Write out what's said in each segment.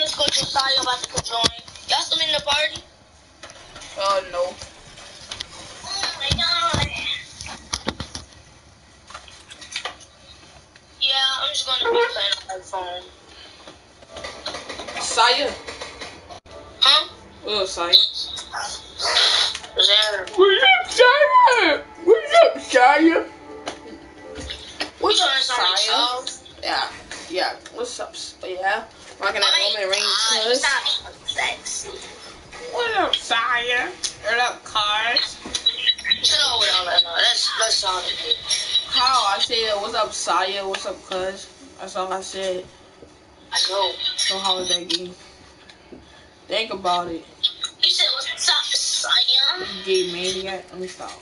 let's go to Saya about to join. Y'all still in the party? Uh, no. Oh my god. Yeah, I'm just gonna be playing on my phone. That's all I said. I know. So how was that game? Think about it. You said what's up? You gay maniac. Let me stop.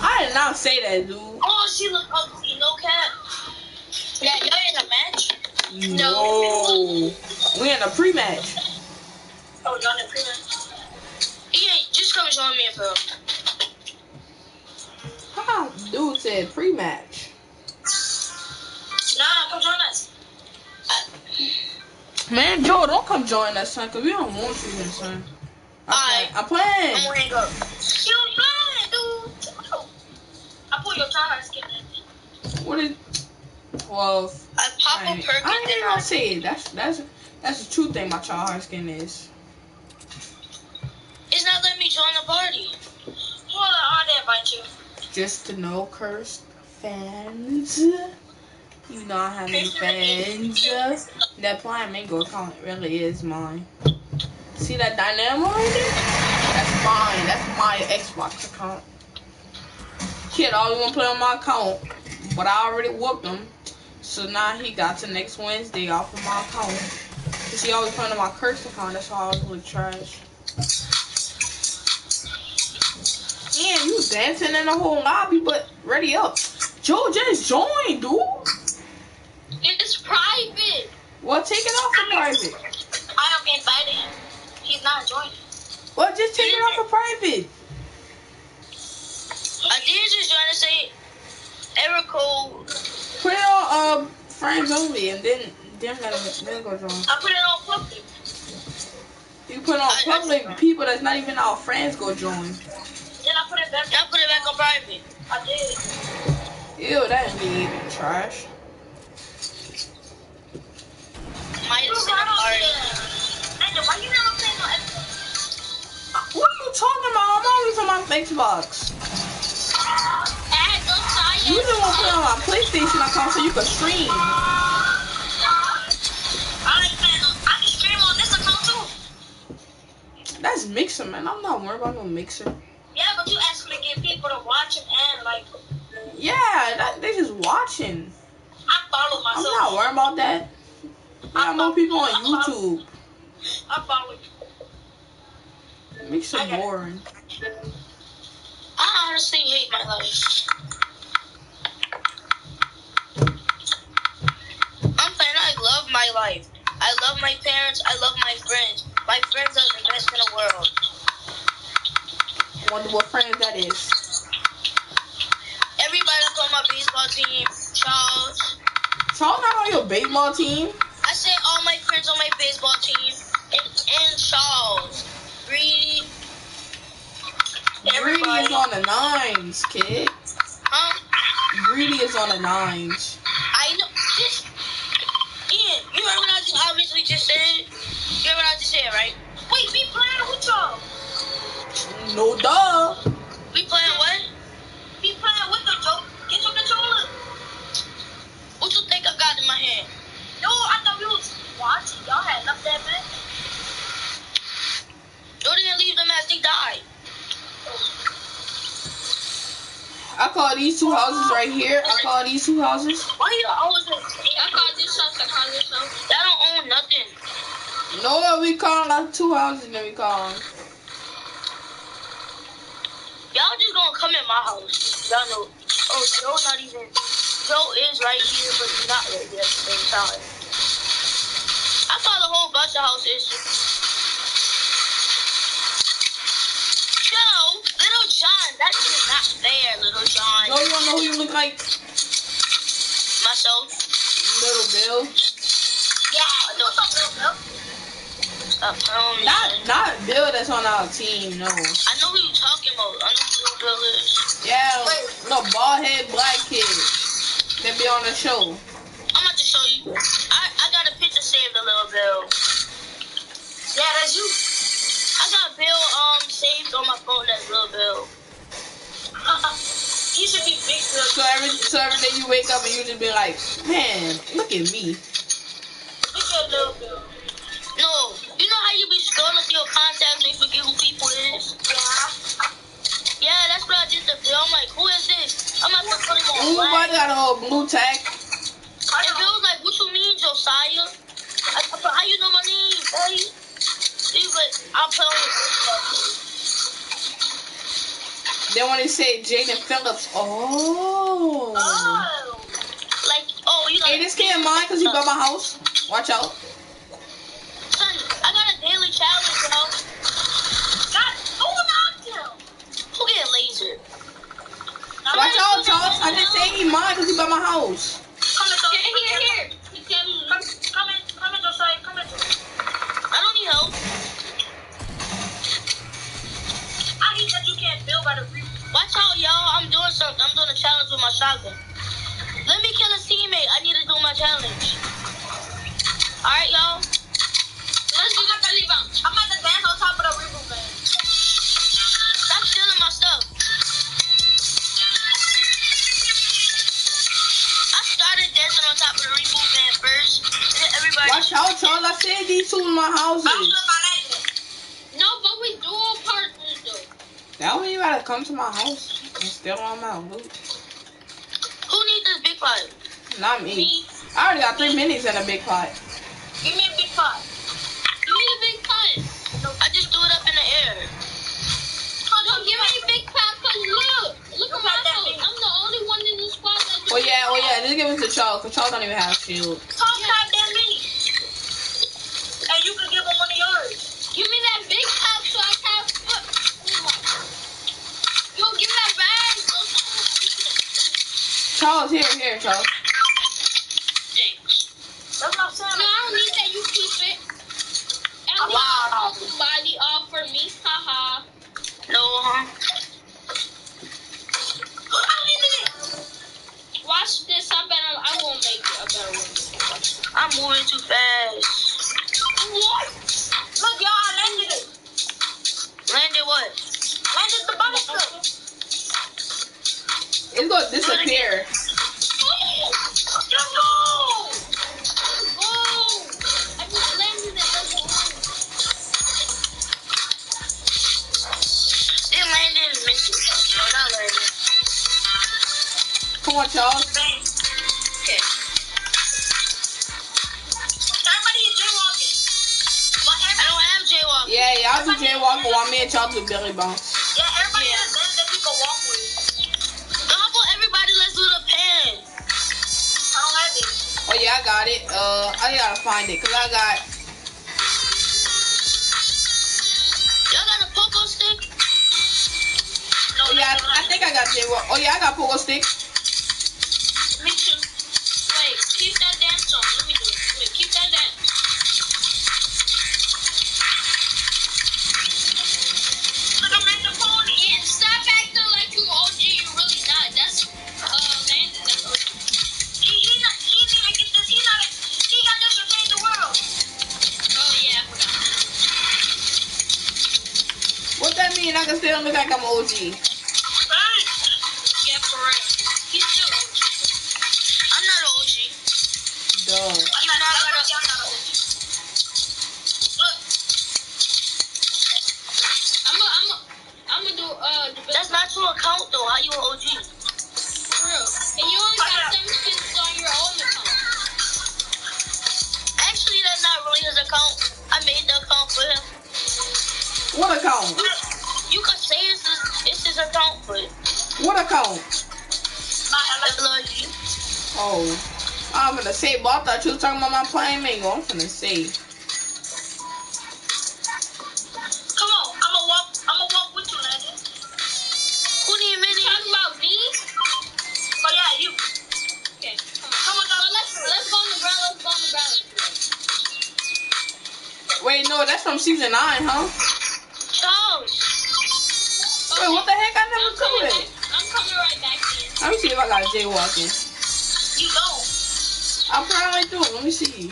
I did not say that, dude. Oh, she look ugly. No cap. Yeah, you're in a match. No. We in a pre-match. Oh, y'all in a pre-match? Yeah, just come and join me in film. Uh, how dude said pre-match? Come join us. Uh, man, Joe, don't come join us, son, cause we don't want you here, son. Alright. I'm playing. I'm up. You lying, dude. Oh. I put your tire skin in. What is? Well, I pop I, a perk I ain't gonna say it. That's that's that's the true thing. My child hard skin is. It's not letting me join the party. Hold on, I'll invite you. Just to know, cursed fans. You know I have any fans. That Mango account really is mine. See that dynamo right there? That's mine. That's my Xbox account. Kid always want to play on my account, but I already whooped him. So now he got to next Wednesday off of my account. Cause he always playing on my cursed account. That's why I was really trash. Yeah, you dancing in the whole lobby, but ready up. Joe just joined, dude. Private. Well, take it off of private. I don't inviting him. He's not joining. Well, just take it off of private. I did just join to say code. Put it on uh, friends only, and then then let then go join. I put it on public. You put it on public, people that's not even our friends go join. Then I put it back. I put it back on private. I did. Ew, that ain't even trash. Might have a party. Angel, why you never playing on Xbox? What are you talking about? I'm always on my Xbox. Add go science. You just want to play on my PlayStation account so you can stream. I like playing. I stream on this account too. That's Mixer, man. I'm not worried about no Mixer. Yeah, but you actually get people to watch it and like. Yeah, that, they just watching. I follow myself. I'm not worried about that. I got more people on YouTube. I follow you. Mixer boring. I honestly hate my life. I'm saying I love my life. I love my parents. I love my friends. My friends are the best in the world. Wonder what friends that is. Everybody that's on my baseball team, Charles. Charles not on your baseball team. I said all my friends on my baseball team, and, and Charles, Greedy. Greedy is on the nines, kid. Huh? Greedy is on the nines. I know. This, Ian, you heard what I just obviously just said? You heard what I just said, right? Wait, we playing with y'all. No duh. We playing what? We playing with the joke. Get your controller. What you think I got in my hand? No, I thought we was watching. Y'all had left that match. Y'all didn't leave the match. They died. I call these two houses right here. I call these two houses. Why you always? I call this house. I call this house. That don't own nothing. No, we call like two houses and then we call them. Y'all just gonna come in my house. Y'all know. Oh, Joe not even. Joe is right here, but he's not right here at the same time. I call a whole bunch of houses. Joe, Little John, that's just not fair, Little John. No, you don't know who you look like? Myself. Little Bill. Yeah, I know. What's up, Bill? Stop telling me. Not son. not Bill that's on our team, no. I know who you're talking about. I know who Bill is. Yeah, Wait. no bald head black kid that be on the show. I'm about to show you. I, I got a picture saved of little Bill. Yeah, that's you. I got Bill um saved on my phone as little Bill. he should be big Bill. So every so every day you wake up and you just be like, man, look at me. Look at little Bill. No, you know how you be scrolling through your contacts and you forget who people is? Yeah. Yeah, that's what I did to Bill. I'm like, who is this? I'm about to put him on Everybody blast. got a whole blue tag. And Bill was like, what you mean, Josiah? I, I, how you know my name, buddy? He was like, I'm playing with Then when they want to say Jaden Phillips, oh. Oh. Like, oh, you know. Hey, this kid mine because he by my house. Watch out. Son, I got a daily challenge, bro. Who getting laser? Watch out, Charles. I just say he mine because he by my house. Come in, here, here, here. Come, come in, come in, Josiah, come in. I don't need help. I hate that you can't build by the reef. Watch out, y'all. I'm doing something. I'm doing a challenge with my shotgun. Let me kill a teammate. I need to do my challenge. Alright, y'all. Let's do the rebound. I'm about to dance on top of the reboot van. My stuff. I started dancing on top of the reboot van first, and everybody. Watch out, Charles. I said these two in my houses. No, but we dual partners though. That way you gotta come to my house and steal all my loot. Who needs this big pot? Not me. I already got three minis in a big pot. Give me a big pot. Give me a big pot. No, I just threw it up in the air. No, give me a big pot, cause look, look at my house. I'm the only one in the squad that. Oh yeah, oh yeah. Just give it to Charles because Charles don't even have shield. Tom got that many. And you can give him one of yours. Give me that big pot so I can. Yo, give me that bag. Charles, here, here, Charles. Thanks. That's what I'm saying. No, I don't need that. You keep it. And Wow. Somebody offer me, haha. No, huh? Watch this. I bet I'm, I'm gonna make it a better one. I'm moving too fast. What? Look, y'all, I landed it. Landed what? Landed the buttercup. It's gonna disappear. Let's go! Oh! I just landed it. It landed in Minty. No, not landed. Come on, Charles. Yeah, y'all do jaywalking while me and Charles do Billy Bounce. Yeah, everybody has guns that you can walk with. How about everybody let's do the pen? I don't have it. Oh yeah, I got it. Uh, I gotta find it because I got. Y'all got a pogo stick? No, Oh yeah, I, I think I got jaywalk. Oh yeah, I got pogo stick. Look day. Come on, I'ma walk. I'ma walk with you, Landen. Who do you mean? Talk about me? Oh yeah, you. Okay, come on. Come on, so let's let's go on the ground. Let's go on the ground. Wait, no, that's from season nine, huh? Charles. Okay. Wait, what the heck? I never do it. I'm coming right back. Let me see if I got jaywalking. You don't. I probably do. Let me see.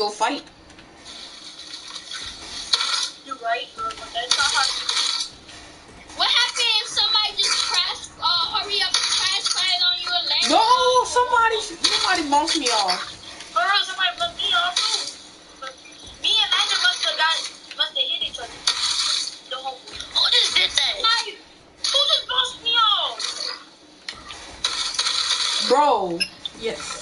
go fight. You're right, that's not. What happened if somebody just crashed, uh, hurry up crash fight on you and land? No, somebody, somebody bumped me off. Somebody bumped me off too. Me off? Bro, yes.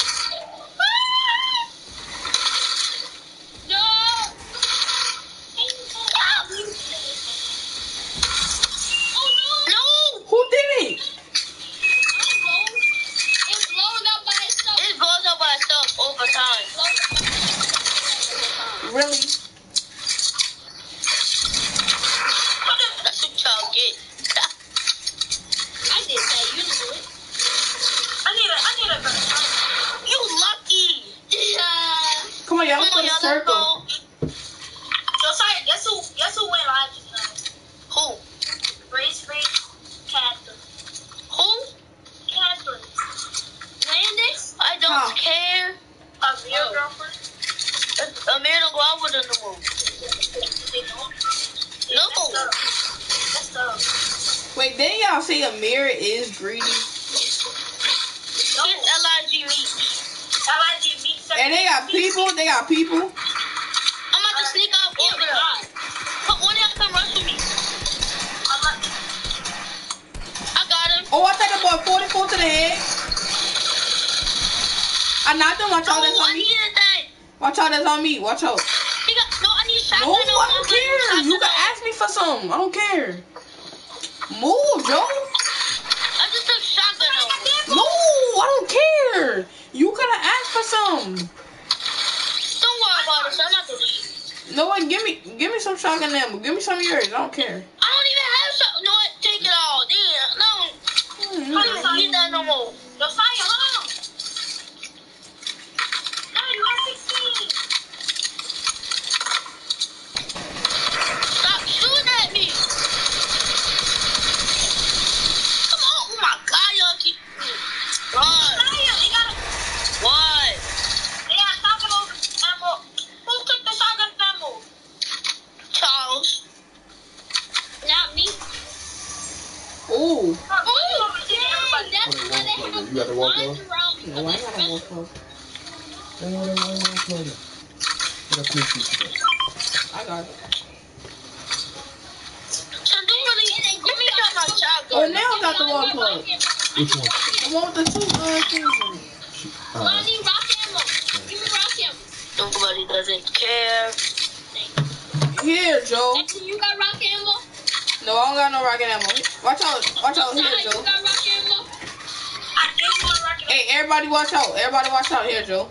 watch out here, Joe.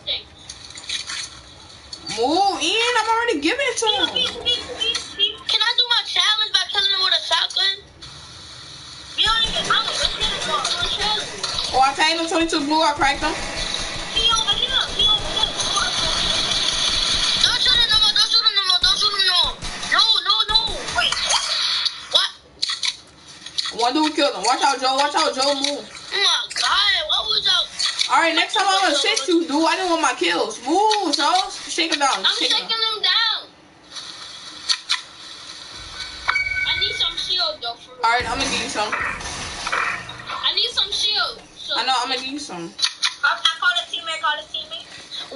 Move in. I'm already giving it to him. Can I do my challenge by killing him with a shotgun? You don't even. I'm a, a challenge. Oh, I tagged him 22 blue. I cracked him. My kills. Move, Charles. Shake it down. I'm Shake shaking it down. them down. I need some shield though. For All right, I'm gonna give you some. I need some shield. So I know. I'm gonna give you some. I, I call a teammate, call a teammate.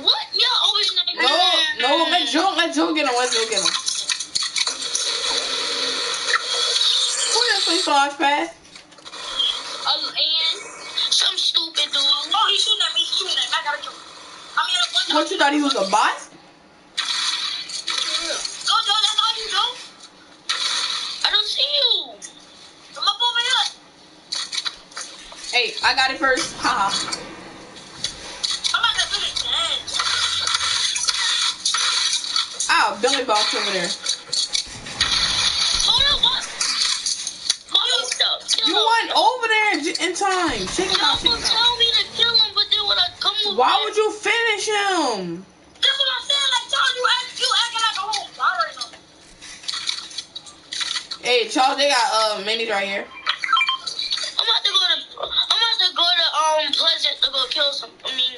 What? You're always not. No, no. Let Joe. Let Joe get him. Let Joe get him. Who just placed the launch pad? Um, and Some stupid dude. Oh, he's shooting at me. He's shooting at me. I gotta kill him. I'm here to one What you thought he was a bot? I. Hey, I got it first. Haha. I'm about to. Ow, Billy box over there. Hold up, what? You went over there in time. Shake it out. Shake gonna it out. tell me to kill him, but then when I come over Why there- would you finish him? That's what I'm saying. Like, John, you act, you acting like a whole bot right now. Hey, Charles, they got uh minis right here. I'm about to go to I'm about to go to um Pleasant to go kill some I mean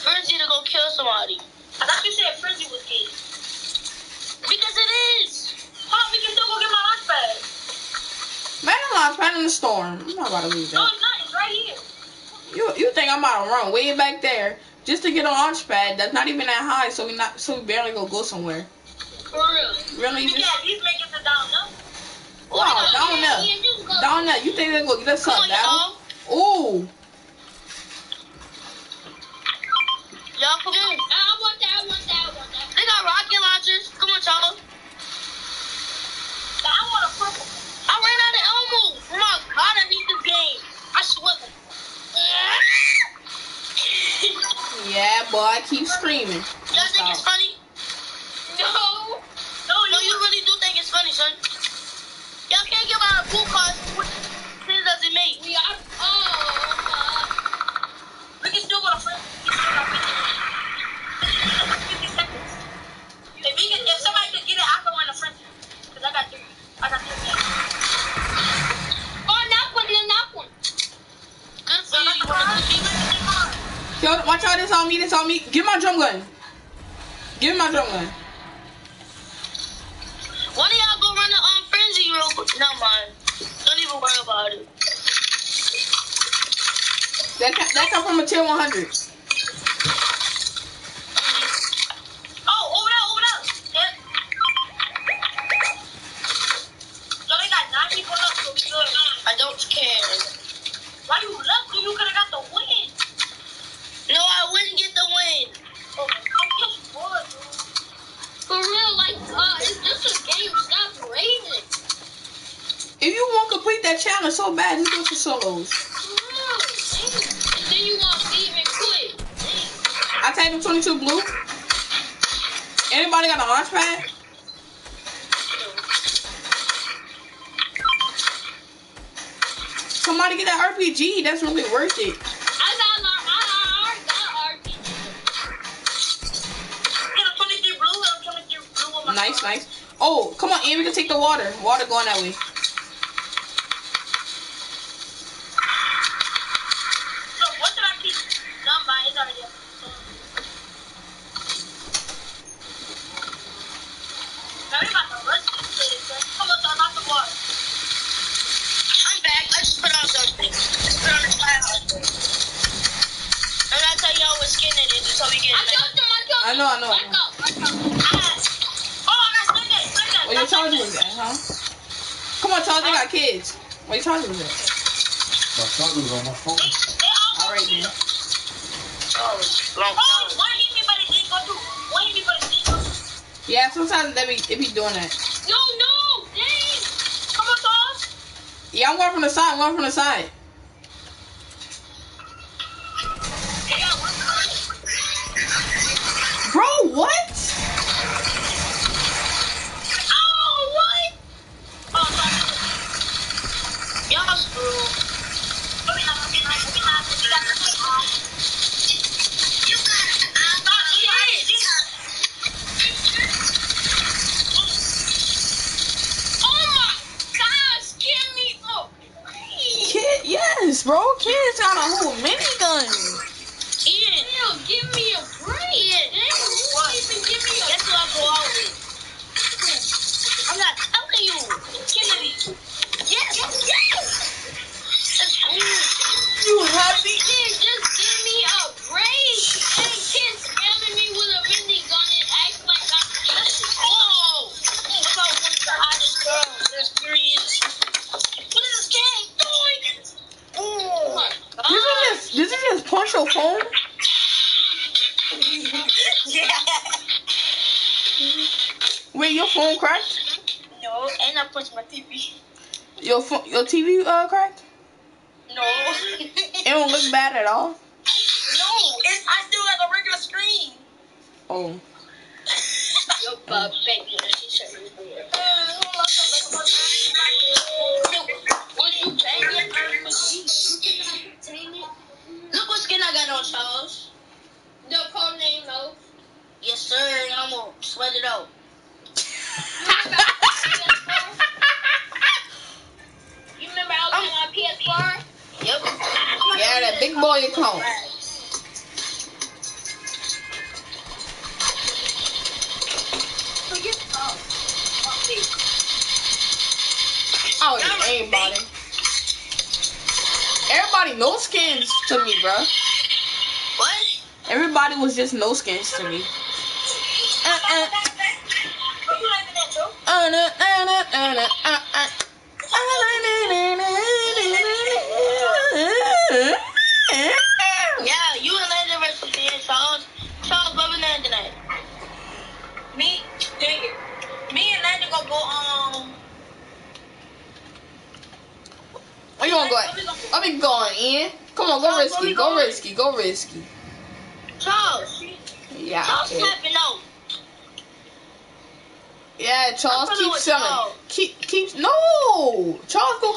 Frenzy to go kill somebody. I thought you said Frenzy was gay. Because it is. Huh, we can still go get my launch pad. Man, I'm not playing in the storm. I'm not about to leave No, that. it's not. It's right here. You you think I'm about to run way back there just to get a launch pad that's not even that high, so we not so we barely go go somewhere. for real. Really? Yeah, these make it to down now. wow, down Yeah, there, yeah, just go. down there. You think they're gonna get us Come up y'all. Ooh, Y'all come on. I want that. I want that. I want that. They got rocket launchers. Come on, y'all. Now, I want a purple. I ran out of ammo. Oh my god, I need this game. I swear. yeah, boy, keep screaming. Y'all think it's funny? Drum gun. Give me my drum gun. One of y'all go run the um frenzy real quick. Never mind. Don't even worry about it. That that come from a tier 100. Oh, over there, over there. Yep. So they got nine people left, so we good. I don't care. Why you left? So you could have got the win. No, I wouldn't get the win. Oh, I'm just bored, dude. For real, like, uh, it's just a game. Stop raving. If you want to complete that challenge so bad, just go to solos. For real. Damn. And then you want to leave and quit. Damn. I tagged him 22 blue. Anybody got a launch pad? Somebody get that RPG. That's really worth it. I got, I, I already got RPG. Get a 23 blue, I'm trying to get blue on my Nice, car. nice. Oh, come on, Ian. We can take the water. Water going that way. So what should I keep? No, mine is already up. Now we about to rush this place, man. Come on, son, not the water. I'm back. I just put on something. Just put on a cloud. I'm not telling y'all what skin it is until we get I it. killed him. I killed him. I know, I know, I Back know. up. Back up. Oh, I got Sunday, Sunday. Where your charger was at, huh? Come on, Charles. They got kids. Where your charger was at? My charger's on my phone. They all All right, then. Oh, long Oh, time. one hit me, but it didn't go through. One hit me, but it didn't go through. Yeah, sometimes they be, it be doing that. No, no. Dang. Come on, Charles. Yeah, I'm going from the side. I'm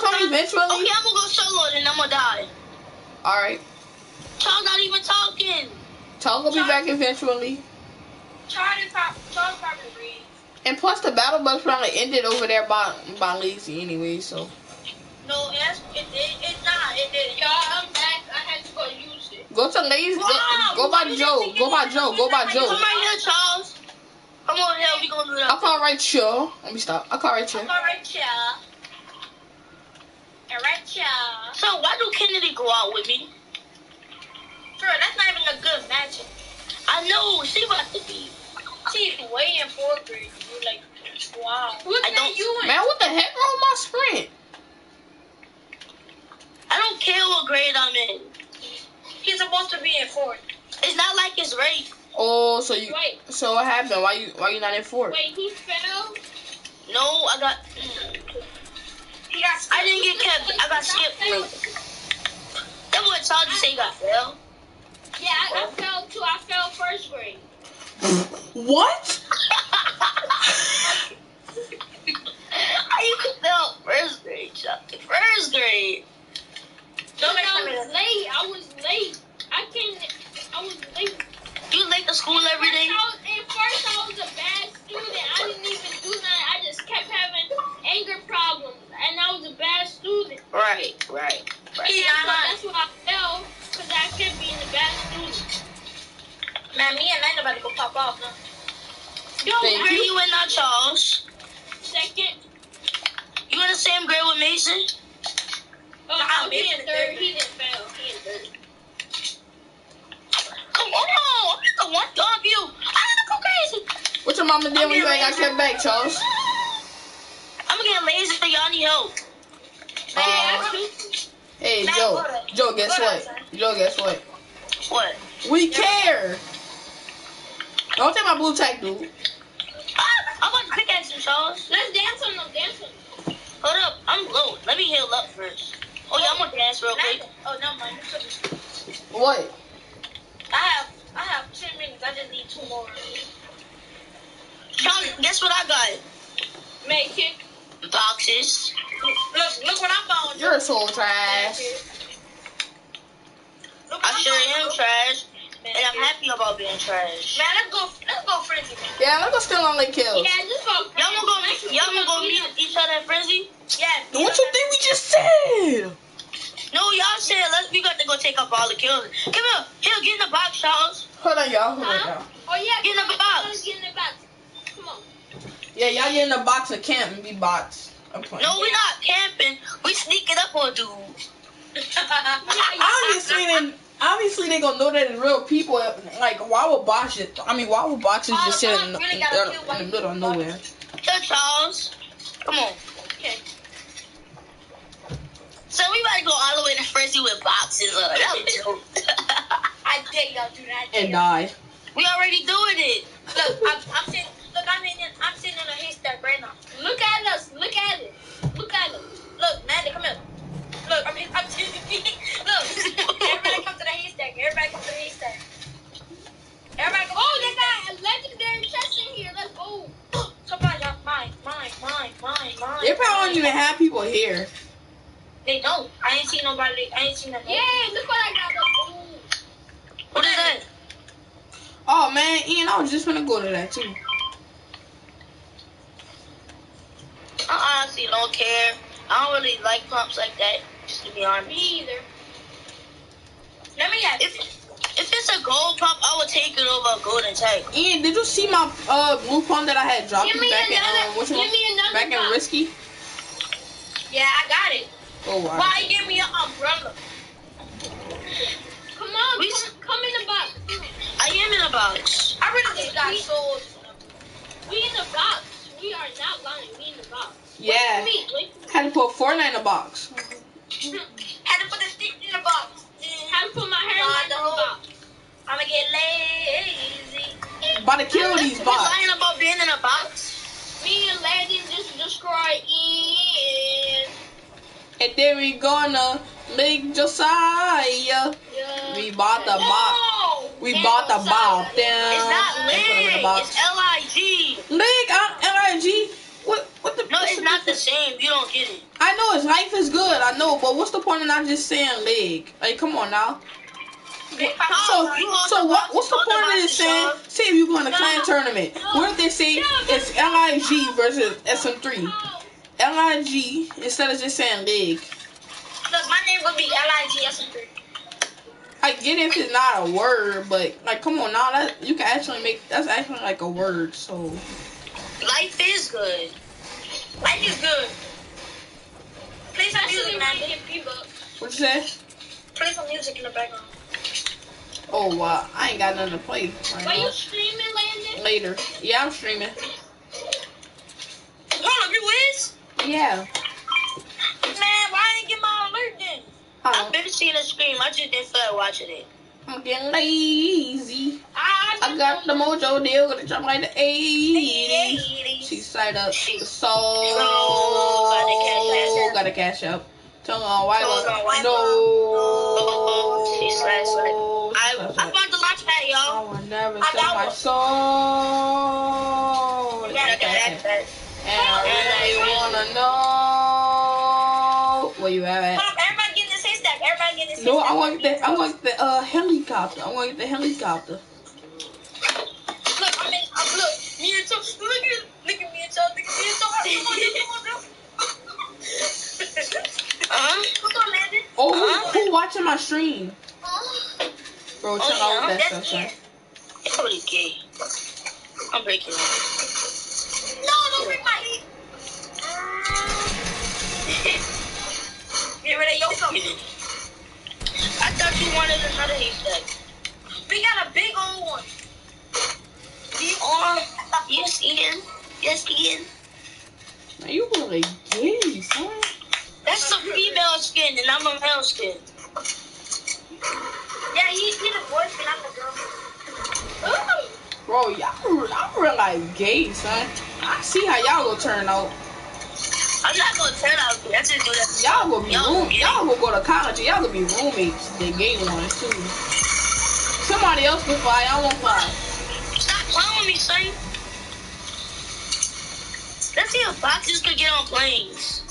come eventually. Okay, I'm gonna go solo and I'm gonna die. All right. Charles not even talking. Charles gonna be back eventually. Charles probably read. And plus, the battle bus probably ended over there by by Lazy anyway. So No, it's it, it, it's not. It did. Y'all, I'm back. I had to go use it. go to Lazy. Go, Wow, go by Joe. Go by Joe. Go by Joe. Come right here, Charles. Come on here, we gonna do I'll that. call right here. Let me stop. I'll call right here. All right, yeah. All right, yeah. So why do Kennedy go out with me? Bro, that's not even a good matchup. I know she about to be. She's way in fourth grade. You're like, wow. What I I don't- you in? Man, what the heck wrong with my sprint? I don't care what grade I'm in. He's supposed to be in fourth. It's not like it's rate. Oh, so you. Wait, So what happened? Why you why you not in fourth? wait, he fell? No, I got. He got. I didn't get kept. I got skipped. Like, that what Charles just say he got failed. Yeah, I, I fell too. I fell first grade. What? How you could fail first grade, Chuck? First grade. Don't make I fun of was late. I was late. I came. I was late. You late to school every day? Was, at first, I was a bad student. I didn't even do nothing. I just kept having anger problems, and I was a bad student. Right, right, right. Not why, that's why I fell, because I kept being a bad student. Man, me and Landen about to go pop off now. Yo, Thank Where I- you in now, Charles? second. You in the same grade with Mason? Oh, Nah, no, he in the third. third. He didn't fail. He in third. Come on, I'm the one dog you. I gotta go crazy. What your mama did when you ain't got kept back, Charles? I'm getting lazy. For y'all need help. Uh, hey, Joe. Joe, guess what? Joe, guess what? What? We care. Don't take my blue tack, dude. Ah, I'm about to pickaxe him, Charles. Let's dance on them. Dance on them. Hold up, I'm low. Let me heal up first. Oh yeah, I'm gonna dance real quick. Oh, no, man. What? I have, I have ten minutes. I just need two more. Charles, guess what I got? Make it. Boxes. Look, look what I found. You're so trash. Look I sure am trash, and I'm happy about being trash. Man, let's go. Let's go frenzy. Man. Yeah, let's go steal on Lake Kills. Yeah, just go. Y'all gonna go meet? Y'all gonna go meet each other at Frenzy? Yeah. What you think we just said? No, y'all saying let's we got to go take up all the kills. Come here, here, get in the box, Charles. Hold on, y'all. Hold on, Huh? y'all. Oh yeah, Get in the box. Get in the box. Come on. Yeah, y'all get in the box of camp and be bots. I'm playing. No, we're not camping. We sneaking up on dudes. Obviously, they obviously they gonna know that it's real people. Like, why would bots just? I mean, why would boxes just sit in, the- Really in, gotta the- feel like in the middle of nowhere? Here, Charles. Come on. Okay. So we about to go all the way to Frenzy with boxes. Uh, that was a joke. I dare y'all do that. And y'all. die. we already doing it. Look, I'm, I'm sitting. Look, I'm in. I'm sitting in a haystack right now. Look at us. Look at it. Look at it. Look, Mandy, come here. Look, I'm. I'm look. Everybody come to the haystack. Everybody come to the haystack. Everybody come. Oh, to the they got a legendary chest in here. Let's go. haystack. Somebody, mine, mine, mine, mine, mine. They probably don't even have people here. They don't. I ain't seen nobody. I ain't seen nothing. Yay! Look what I got. Let's. What is that? Oh man, Ian, I was just gonna go to that too. I honestly don't care. I don't really like pumps like that, just to be honest. Me either. Let me ask. If, if it's a gold pump, I would take it over a golden tank. Ian, did you see my uh blue pump that I had dropped Give me back in another. uh, what's give it me another. back in box. risky? Yeah, I got it. Oh wow. Why you give me an umbrella? Come on. We- Come, come in the box. I am in a box. I really just got sold. We in the box. We are not lying. We in the box. Yeah. Wait for me. Wait for me. Had to put Fortnite in a box. Had to put the stick in the box. Mm. Time to put my hair Nah, in the box. I'ma get lazy. About to kill these You bots. lying about being in a box? Me and Lady just destroy Ian. And then we gonna make Josiah. Yeah. We bought the box. No! We bought the box It's not and put it in the lit. box. It's L-I-G. Lig, LIG. What? What the? No, it's the not the same. You don't get it. I know his life is good. I know, but what's the point of not just saying leg? Like, come on now. So, so what? What's the point of this saying? Say if you go in a clan tournament, what if they say it's. LIG versus SM3? LIG instead of just saying leg. Look, my name would be L-I-G-S-M-3. I get if it's not a word, but like, come on now, that you can actually make that's actually like a word. So Life is good. Life is good. Play some music, we man. get V-Bucks. what you say? Play some music in the background. Oh wow, I ain't got nothing to play right Were you now. streaming, Landen? Later, yeah, I'm streaming. Hold on, you is? Yeah, Man, why ain't get my alert then? Hold I've been seeing a scream. I just didn't feel like watching it. I'm getting lazy. I, I got the mojo deal, gonna jump like the 80s. She side up, so gotta cash up. Tell her on white Hold on, white No. Oh, she slash slash. I, I found the launch pad, y'all. I will never I sell my soul. You gotta get And that. I really wanna know where you at. Hold up, everybody get this haystack. Everybody get in this No. I want the I want the uh helicopter. I want the helicopter. Look, I'm in. I'm, look, me and Joe. Look at, look at me and Joe. Look at me and Joe. Come on, come on, come on. Uh-huh. Come on, Landen. Oh, who, who watching my stream? Bro, check Oh, out yeah, that That's stuff, son. Ian. It's probably gay. I'm breaking it. No, don't break my heat. Get rid of your phone. I thought you wanted another haystack. We got a big old one. Oh, yes, Ian. Yes, Ian. Man, you really gay, son. That's a female skin, and I'm a male skin. Yeah, he, he's a boyfriend. I'm a girl. Bro, y'all, y'all real like gay, son. I see how y'all gonna turn out. I'm not gonna turn out. I just do that. Y'all gonna be Y'all room, y'all gonna go to college. Y'all gonna be roommates, the gay ones too. Somebody else can fly. I won't fly. Stop playing with me, son. Let's see if boxes could get on planes.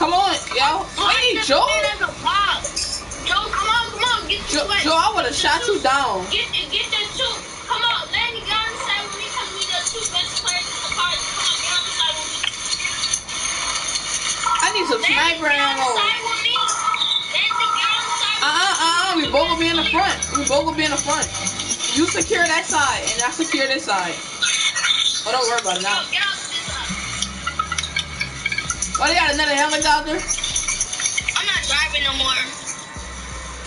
Come on, y'all. Hey, Joe. There's a box. Joe, come on, come on, get Joe. Joe, I would have shot you down. Get the, get the two. Come on, Landy, get on the side with me because we the two best players in the party. Come on, get on the side with me. I need some sniper get on the ammo. side with me. Then to get on the side Uh uh uh. We both will be in the front. We both will be in the front. You secure that side, and I secure this side. Oh, don't worry about it now. off side. Oh, they got another helicopter. I'm not driving no more.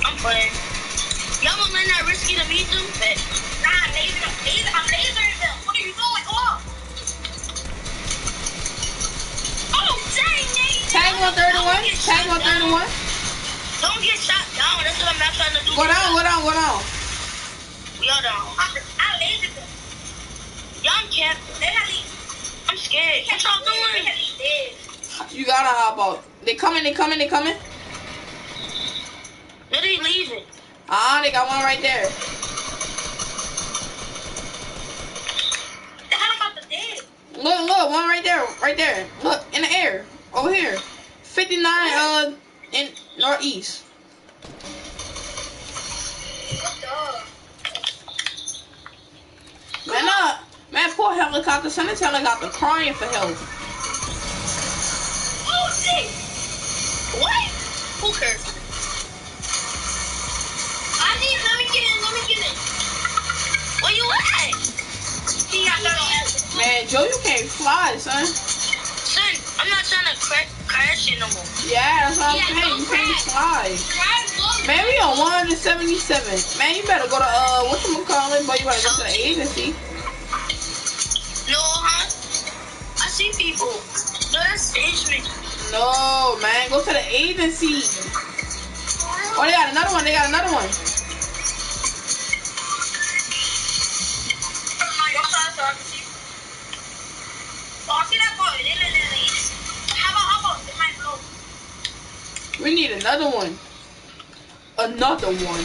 I'm playing. Y'all gonna let that risky to meet them? Nah, I'm lasering them. What are you doing? Oh! Oh, dang, Nate. Tag 131. Tag 131. Don't get shot down. That's what I'm not trying to do. Go down, go down, go down. We all down. I, I lasered them. Y'all camping. They these. I'm scared. What y'all doing? had these dead. You gotta hop out. They coming, they coming, they coming. No, they leaving. Ah, they got one right there. The hell about the dead? Look, look, one right there, right there. Look, in the air, over here. 59, uh, in northeast. Man, uh, man, poor helicopter. Send this helicopter crying for help. Oh, shit! What? Who cares? I need, let me get in, let me get in. Where you at? He got 30 Man, Joe, you can't fly, son. Son, I'm not trying to cra- crash no more. Yeah, that's what I'm saying. You can't fly. Man, we on 177. Man, you better go to, uh, whatchamacallit, but you better go to the agency. No, huh? I see people. No, that's Benjamin. No, man, go to the agency. Oh, they got another one. They got another one. We need another one. Another one.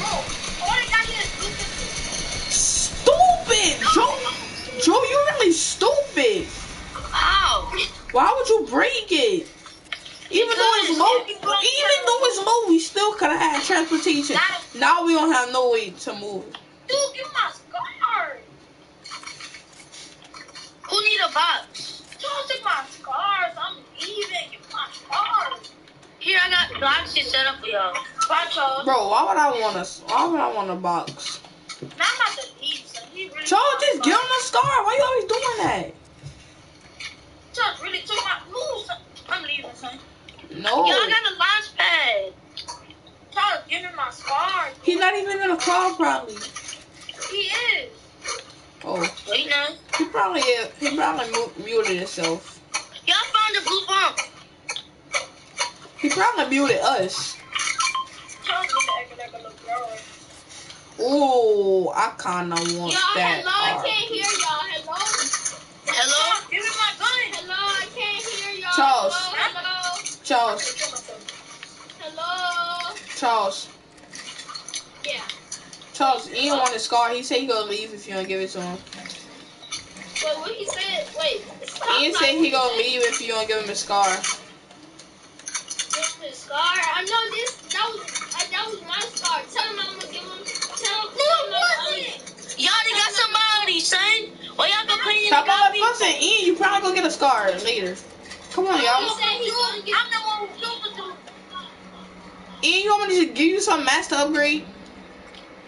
Stupid, Joe. Joe, you're really stupid. How? Why would you break it? Even though it's low, even though it's low, we still could have had transportation. Now we don't have no way to move. Dude. Who need a box? Don't take my scars. I'm leaving. Give my scars. Here, I got boxes set up for y'all. Bye, Charles. Bro, why would I want a, why would I want a box? Now I'm about to leave, son. He really Charles, just give him a star. Why you always doing that? Charles really took my move, son. I'm leaving, son. No. Y'all got a launch pad. Charles, give me my scars. He's not even in the car, probably. He is. Oh, Wait now. he probably he probably muted himself. Y'all found the blue bump. He probably muted us. Charles need to act like a little girl. Ooh, I kinda want Y'all, that. hello, I can't hear y'all. Hello? Hello? Give me my gun. Hello, I can't hear y'all. Charles. Hello, Charles, hello. Hello. Charles, Yeah. Charles, he don't want his scar. He said he gonna leave if you don't give it to him. Wait, what he said? Wait. stop, He said he gonna said? leave if you don't give him his scar. This is his scar. I know this. That was uh, that was my scar. Tell him I'm gonna give him. Tell him. No, tell him it I'm wasn't. Y'all done got somebody, son. Why y'all complaining Stop all about that me? fussing. Ian, you probably gonna get a scar later. Come on, y'all. said he's gonna give. I'm the one who killed. Ian, you want me to give you some master upgrade?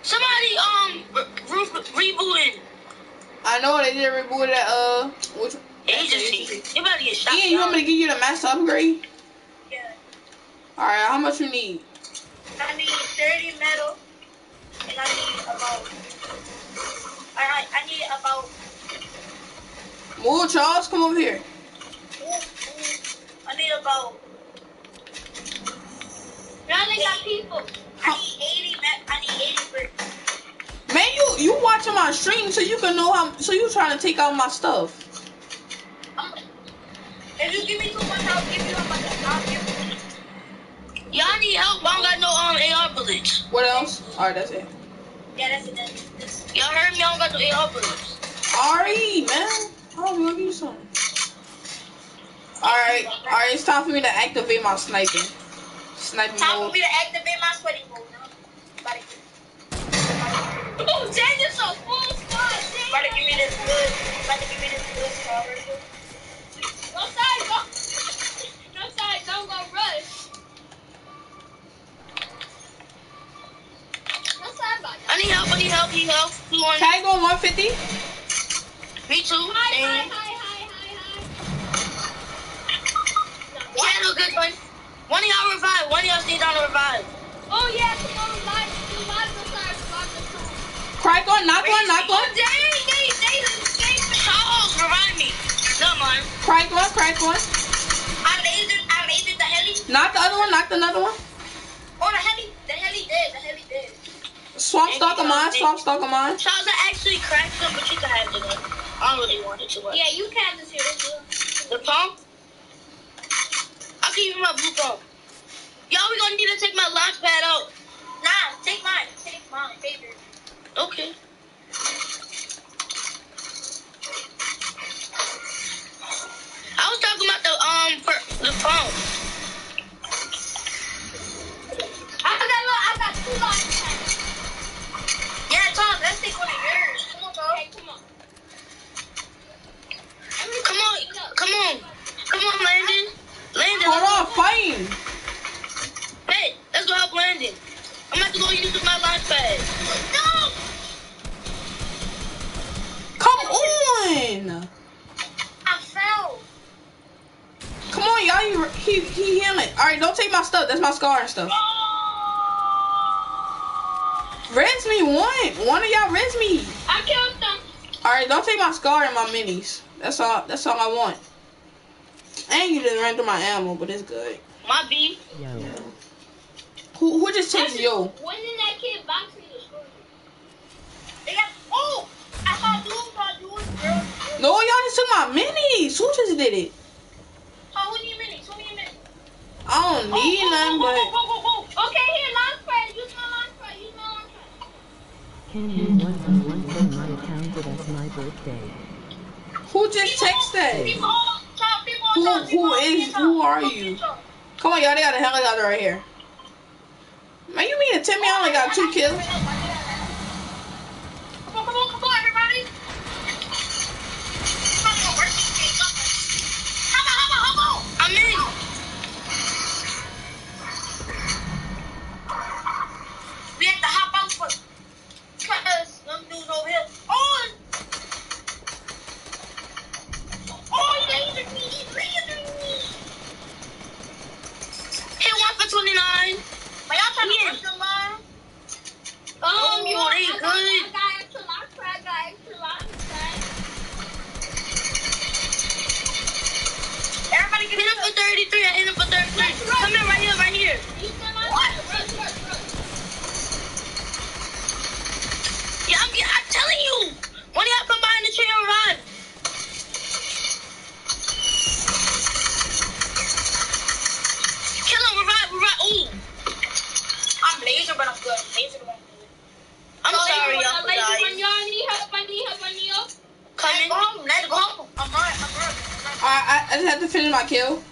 Somebody, um, re- re- rebooting I know they did reboot that. Uh, which? agency. You better get shot Ian, you want me to give you the master upgrade? Yeah. All right, how much you need? I need 30 metal. And I need about. I, I, I need about. Move, Charles. Come over here. ooh, ooh, I need about. Now they got people. I need 80. I need 80. Man, you you watching my stream so you can know how. So you trying to take out my stuff? If you give me too much, I'll give you how much. I'll give you. Y'all need help. I don't got no um AR bullets. What else? All right, that's it. Yeah, that's it. That's it. That's it. Y'all heard me? I don't got no AR bullets. Ari, man. I'll give you some. All right, all right. It's time for me to activate my sniping. Sniping Time mode. for me to activate my sweating mode. Buddy. Oh, Daniel's so full squad. Buddy, give me this good. Buddy, give me this good strawberry. No side, go. No side, don't go rush. No side, buddy. I need help. I need help. I need help. You want? Can I go 150? Me too. Hi, hi, hi, hi, hi, hi. What? Yeah, no good one. One of y'all revive. One of y'all stay down to revive. Oh yeah, come on, revive, revive the side, revive the side. Crack one, knock one, knock Oh, one. dang, they, they, they, Charles, revive me. No, man. Crack one, crack one. I lasered, I lasered the heli. Knock the other one, knock another one. Oh, the heli, the heli dead, the heli dead. Swamp stalk of mine, swamp stalk of mine. Charles, I actually cracked them, but you can have it. Then. I don't really want it too much. Yeah, you can just hear this. The pump? You my. Y'all, we gonna need to take my launch pad out. Nah, take mine, take mine, favorite. Okay. I was talking about the um per, the phone. I got, I got two launch pads. Yeah, Tom, let's take one of yours. Come on, come on. Come on, come on, come on, Landen. Landen, Hold let's on, fighting. Hey, let's go help Landen. I'm about to go use my launch pad. No! Come on. I fell. Come on, y'all. You, he, he healing. All right, don't take my stuff. That's my scar and stuff. Res me one. One of y'all res me. I killed them. All right, don't take my scar and my minis. That's all. That's all I want. And you just ran through my ammo, but it's good. My B. Who who just takes yo? When did that kid boxing the store? They got, oh! I saw dudes, saw dudes, girl. No, y'all just took my minis. Who just did it? Oh, who need minutes? Who need minutes? I don't oh, need oh, none, oh, but Go, go, go. Okay, here, launch pad. Use my launch pad. Use my launch pad. Can you one on one from my account that it's my birthday? who just texted? People, Tom, people, Who who is who are you? Come on, y'all. They got a helicopter right here. Man, you mean to tell me I only got two kills? Come on, come on, come on, everybody. I'm in. We have to hop out them dudes over here. Oh! Oh, he lasered one for 29. But y'all trying Oh, you got, good. Everybody get Hit him for 33. I hit him for 33. Come here, right here, right here. Rush. Yeah, I'm, telling you. When y'all come the tree run. Kill him, revive, revive. Ooh. I'm laser, but I'm good. Laser, but I'm good. I'm Oh, sorry, you y'all, want a laser guys. gun? Y'all need help. I need help. I need help. Coming. Let's go home. Let's go home. I'm right. I'm right. I, I I just have to finish my kill.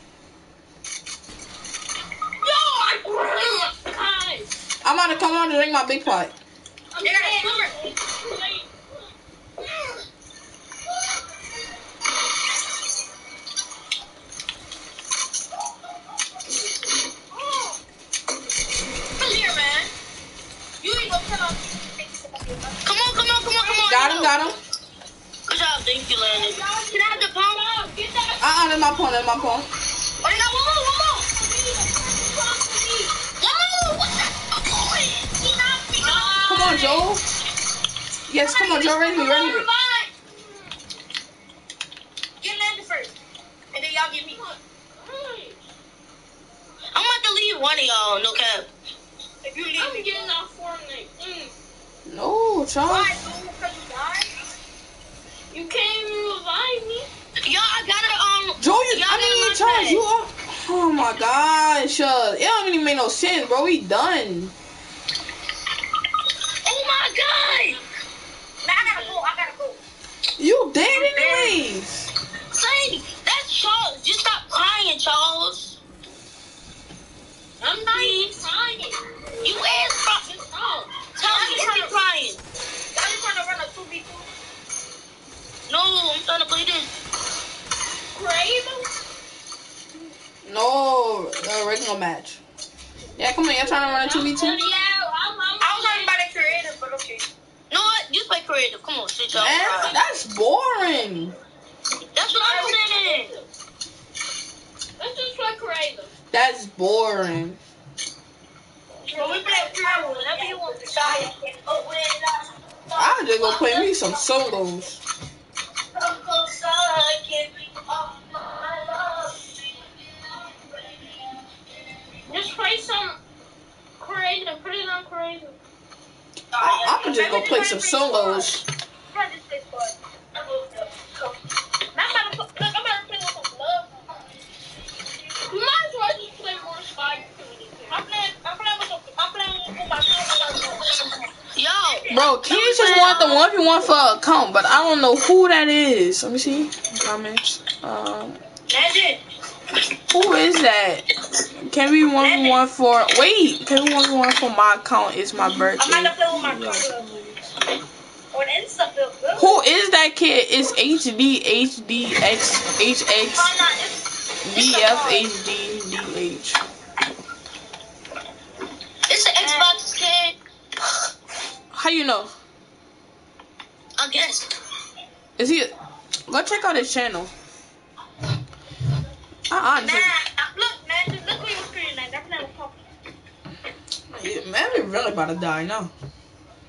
Yo, I guys. I'm about to come on to drink my big pot. I'm Yeah, dead. swimmer. Too late. Come here, man. You ain't gonna kill us. Come on, come on, come on, come on. Got him, got him. Good job, thank you, Landen. Can I have the pump? Yo, get. Uh uh, that's my pawn, that's my pawn. Oh, they got one more, one more. One more. What the? He knocked me. Come on, Joe. Yes, come on, Joe. Raise me, raise me. Get Landen first. And then y'all get me. I'm about to leave one of y'all, no cap. If you leave I'm me. getting off Fortnite. Mm. No, Charles. Why, dude? Because you died? You can't even revive me. Y'all, I gotta, um, Joe, you, Y'all I didn't mean, like Charles, that. you are. Oh my gosh, uh, it don't even make no sense, bro. We done. oh my god. Man, I gotta go. I gotta go. You dead anyways. Say, that's Charles. Just stop crying, Charles. I'm not even trying. You is crying. Just talk. Tell me, is he crying? Y'all just trying to run a 2v2. No, I'm trying to play this. Crave? No, the original match. Yeah, come on, y'all trying to run a 2v2? Yeah, I'm, I'm I was talking about a creative, but okay. No, just play creative. Come on, sit y'all. Man, that's boring. That's what I'm saying. Let's just play creative. That's boring. When we play creative, whenever you want to try it, open it up. I'm just gonna play me some solos. Just play some. Put it on. I, I could just go play some solos. Run this bitch, boy. I'm about to look, I'm about to play some love. We might as well just play more I'm playing, I'm playing with some, I'm playing with my. Yo, Bro, Keys just want the one v one for account, but I don't know who that is. Let me see comments. Um, That's it. who is that? Can we one v one for? Wait, can we one v one for my account? It's my I'm birthday. about to play with my brother. On Insta, feel good. Who is that kid? It's HD HD X HX Find out if- BF HD DH. it's an Xbox kid. How you know? I guess. Is he? Go check out his channel. I Nah, look, man, just look where your screen at. That's not a. Yeah, man, we really about to die now.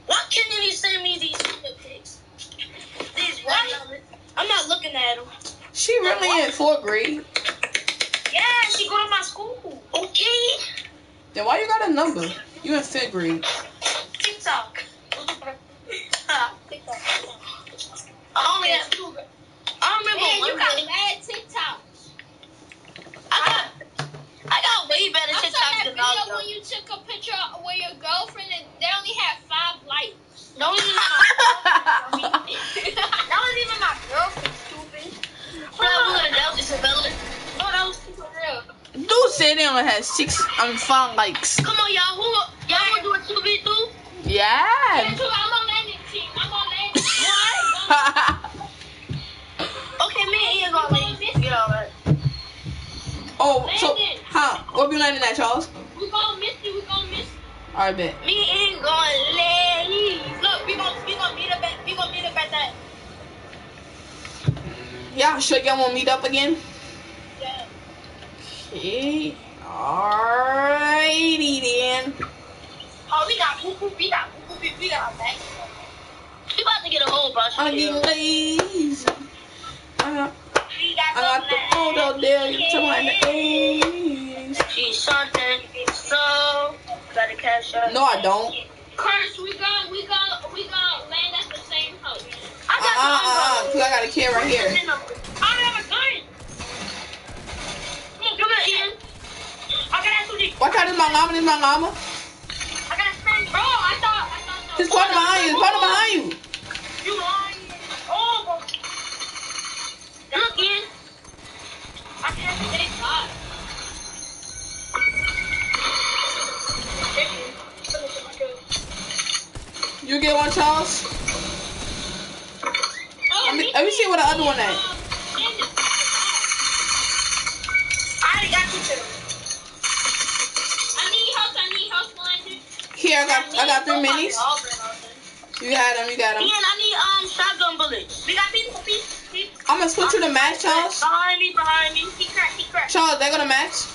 Why can't you send me these pics? These what? I'm not looking at them. She really in fourth grade. Yeah, she go to my school. Okay. Then why you got a number? You in fifth grade. TikTok. I only got two. I remember Man, you got bad TikTok. I got, I got way better TikTok than I saw that video when you took a picture with your girlfriend and they only had five likes. That that was even my girlfriend, stupid. But oh, that was Isabella. No, that. Dude said they only had six, um, five likes. Come on, y'all. Who, y'all want to do a 2v2? Yes. Yeah, I'm on landing team. I'm on landing. what? okay, me and Ian gonna land. Get over it. Oh, landed. so huh? What we landing at, Charles? We gonna miss you. We gonna miss. You. All right, bet. Me and gonna land. Look, we gonna we gonna meet up at we gonna meet up at that. Mm, yeah, sure y'all wanna meet up again? Yeah. Okay. Alrighty then. Oh, we got poo. We got poo. We got back. We about to get a whole bunch of getting kills. lazy. I got, got I got the photo there. You talking about. She's something. So gotta cash out. No, I don't. Curse, we gonna we gonna we gonna land at the same house. I Uh got uh the uh. Cause I got a kid right here. I don't have a gun. Come here, Ian. I got that 2D. Watch out, this my mama. This my mama. I got a spring. Bro, I thought I thought that His partner behind you. His partner behind you. You lying. Oh, bro. Look, Ian. I can't say God. You get one, Charles. Oh, Let me, let me see where the other one at. um. I got you two. Here, I got I got three minis. You got them. You got them. Ian, I need um shotgun bullets. We got people, people, people. I'm gonna switch you to match, Charles. Behind me, behind me. He cracked, he cracked. Charles, they gonna match.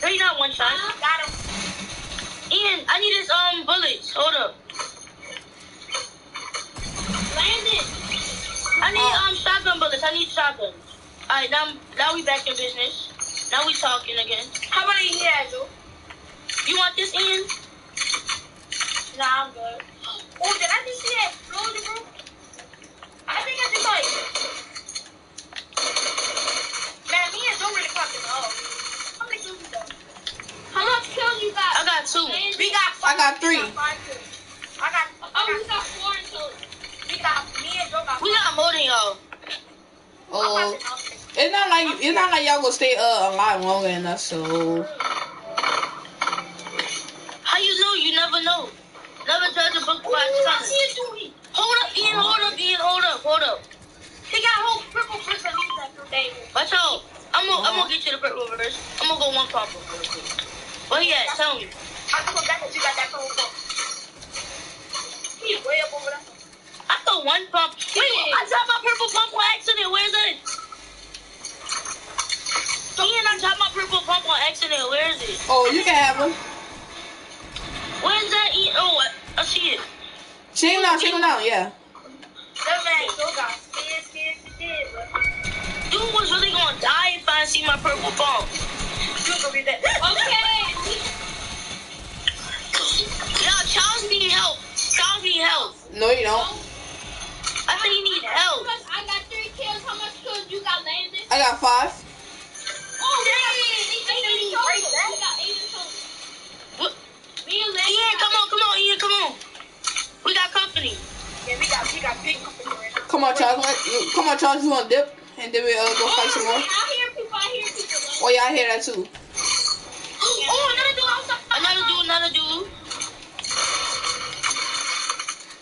No, you're not one shot. Got him. Ian, I need his um bullets. Hold up. Landed. I need um shotgun bullets. I need shotguns. Alright, now now we back in business. Now we talking again. How many he has, Joe? You want this, Ian? Nah, I'm good. Oh, did I just see that explosion, bro? I think I just like. Man, me and Joe really fucking up. How many kills we got? How much kills you got? I got two. We got I got three. We got five kills. I got. I Oh, we got. got four in total. We got. Me and Joe got. We got more than y'all. Oh, it's not like it's not like y'all gonna stay uh alive longer than us. So How you know? You never know. Never judge a book by its cover. Hold up, Ian. Hold up, Ian. Hold up. Hold up. He got a whole purple first and leave that for day. Watch out. I'm gonna, I'm gonna get you the purple reverse. I'm gonna go one proper. Where he at? Tell me. I just went back and you got that purple phone. He's way up over there. I thought one pump. Wait, I dropped my purple pump on accident. Where is it? Ian, I dropped my purple pump on accident. Where is it? Oh, you can have him. Oh, Where oh, is that? Ian? Oh, I, I see it. Shake him down, shake him down, yeah. That man so got scared, scared to death, bro. Dude was really gonna die if I see my purple pump. You gonna be that. Okay. Yo, Charles need help. Charles need help. No, you don't. I think he need help. I got three kills. How much kills you got, Landen? I got five. Oh, dang. Eight in total. We got eight in total. What? Me and Landen. Ian, come on, come on, Ian, come on. We got company. Yeah, we got, we got big company right now. Come on, Charles. Come on, Charles. You want dip? And then we uh, go fight some more. I hear people. I hear people. Oh, yeah, I hear that too. Oh, another dude outside. Another dude, another dude.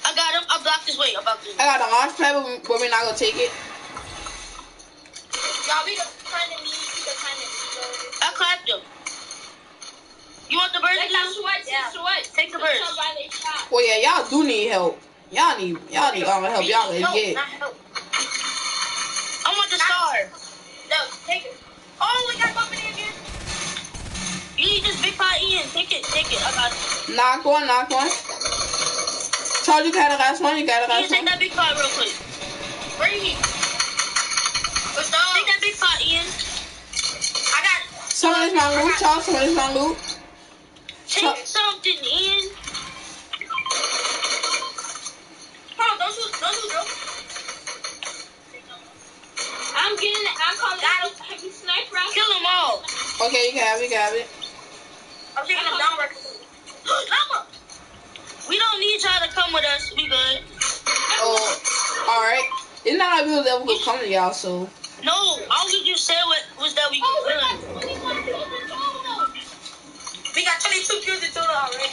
I got him. I blocked his way. I blocked his I got a launch pad, but, we, but we're not going to take it. Y'all, we the kind of need, we the kind of need. I clapped him. You want the bird? They got dude? sweats Yeah. and sweats. Take the That's birds. Somebody shot. Well, yeah, y'all do need help. Y'all need, y'all need all the help y'all can Help, get. help. I want the star. No, take it. Oh, we got company again. You need this big pot Ian. Take it, take it. I got it. Knock one, knock one. Charles, you got the last one. You got the Ian, last take that big pot real quick. Bring it. What's Take that big pot, Ian. I got. Some of this my loot, Charles. Some of this my loot. Take something, Ian. Hold on, don't shoot, don't shoot, bro. I'm getting. I'm calling. Have you sniped right? Kill them all. Okay, you can have it. You can have it. I'm taking them down right We don't need y'all to come with us. We good. Oh. oh, all right. It's not like we was ever gonna come to y'all, so No, all we just said was, was that we Oh, we got good. 21 in total. We got 22 kills in total already.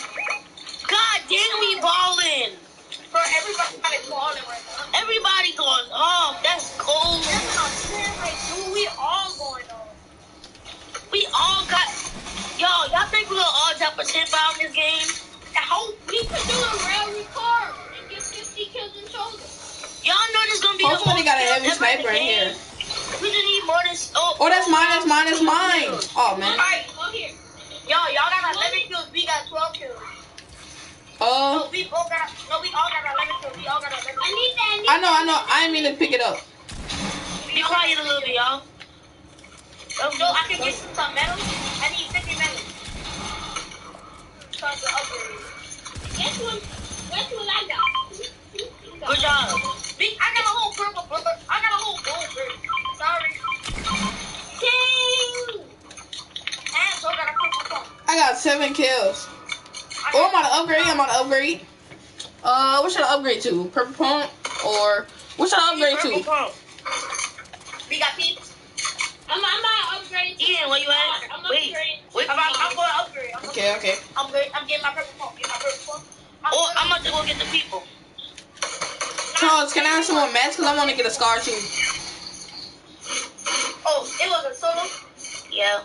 God damn, we balling. Bro, everybody got it balling right now. Everybody going off. That's cold. That's what I'm saying, like, dude, we all going on. We all got. Yo, y'all think we gonna all drop a 10 pound in this game? I hope. We could do a real record and get 50 kills in total. Y'all know this gonna be Hopefully the most got a heavy sniper in here. We just need more than. Oh, Oh, that's mine. That's mine. That's mine. Oh man. Alright, Come here. Yo, y'all got 11 kills, we got 12 kills. Uh, No, we both got, no, we all got 11 kills, we all got 11 kills. I need that. I need I know. I know. I didn't mean to pick it up. be quiet a little bit, y'all. No, I can get some, some metal. I need 50 metal. So I can upgrade. Guess what? Guess what I got? Good job. Big, I got a whole purple bird. I got a whole gold bird. Sorry. Ding! And so I got a purple phone. I got seven kills. I Oh, I'm got, about to upgrade. I'm on to upgrade. Uh, what should I upgrade to? Purple pump or what should I upgrade Purple to? pump. we got peeps. I'm, I'm not upgrading. to- Ian, where you at? I'm Wait. upgrading. Wait. I'm, I'm, I'm going to upgrade. I'm, Okay, okay. I'm, good. I'm getting my purple pump. Get my purple phone. I'm Oh, good. I'm about to go get the people. Charles, can I have some more mats? Cause I want to get a scar too. Oh, it was a solo. Yeah.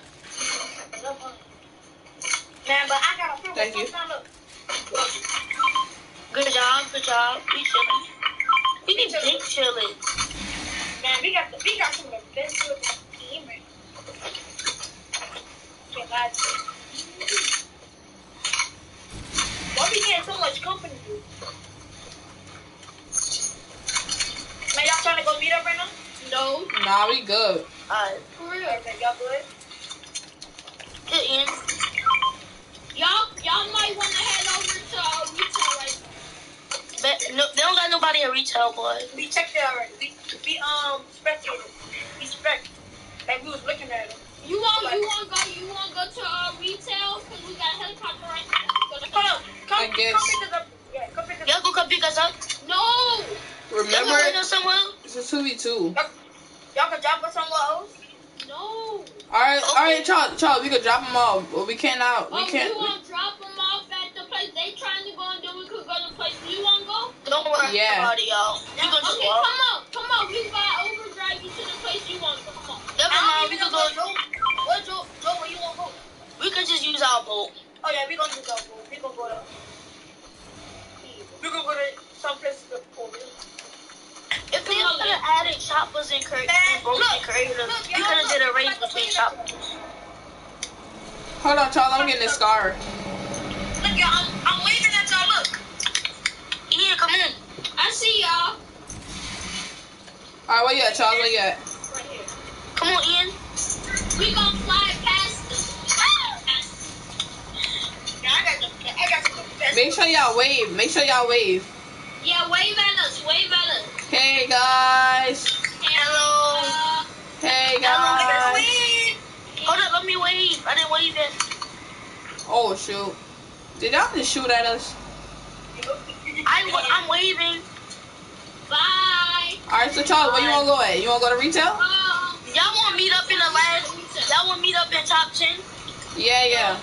Man, but I got a purple Thank you. phone. Now look. Good job. Good job. We chilling. We need big chilling. Man, we got the, we got some of the best kills in the game right now. Can't lie to you. Why we getting so much company, dude? Man, y'all trying to go meet up right now? No, Nah, we good. Alright. for real. Okay, y'all good? Good, Ian. Y'all, y'all might want to head over to uh, retail right now. But no, they don't got nobody at retail, boy. We checked it already. We, we um, spectated. We spec. Like, we was looking at it. You want, you want go, you want go to uh, retail? Cause we got a helicopter right now. Go to Hold up. Come, I come pick us up. Yeah, come pick us up. Y'all go come pick us up. No. Y'all Remember, go bring us somewhere. it's a two v two. Y'all can drop us somewhere else. No. All right, all right, Charles. Charles, we could drop them off, but we cannot. We Oh, can't. you We, want to drop them off at the place they trying to go and then we could go to the place you want to go? Don't worry Yeah. about it, y'all. We gonna just Okay, walk. come on, come on. We got overdrive you to the place you want to go. Come on. Never I mind. don't We even could know go. where Joe. Where Joe? Joe, where you want to go? We could just use our boat. Oh yeah, we gonna do that. bro. We gonna go to. We gonna go to some places to pull in. If they could have added choppers and, cre- and boats and creative, you could have did a race between choppers. Hold on, Charles. I'm getting this scar. Look, y'all, I'm, I'm waving at y'all. Look. Ian, come on. I see y'all. All right, where you at, Charles? Where you at? Right here. Come on, Ian. We gonna fly past them. Yeah, I got the, I got the best. Make sure y'all wave. Make sure y'all wave. Yeah, wave at us. Wave at us. Hey guys. Hello. Uh, Hey guys. Wave. Hold up, let me wave. I didn't wave yet. Oh shoot. Did y'all just shoot at us? I, I'm waving. bye. All right, so Charles, where you wanna go at? You wanna go to retail? Um, Y'all want to meet up in the last? Y'all want to meet up in top ten? Yeah, yeah.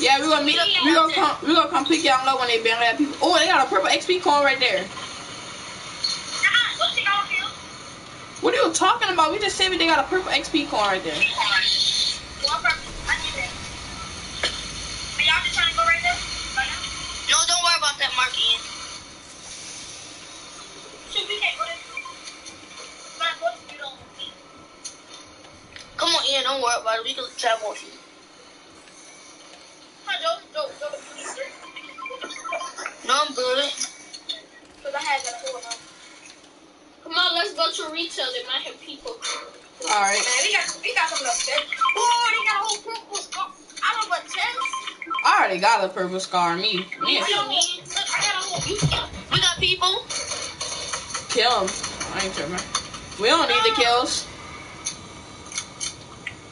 Yeah, we gonna meet up. We gonna come. We gonna come pick y'all up when they ban that people. Oh, they got a purple XP coin right there. What are you talking about? We just said we they got a purple XP coin right there. No, don't worry about that, Mark Ian. Shoot, we can't go there. But I'm supposed to do it on the feet. Come on, Ian. Don't worry about it. We can travel. Come on, Joe. Joe, Joe, you need this. No, I'm good. Because I had that whole come on, let's go to retail. They might have people. All right. Man, we got, we got some of the. Oh, they got a whole purple scarf. I don't what chest. I already got a purple scar. Me. Me. I don't need. Look, I got a whole. We got people. Kill him. I ain't tripping. We don't need the kills.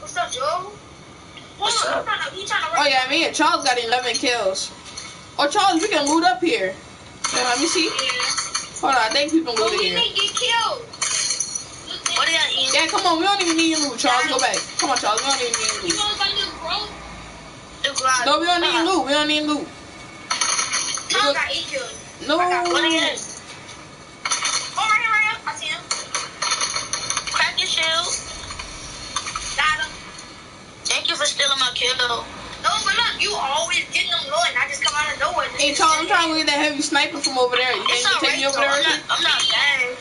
what's up, Joe? What's up? trying to, trying to Oh yeah, me and Charles got 11 kills. Oh Charles, we can loot up here. Yeah, let me see. Hold on, I think people But looted we here. didn't get killed. What do you got, Ian? Yeah, come on, we don't even need loot. Charles, go back. Come on, Charles, we don't even need You loot. know about the growth? No, we don't need loot. Uh-uh. We don't need loot. Charles got eight kills. No. What do you got? Oh, right here, right here. I see him. Crack your shield. Got him. Thank you for stealing my kill. No, but look, you always getting them low, and I just come out of nowhere. Hey just- Charles, I'm trying to get that heavy sniper from over there. You It's think you alright, take over there? I'm not, I'm not bad.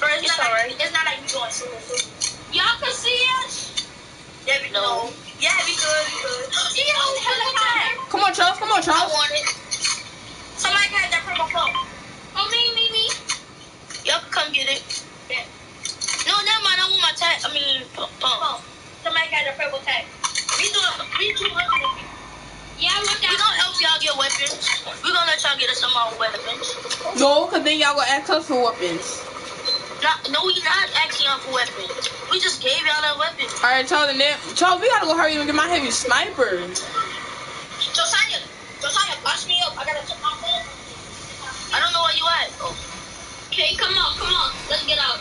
Bro, it's, It's not like, alright. it's not like we going solo solo. Y'all can see us? Yeah, we No. no. Yeah, we good, we good. See us on the helicopter? Come on, Charles. Come on, I want it. Somebody had that purple phone. Oh, me, me, me. Y'all can come get it. Yeah. No, never mind. I want my tag. I mean, pump. Phone. Somebody had the purple tag. We doing, we 200. Yeah, I went We down. gonna help y'all get weapons. We gonna let y'all get us some more weapons. No, cause then y'all gonna ask us for weapons. Not, no, we not asking y'all for weapons. We just gave y'all that weapon. All right, Charles, and then Charles, we gotta go hurry and get my heavy sniper. Josiah, Josiah, bust me up. I gotta check my phone. I don't know where you at. Oh, Okay, come on, come on. Let's get out.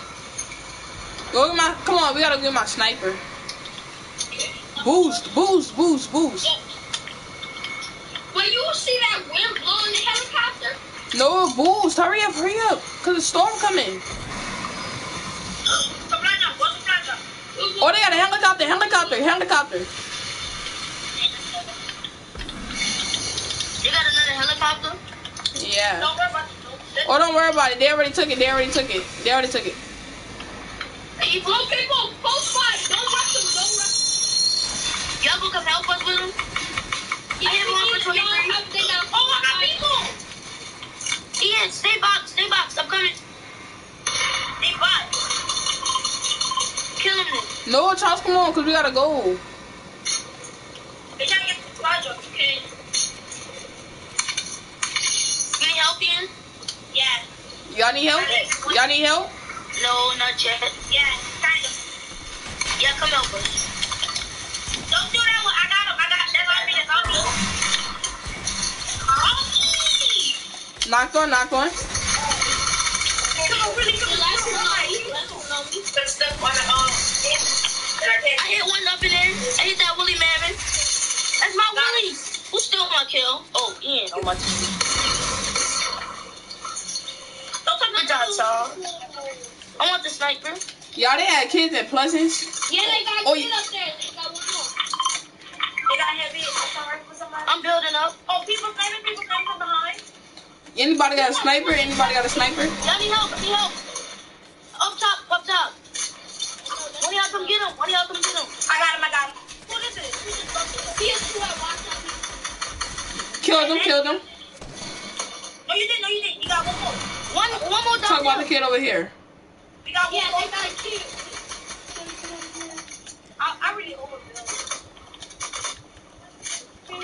Go get my. Come on, we gotta get my sniper. Boost, boost, boost, boost. When you see that wind blowing the helicopter, No boost. Hurry up, hurry up, cause the storm coming. Soprano, what's the plaza? Oh, they got a helicopter, helicopter, helicopter. you got another helicopter? Yeah. Don't worry about it. Oh, don't worry about it. They already took it. They already took it. They already took it. People, Go people, post fight. Don't rush them, don't rush y'all gonna come help us with them? Yeah, I have we one for 23. up there now. Oh, I got people. Ian, stay box, stay box. I'm coming. They bought. Kill him then. No, Charles, come on, cause we gotta go. They trying to get the squad plaza. Okay. You need help, Ian? Yeah. Y'all need help? Y'all need help? No, not yet. Yeah, kind of. Yeah, come help us. Don't do that one. I got him. I got That's on me. That's on me. On me. Knocked on, knocked. Come on, really, come on. Last one last one on me. Put stuff on the, um, I I hit one up in there. I hit that Willie Marin. That's my Willie. Who stole my kill? Oh, Ian on my team. Don't touch Good job, Charles. I want the sniper. Y'all, they had kids at Pleasance. Yeah, they got Oh, a kid yeah. up there. They got one more. They got heavy. It's alright for somebody. I'm building up. Oh, people coming. People coming from behind. Anybody got a sniper? Anybody got a sniper? Y'all need help. Need help. Up top, up top. One of y'all come get him. One of y'all come get him. I got him. I got him. Who this is? He is two at watch. Killed him, killed him. No, you didn't. No, you didn't. You got one more. One, one more Talk down about the kid over here. We got one Yeah, one they got a kid. I, I really overbuilt. He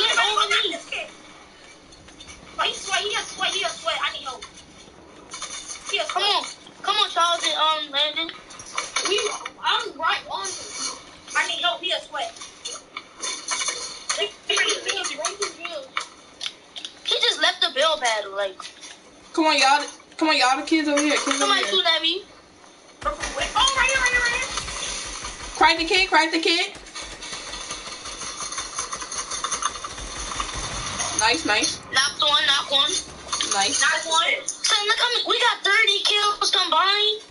is over me. This kid. He sweat. He a sweat. He a sweat. I need help. He a Come on. Come on, Charles and um, Landen. We, I'm right on him. I need help. He a sweat. Bills, right to Bills. He just left the bill pad. Like, Come on, y'all. Come on, y'all. The kids over here. Kids over somebody here. shoot at me. Oh, right here, right here, right here. Crack the kid. Crack the kid. Nice, nice, Knocked one, knocked one. nice. Not one. So look, how many- we got 30 kills combined.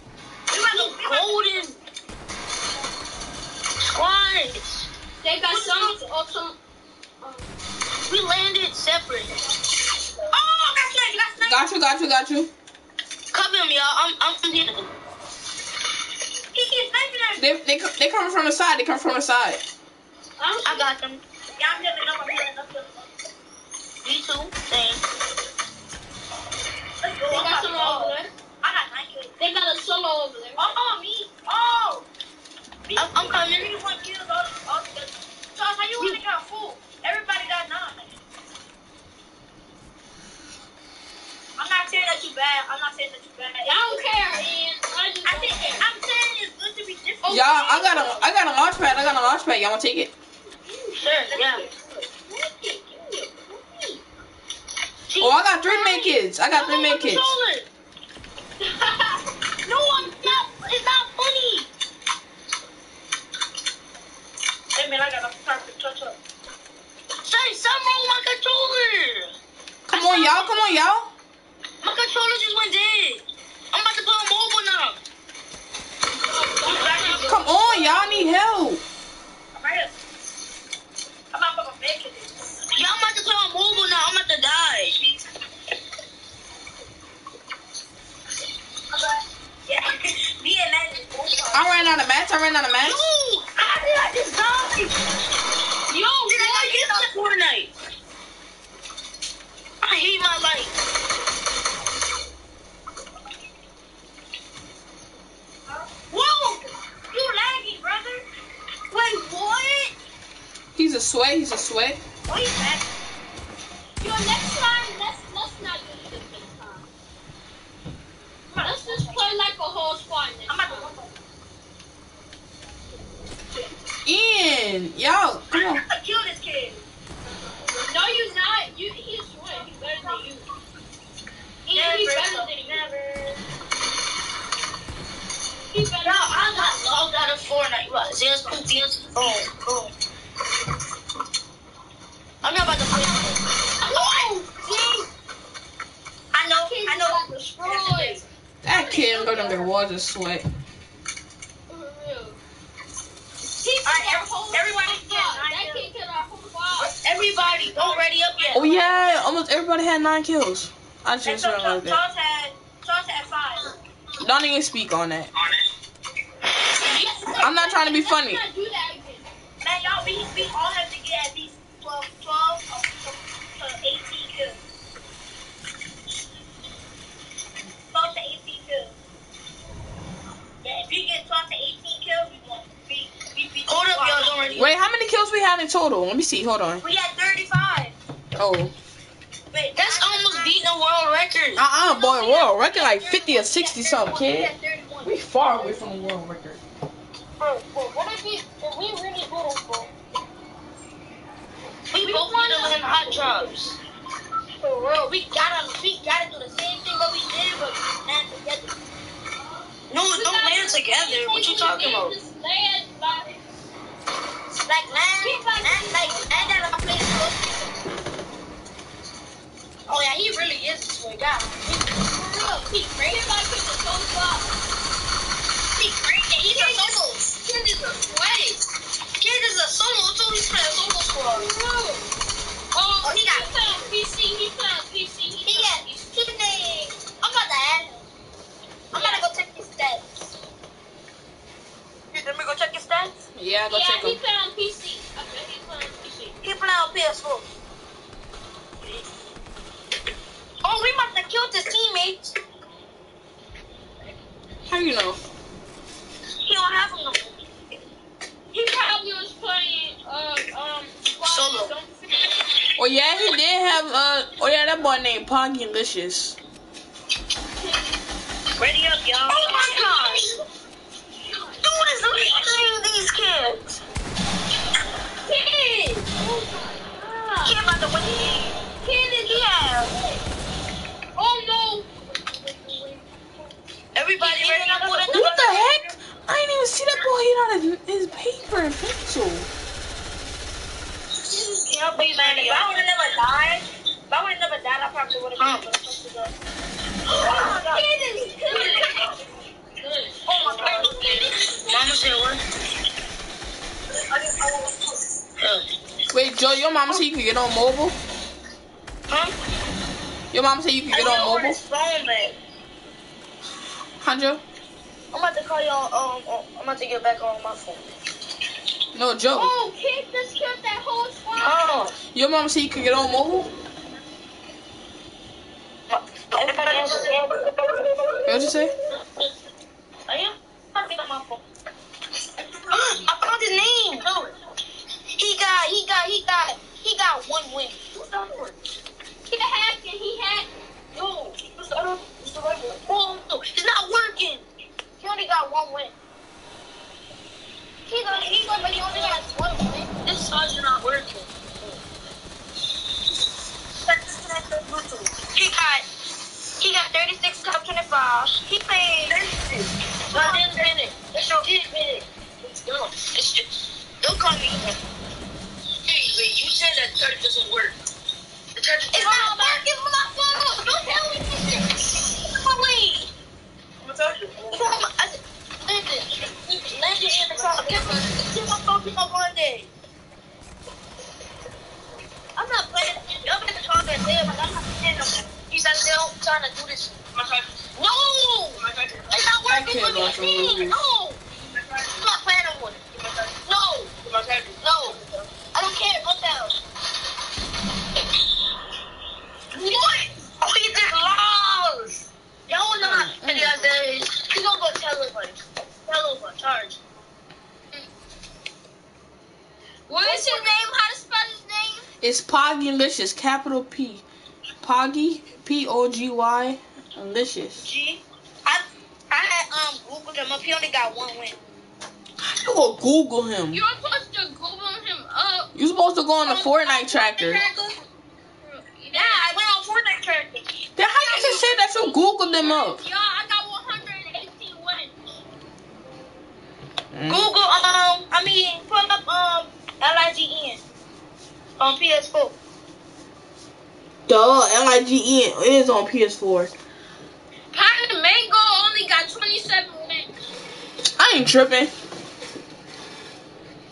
We might go. We might go. Golden squads. They got some, or some. Um, We landed separate. Oh, that's nice. That's nice. Got you, got you, got you. Cover him, y'all. I'm, I'm here. He keeps sniping at me. They, they, they coming from the side. They come from the side. I'm, got them. Yeah, I'm healing up. I'm healing up. Healing. Me too. Same. Let's go. They got about some go. over there. I got nine kills. They got a solo over there. Oh, oh me. Oh. Me. I'm- I'm coming. 31 kills all, all together. Charles, how you want to count full? Everybody got nine. I'm not saying that you bad. I'm not saying that you bad. I don't care, Ian. I just I don't think care. I'm saying it's good to be different. Oh, Y'all, I got a, I got a launch pad. I got a launch pad. Y'all wanna take it? Sure, yeah. Oh, I got three main kids. I got three main kids. No, I'm not. It's not funny. Hey man, I got a perfect touch up. Say, something wrong with my controller. Come on, y'all. Come on, y'all. My controller just went dead. I'm about to put on mobile now. Come on, y'all need help. I'm right here. I'm about to put my bacon in. Yeah, I'm about to put on mobile now. I'm about to die. Yeah. Me and that is both I ran out of mats. I ran out of Yo, mats. how did I just die? Yo, did I get that Fortnite? I hate my life. Whoa! You laggy, brother. Wait, what? He's a sweat. He's a sweat. Why you lagging? Yo, next time, let's let's not do this this time. Let's just play like a whole squad next I'm about to time. go. Ian, yo, come on. I'm gonna kill this kid. No, you're not. You, he's sweat. He's better than you. Ian, he's better than you. Never. He's better Yo, I got logged out of Fortnite. What? Zero two deals. Boom, boom. I'm not about to play. Oh, dang. I know. Kids I know. got destroyed. That kid looked under was a sweat. For real. Alright, our every- whole everybody get nine That kid killed our whole squad. Everybody, don't ready up yet. Oh yeah, almost everybody had nine kills. I And just so, realized that. Charles had Charles had five. Don't even speak on that. I'm not trying to be funny. Let's not do that again. Man, y'all, we, we all have to get at least 12, 12 or to, to 18 kills. 12 to 18 kills. Yeah, if you get 12 to 18 kills, we won. We, we, we, Hold up, y'all, don't. Wait, how many kills we had in total? Let me see. Hold on. We had 35. Oh, Wait, That's almost beating a world record. uh uh boy, world record like 50 or 60 something, kid. had 31. We far away from the world record. Bro, bro, what if we, if we really good on bro? We both need to learn hot jobs. For real, we gotta, we gotta do the same thing what we did, but man, together. No, don't land together. What you talking about? Land Like, land, and like, and that I play Oh yeah, he really is a swear guy. He, For real. He crazy like he's a solo squad. he crazy. He's a. Kid is a sweat. Solo too. He's playing solo. Oh, Oh, found PC. He He got. found PC. He named. I'm him. About to go check his stats. Let me go check his stats. Yeah, go Yeah, check he him. found PC. Okay, he found PC. He playing on PS4. Oh, we must have killed his teammates. How you know? He don't have him no more. He probably was playing uh um Solo. Oh yeah, he did have uh. Oh yeah, that boy named Poggy Licious. Ready up, y'all. Oh my gosh. Dude is leading these kids. Kid! Oh my god. Kid about to the game. Kid is Yeah. Oh no! Everybody ready up with another What the heck? I didn't even see that boy hit out his, his paper and pencil. Yeah, but man, if I would have never died, if I would have never died, I probably would have been able to push. Oh my god. Kid is good. Oh my god. Mama said what? Wait, Joe, your mama said you could get on mobile? huh? Your mama said you could I get need on to order mobile? his phone back. Huh, Joe? I'm about to call you on, um, um, I'm about to get back on my phone. No, Joe. Oh, kid just killed that whole squad. Oh. Your mama said you could get on mobile? Everybody else is What'd you say? I am. I'm on my phone. I found his name. He got, he got, he got, he got one win. Who's that for? He hacked and he hacked. No, it's the other, it's the right one. Oh, it's not working. He only got one win. He got, he got, but he only got one win. This charger not working. He got, he got 36 top 25. He played 36. No, I didn't win it. It's your did win it. No, it's just, don't call me. Hey, wait, you said that charger doesn't work. The charger it's not working phone. Don't tell me this. Wait. I'm I'm not playing. I'm trying to do this. No! It's not working me. No! I'm not playing no. No! No! I don't care. Go down. What? He just lost. Y'all not. And the other is, he gonna go tell everybody. Tell everybody. Charge. What is his name? How to spell his name? It's Poggy Licious, capital P. Poggy, P O G Y, Licious. G. I, I had um Googled him up. He only got one win. You go Google him. You're supposed to Google him up. You supposed to go on the Fortnite tracker. Yeah, I went on Fortnite tracker. Then how you just say that you Googled them up? Yo, I got 118 wins. Google um I mean pull up um L I G N on PS4. Duh, L I G N it is on PS4. Cotton Mango only got 27 wins. I ain't tripping.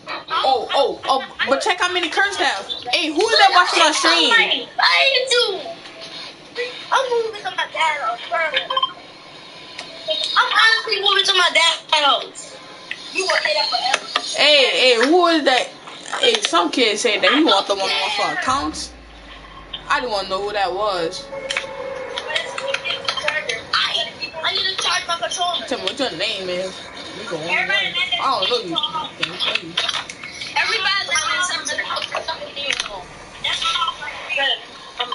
Oh, oh, oh, but check how many curse have. Hey, who is that watching my stream? I do. I'm moving to my dad's house. I'm honestly moving to my dad's house. You will stay there forever. Hey, hey, who is that? Hey, some kid said that he want them on one for accounts. I didn't want to know who that was. I, I need to charge my controller. Tell me what your name is. Oh, you go on one. I don't know you. Can't tell you. Everybody's having something something new. That's all.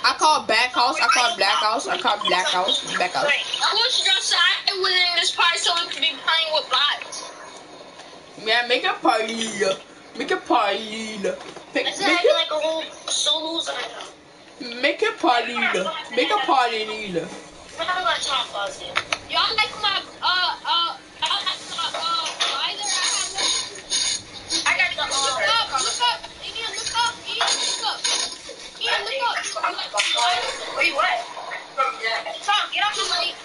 I call back house. I call black house. I call black house. Black house. Who's just I within this party so we can be playing with bots? Yeah, make a party. Make a party. Make, make, a, like a whole solos. make a party. Make a party. We're not gonna talk about it. Y'all like my uh uh y'all like my uh visor I have? I got the uh Look up, look up, Ian, look up, Ian, look up. Ian, look up. You like my visor? Where you at? Tom, get off my seat.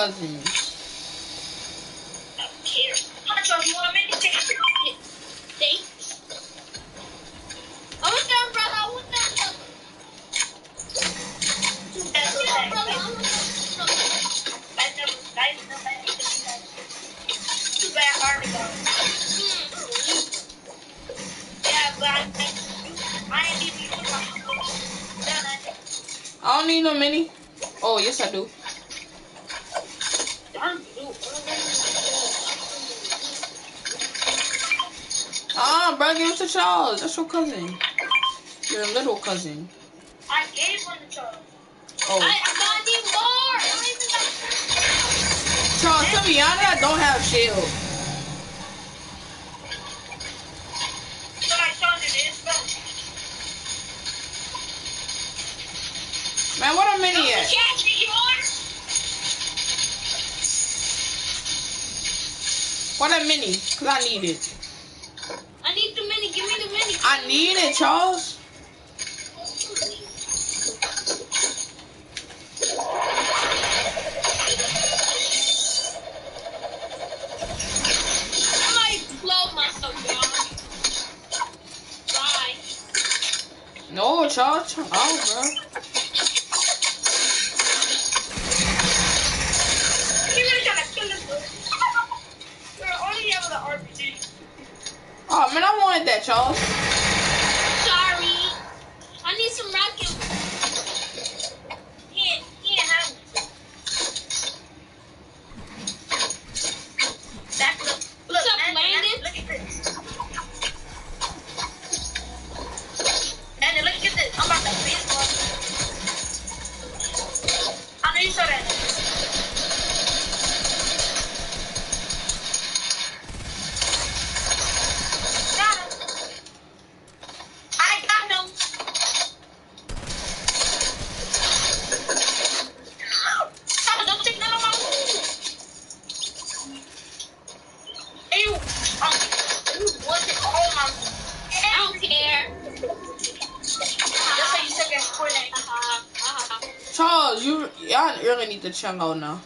二十一 your cousin? Your little cousin. I gave one to Charles. Oh. I, I got need more! Charles, tell me, I don't have shield. Man, what a mini at? What a mini, because I need it. Shango, no.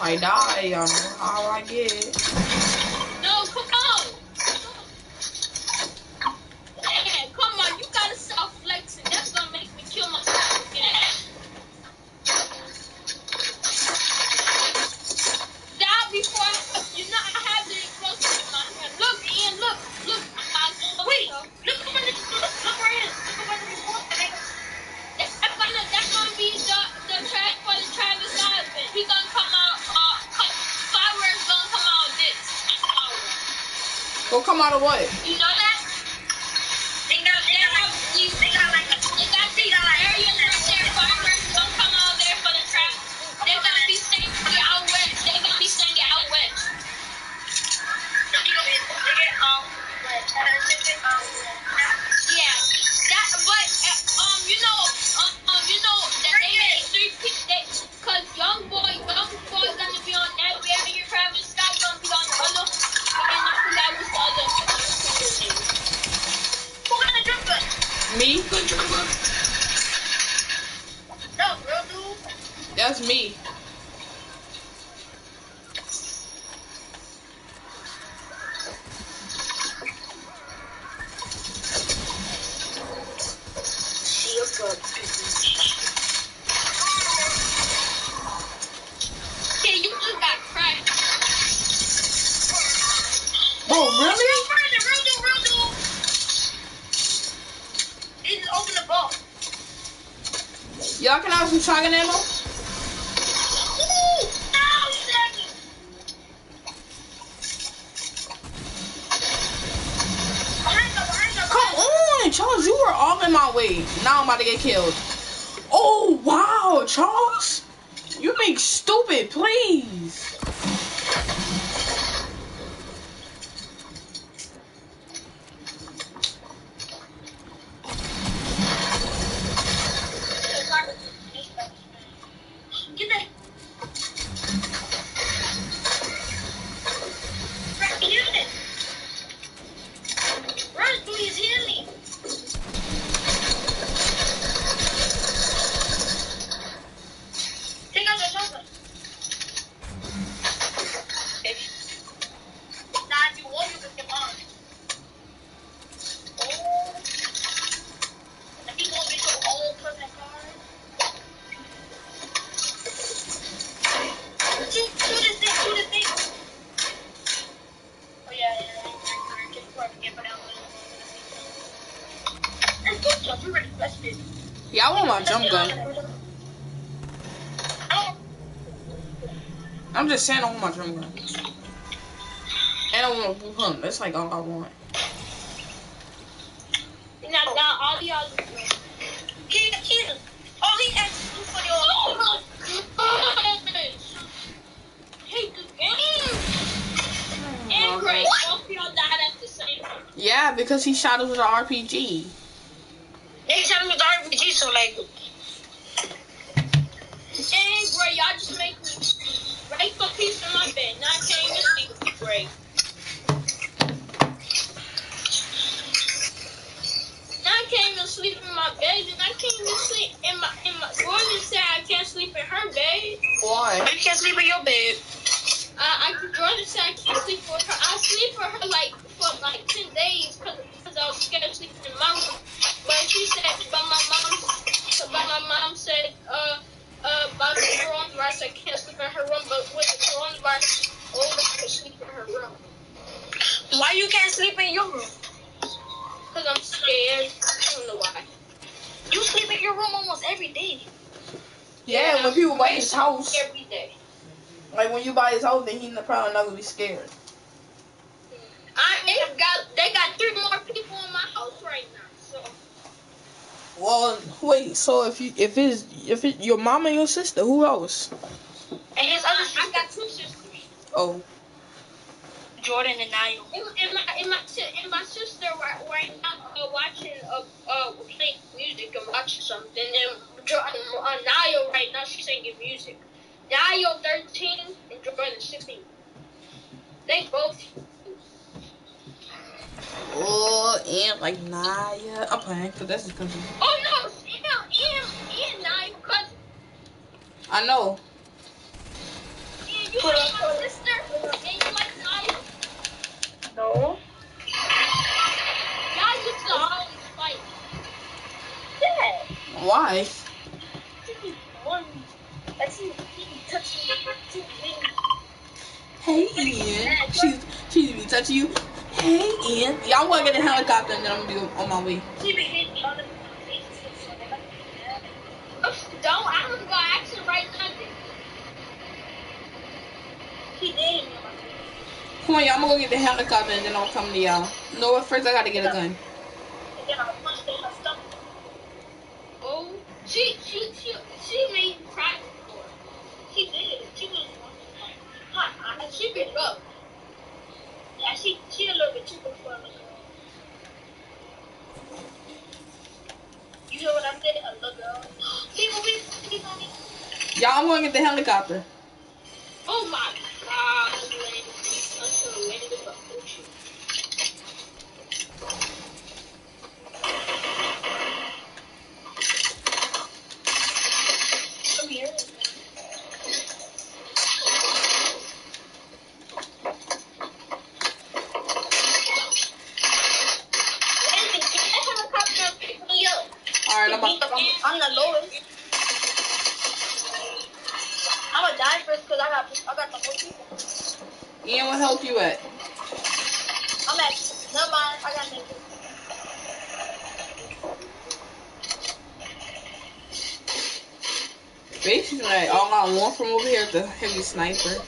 I die, y'all Charles? You being stupid, please. cream. And I want blue hump. That's like all I want. Now, now all y'all. the. Game. All the at the same. Yeah, because he shot us with an RPG. they're probably not gonna be scared. I they got they got three more people in my house right now. So. Well, wait. So if you if it's if it your mom and your sister, who else? No, to y'all. First I gotta get a gun. sniper.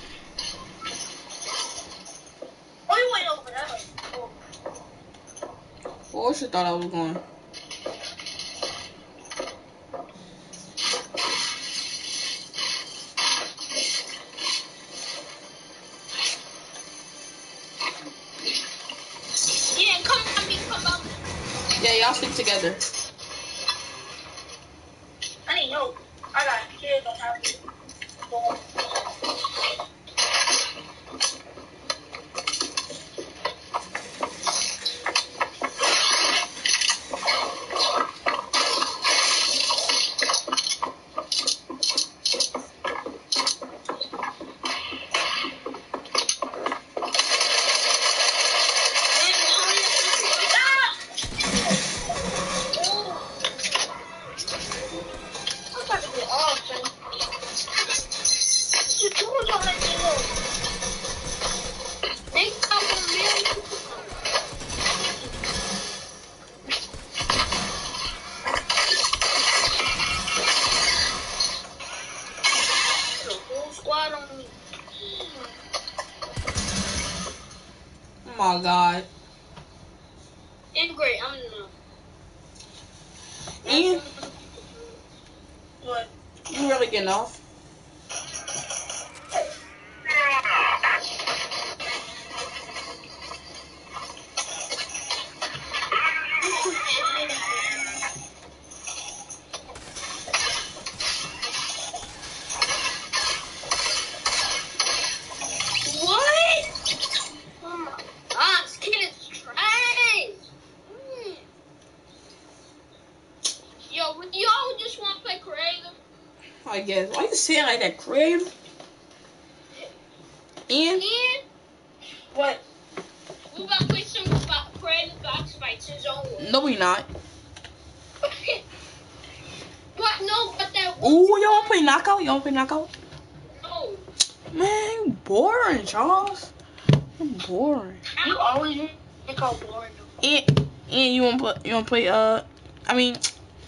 Play? You wanna play? Uh, I mean,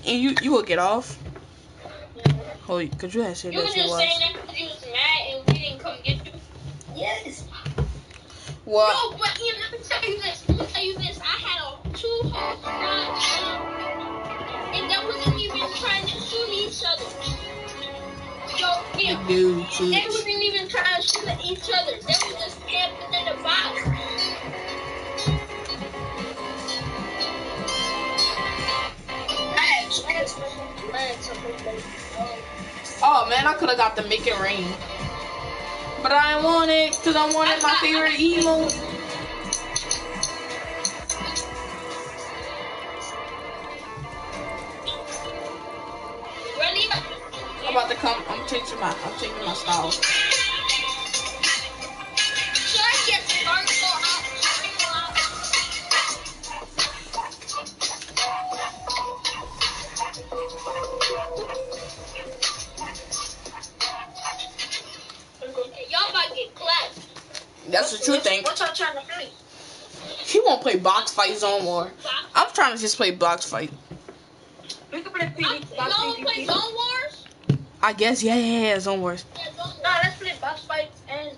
Ian, you you will get off. Oh, cause you had said You that you was. saying that because you was mad and we didn't come get you. Yes. What? No, but Ian, let me tell you this. Let me tell you this. I had a two whole squad, and that wasn't even trying to shoot each other. Ian, Dude, they wasn't even trying to shoot at each other. They Oh man, I could have got the make it rain, but I didn't want it because I wanted my favorite emo. I'm about to come. I'm changing my. I'm changing my style. Zone war. I'm trying to just play box fight. We can play I'm, PvP. Box y'all wanna play PvP. Zone Wars? I guess yeah, yeah, yeah. Zone wars. Yeah, Zone Wars. Nah, let's play box fights and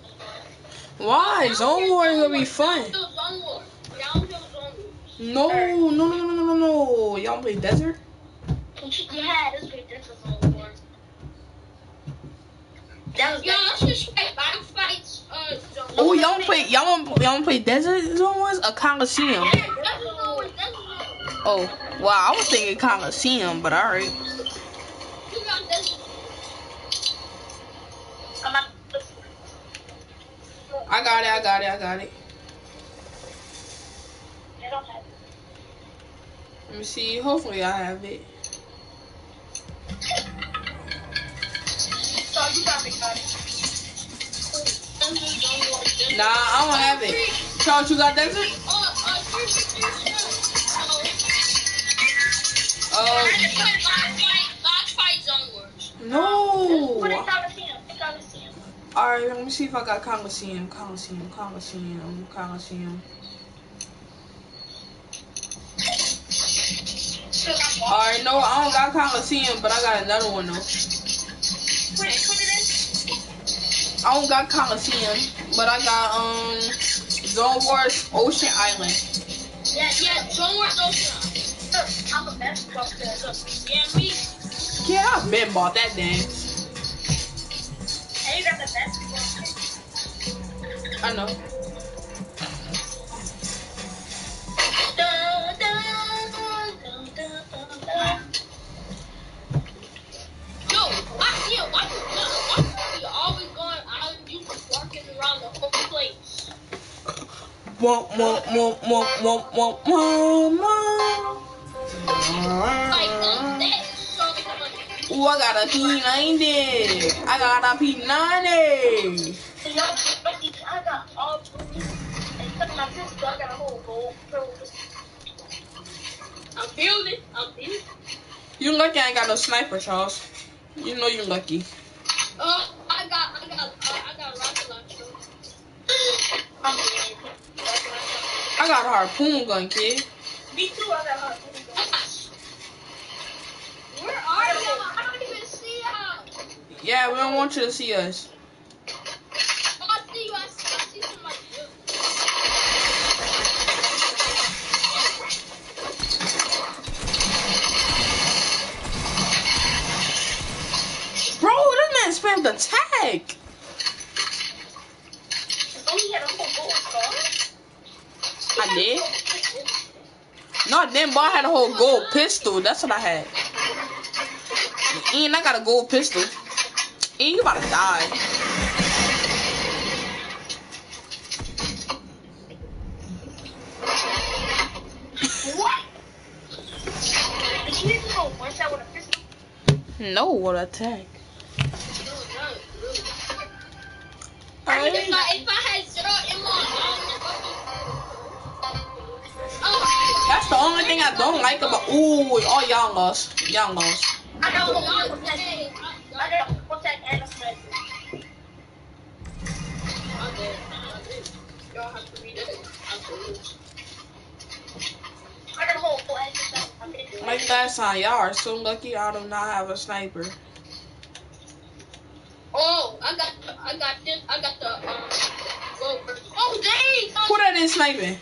Why? Zone wars will be fun. Downhill Zone Wars. Downhill Zone Wars. No, no, no, no, no, no, no. Y'all play desert? yeah, let's play this is Zone Wars. That was Yo, let's just play box fights. Uh, Zone Oh, y'all play? Y'all want? Y'all wanna play desert zone wars? A coliseum? Oh, wow. I was thinking coliseum, but all right. You got this. I'm not. I got it. I got it. I got it. Let me see. Hopefully, I have it. Nah, I don't have it. Charles, you got desert? Oh Box fight, box fight Zone Wars. No. Coliseum. Coliseum. All right, let me see if I got coliseum. Coliseum. Coliseum. Coliseum. All right, no, I don't got coliseum, but I got another one though. Put put it in. I don't got Coliseum, but I got um Zone Wars Ocean Island. Yeah, Yeah, Zone Wars Ocean. Look, I'm a mess buster. Yeah, me. Yeah, I've been bought that dance. And you got the. I know. Yo, Why you always and around the whole place? Womp, womp, womp, womp, womp, womp, womp, womp. Ooh, I got a P90. I got a P90. I got all. Except my sister, I got a whole gold. I'm building. I'm building. You lucky I ain't got no sniper, Charles. You know you lucky. Uh, I got, I got, uh, I got rocket launcher. I'm dead. I got a harpoon gun, kid. Me too, I got hot. Where are y'all? I don't even see y'all. Yeah, we don't want you to see us. Bro, this the tag. I did. No, didn't, but I had a whole gold pistol. That's what I had. And I got a gold pistol. Ian, you about to die. What? Did you even go one shot with a pistol? No, what attack? tag. If I, if I had zero oh, That's the only thing I don't like about. Ooh, oh y'all lost. Y'all lost. I a Y'all have to read it. Absolutely. I got a whole gold and a sniper. I'm dead. Like that sign, y'all are so lucky I do not have a sniper. Oh, I got, the, I got this, I got the, um, first. Oh, dang! Who that is sniping?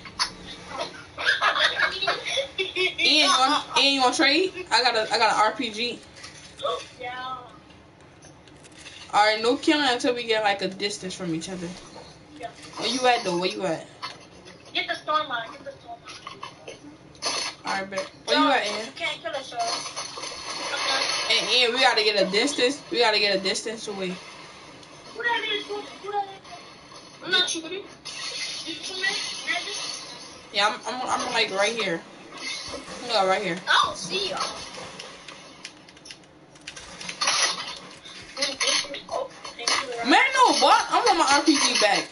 Want, Ian, you want to trade? I got a, I got an RPG. Yeah. All right, no killing until we get like a distance from each other. Where you at though? Where you at? Get the storm line. Get the storm line. All right, bet. Where you at, Ian? You can't kill us, y'all. And Ian, we gotta get a distance. We gotta get a distance away. Who that is? Who, who that is? I'm not shooting. You? Magic? Yeah, I'm, I'm, I'm like right here. Yeah, right here. I don't see y'all. Man, no, but I want my RPG back.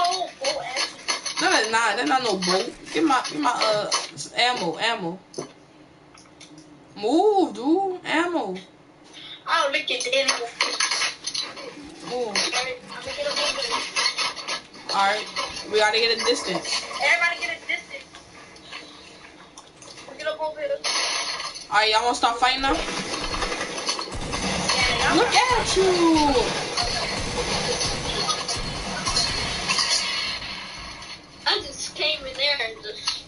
What is the whole gold and No, that's not. That's not no boat. Get my, get my uh ammo, ammo. Move, dude. Ammo. I'll lick it anyway. Move. Alright, I'm gonna get a little bit. All right, we gotta get a distance. Everybody get a distance. Get up over here. All right, y'all wanna start fighting now? Yeah, Look at you. Came in there and just.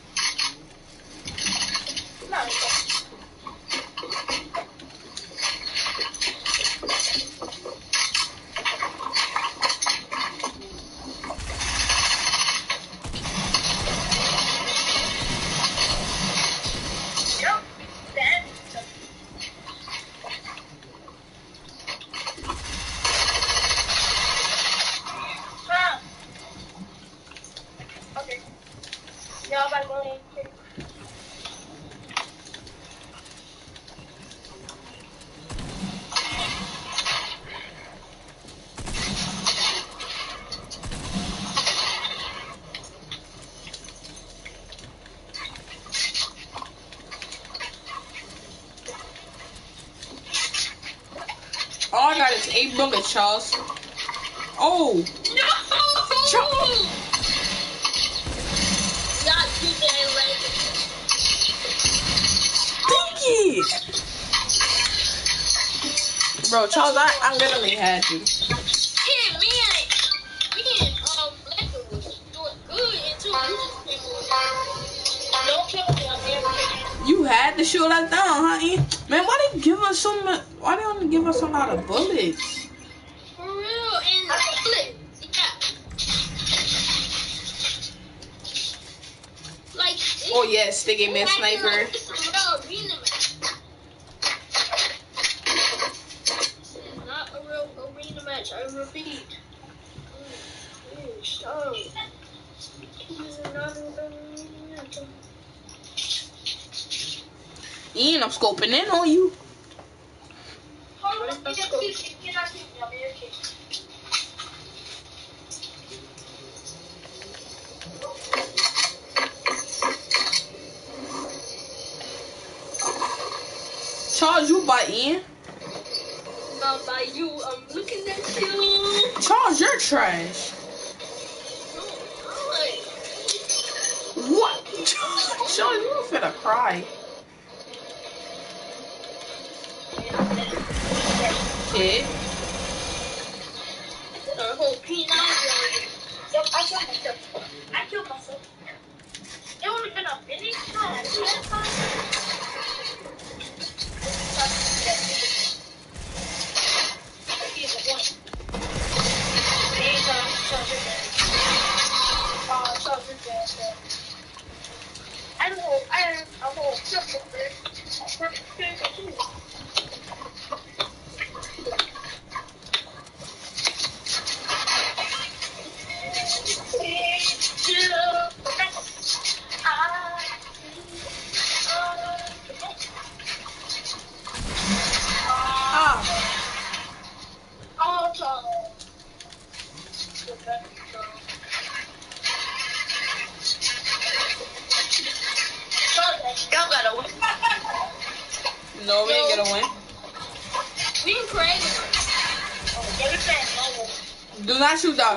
They gave me a sniper. I killed myself. It would have been a time.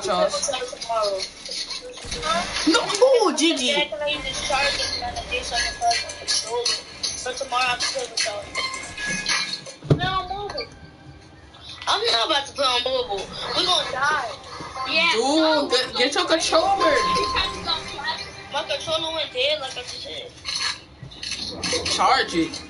Charles. No, oh, Gigi. So I play with I'm not about to play on mobile. We're gonna die. Yeah. Dude, get, get your controller. My controller went dead like I just said. Charge it.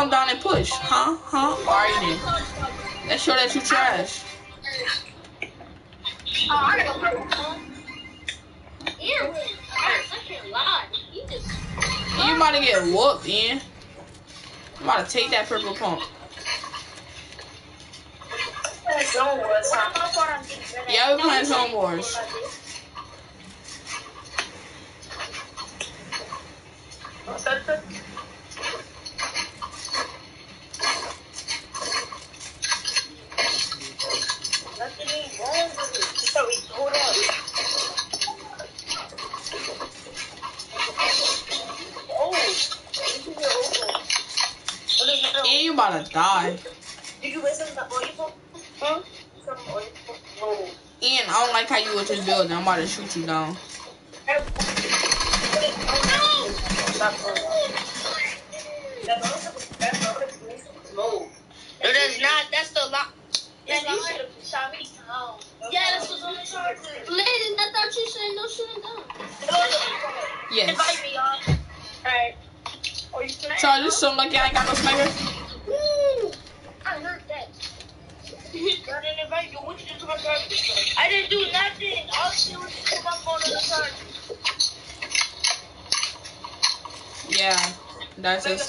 come down and push, huh? Huh? Bargaining. That show that you trash. You about to get whooped, Ian. I'm about to take that purple pump. Yeah, we're playing Zone Wars. you know.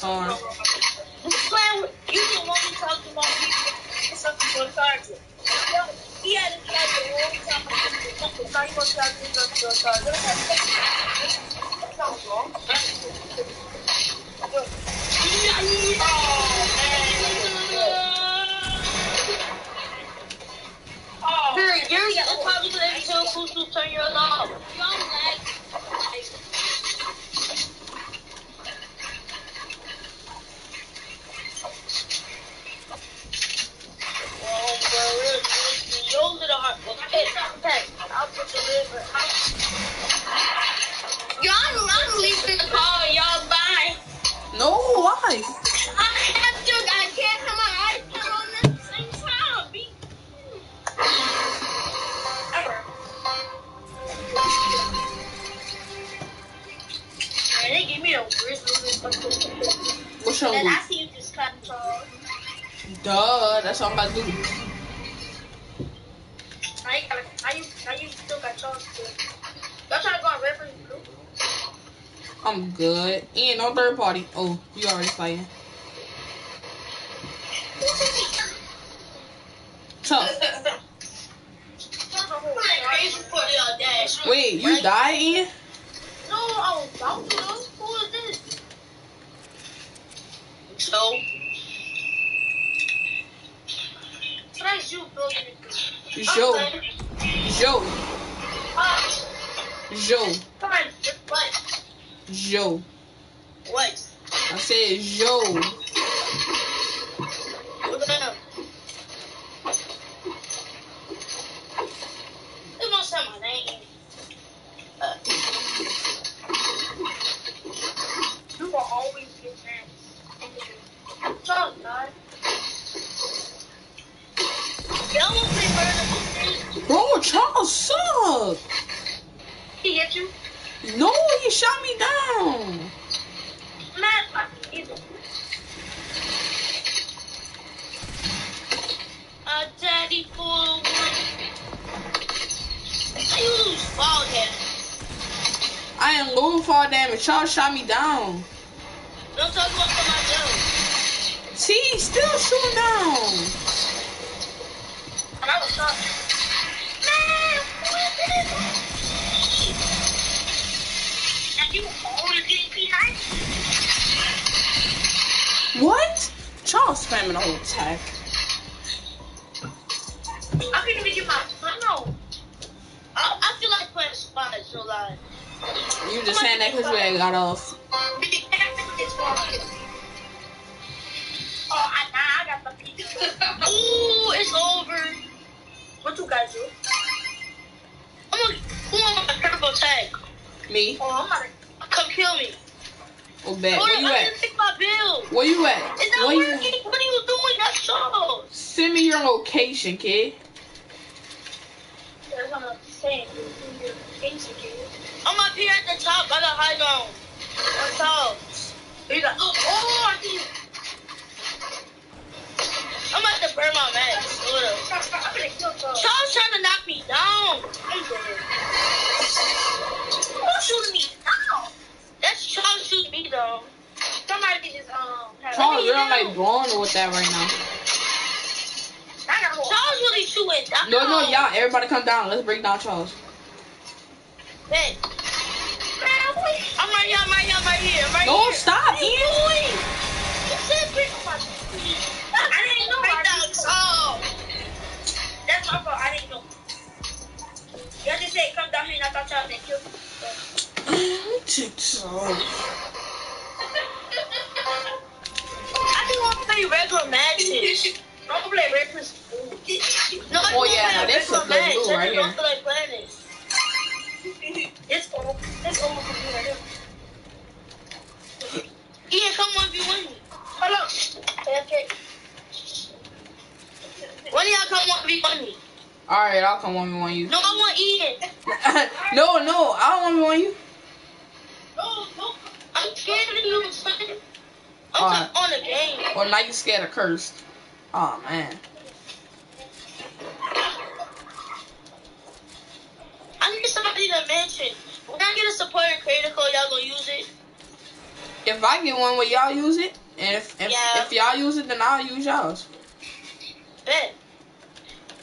storm. What's wrong? And I see you just control. Duh, that's all I'm about to do. Now you, gotta, now you, now you still got charged too. Y'all trying to go on red versus blue? I'm good. And no third party. Oh, you already fighting. down. Let's break down Charles. I you scared of cursed? Oh man. I need somebody to mention. When I get a supporter creator code, y'all gonna use it? If I get one, will y'all use it? And if if, yeah. if y'all use it, then I'll use y'all's. Bet.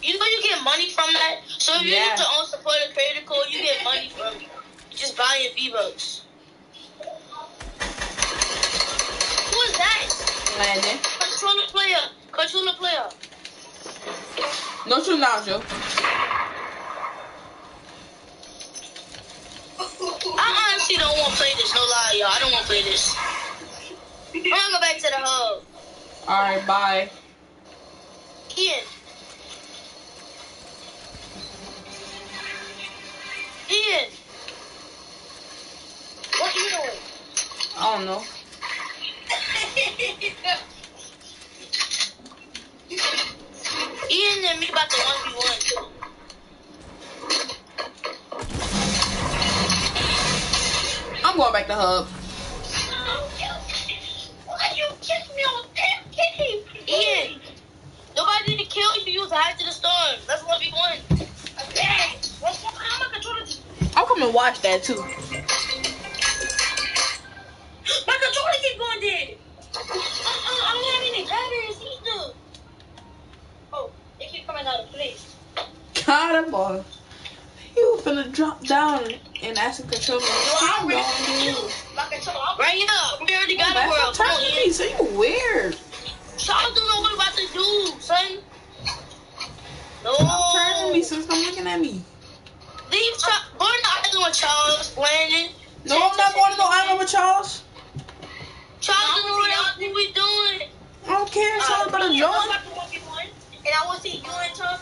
You know you get money from that. So if yeah. you use to own supporter creator code, you get money from it. you just buying V bucks. Who is that? Landen. Controller player. Controller player. No true now, Joe. I honestly don't want to play this. No lie, y'all. I don't want to play this. I'm gonna go back to the hub. Alright, bye. Ian. Ian. What are you doing? I don't know. Ian and me about to 1v1. I'm going back to hub. Why you kiss me on damn kitty? Ian. Nobody need to kill you. You was to the storm. Let's 1v1. Okay. What's wrong? How am I controlling this? I'll come and watch that too. My controller keep going dead. Uh-uh, I don't have any batteries either. Oh, they keep coming out of place. God, that boy. You finna drop down and ask the controller. Well, I what you already gonna do? killed my controller. Right here. We already got a world. up, Come turn to me, so you weird. Charles don't know what we're about to do, son. No. Stop turning to me, sis. Stop looking at me. Leave Charles. Go in the island with Charles, Landen. No, I'm not going to no island with Charles. Charles No, don't know what y'all else we doing. I don't care. Charles Uh, better me and join. Charles about to 1v1, And I want to see you and Charles.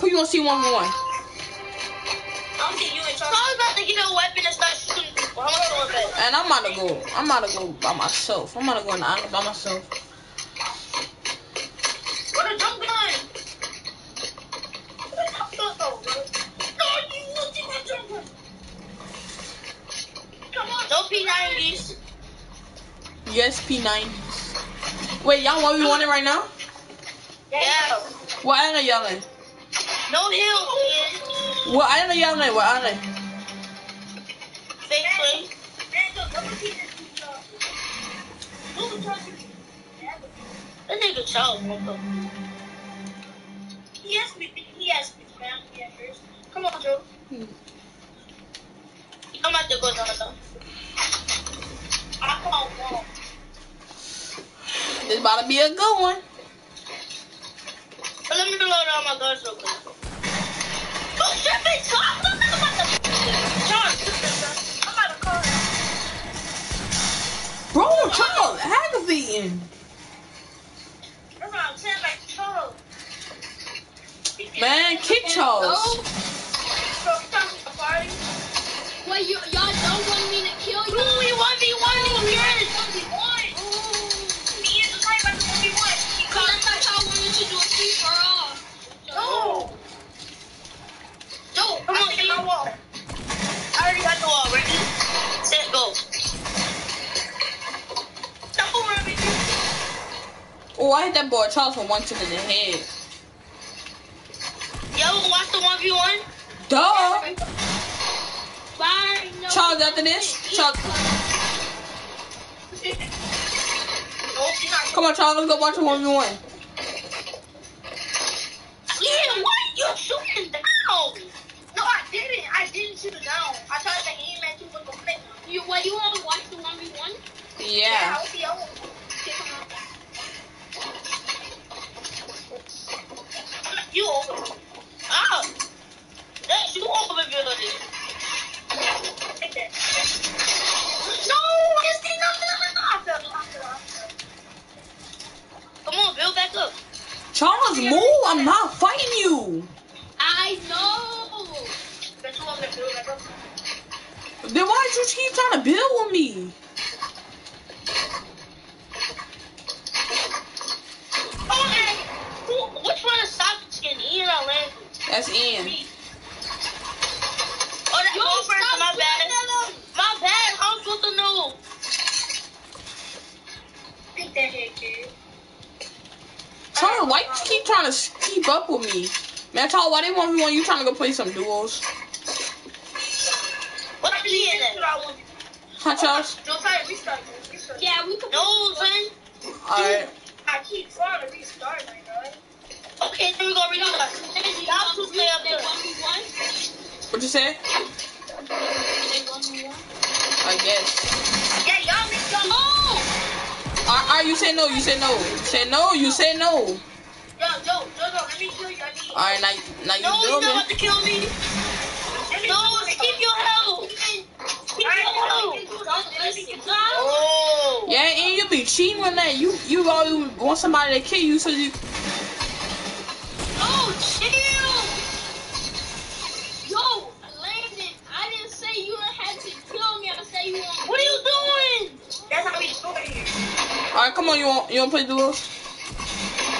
Who you gonna see one v one? I want to see you and Charles. Charles about to get a weapon and start shooting people. How much doing that? And I'm about to go. I'm about to go by myself. I'm about to go on the island by myself. What a jump gun. What a jump gun, though, bro? No, you look at my jump gun. Come on. No P90s. Yes, P90s. Wait, y'all one v one it right now? Yeah. What island y'all in? No hill. What island y'all in? What island? Fake play. Man, look, let me see this. Look at Charles. That nigga Charles woke up. He asked me. He asked me, man. He asked first. Come on, Joe. I'm about to go down though. I call wall. This about to be a good one. Let me reload all my guns real quick. Go ship it, Charles. I'm about to. Charles, I'm about to call him. Bro, Charles, aggravating. That's what I'm saying, like Charles. Man, kick oh, Charles. Oh, wait, you, y'all don't want me to kill you? Who we 1v1 again? Me and the guy about to 1v1. He Cause called I thought y'all wanted to do a free for all. No. Yo, come on, taking my wall. I already got the wall. Ready? Set, go. Don't. Oh, I hit that boy Charles for one tip in the head. Yo, watch the 1v1. Duh. Bye. No. Charles, after this, Charles, No, she's not. come on, Charles, let's go watch a one v one. Ian, why are you shooting down? No, I didn't. I didn't shoot it down. I tried to aim at you with the flame. You, wait, you want to watch the 1v1? Yeah. I'll see. I will. You over. Oh. That's you over building. Charles, move. I'm not fighting you. I know. Bet you want me to build back up. Then why did you keep trying to build with me? Who, which one is soccer skin? Ian or Landen? That's Ian. Oh, that Yo, first, my bad. My bad, I'm with the know. Take that head kid. Tara, why you oh, keep trying to keep up with me? Man, Tara, why they want me when you trying to go play some duels? What are you in it? Huh, Yeah, we can. No, son. Alright. I keep trying to restart, my guy. Okay, here we go, restart. Y'all two play up there. 1v1? What'd you say? I guess. Yeah, y'all make y'all. No! Are, are you say no? You say no. Say no. You say no. Yo, yo, yo, yo. Let me kill you. All right, now, now you kill me. No, you're not about to kill me. No, keep your health. Oh. Yeah, and you be cheating on that. You you always want somebody to kill you, so you. Oh, chill. Yo, Landen, I didn't say you didn't have to kill me. I said you want. What are you doing? That's how we destroy here. Alright, come on, you want you wanna play duos?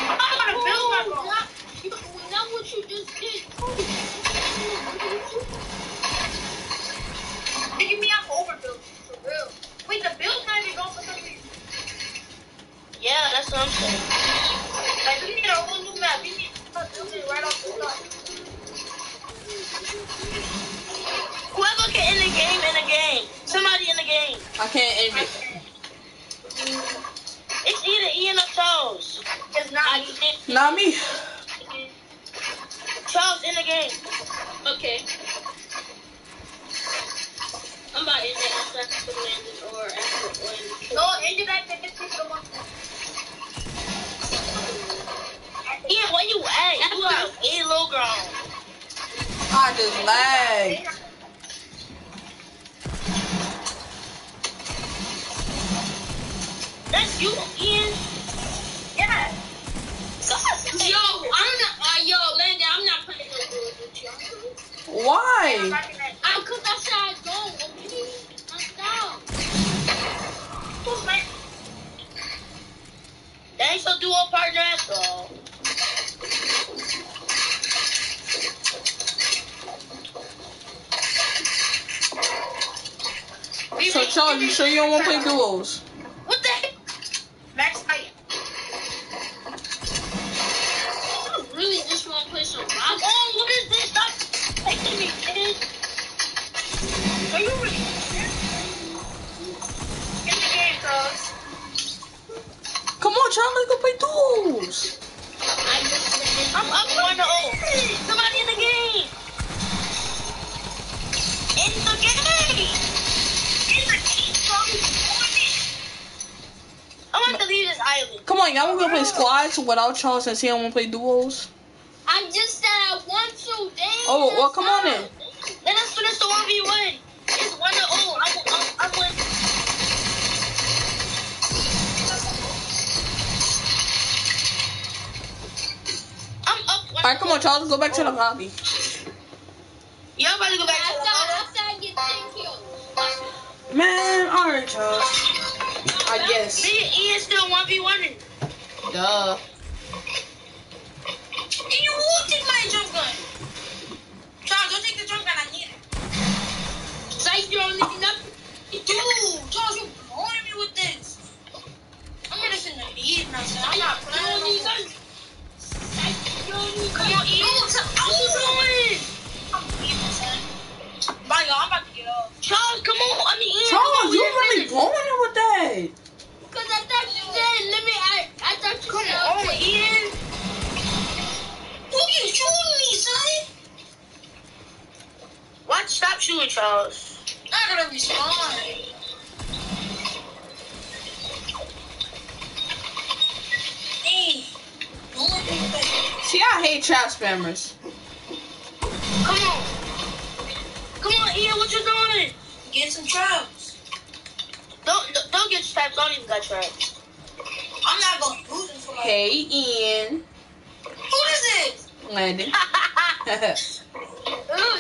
I'm gonna build my goal. not, you, not what you just did. Nigga, me, I'm overbuilt. For real. Wait, the build's not even going for some reason. Yeah, that's what I'm saying. Like, we need a whole new map. We need to build it right off the start. Whoever can end the game, in the game. Somebody in the game. I can't end it. It's either Ian or Charles. It's not I me. can't. Me. Charles in the game. Okay. I'm about to end it after Landen or after Landen. No, end it at the 15 to the one. Ian, where you at? I just lag. That's you, Ian. Yeah. God, Yo, I'm not. Uh, yo, Landen, I'm not playing no good with you. Why? I, cause I said I don't. Okay, I'm down. Who's my That ain't your duo partner after all. So Charles, you sure you don't wanna play duos? Island. Come on, y'all wanna go play squads without Charles and see I wanna play duos? I just said I want to. Dang. Oh, well, that's come on not- then. Let us finish the 1v1. It's one to oh. I'm, I'm, I'm winning. I'm up. Alright, come on, Charles, go back to the lobby. Y'all about to go back to the lobby. after I get 10 kills. Man, alright, Charles. I guess. Me and Ian still 1v1. Duh. And you will take my jump gun. Charles, don't take the jump gun. I need it. Like you don't need nothing. Dude, Charles, you blowing me with this. I'm gonna send the lead now, son. I'm not You playing. don't no need more. nothing. Like you don't need Come on, Ian. I'm doing. I'm son. Bye, y'all. I'm about to get off. Charles, come on. I mean, Ian. Charles, you we didn't really blowing it with that. Cause I thought you said let me. I, I thought you Come said. on, okay. Ian. Who you shooting me, son? Watch, stop shooting, Charles. I gotta respond. Hey, don't let me play. See, I hate trap spammers. Come on. Come on, Ian, what you doing? Get some traps. Don't don't- don't get trapped. Don't even got trapped. I'm not gonna use them for like. Hey, Ian. Who is this? Landen. Ooh,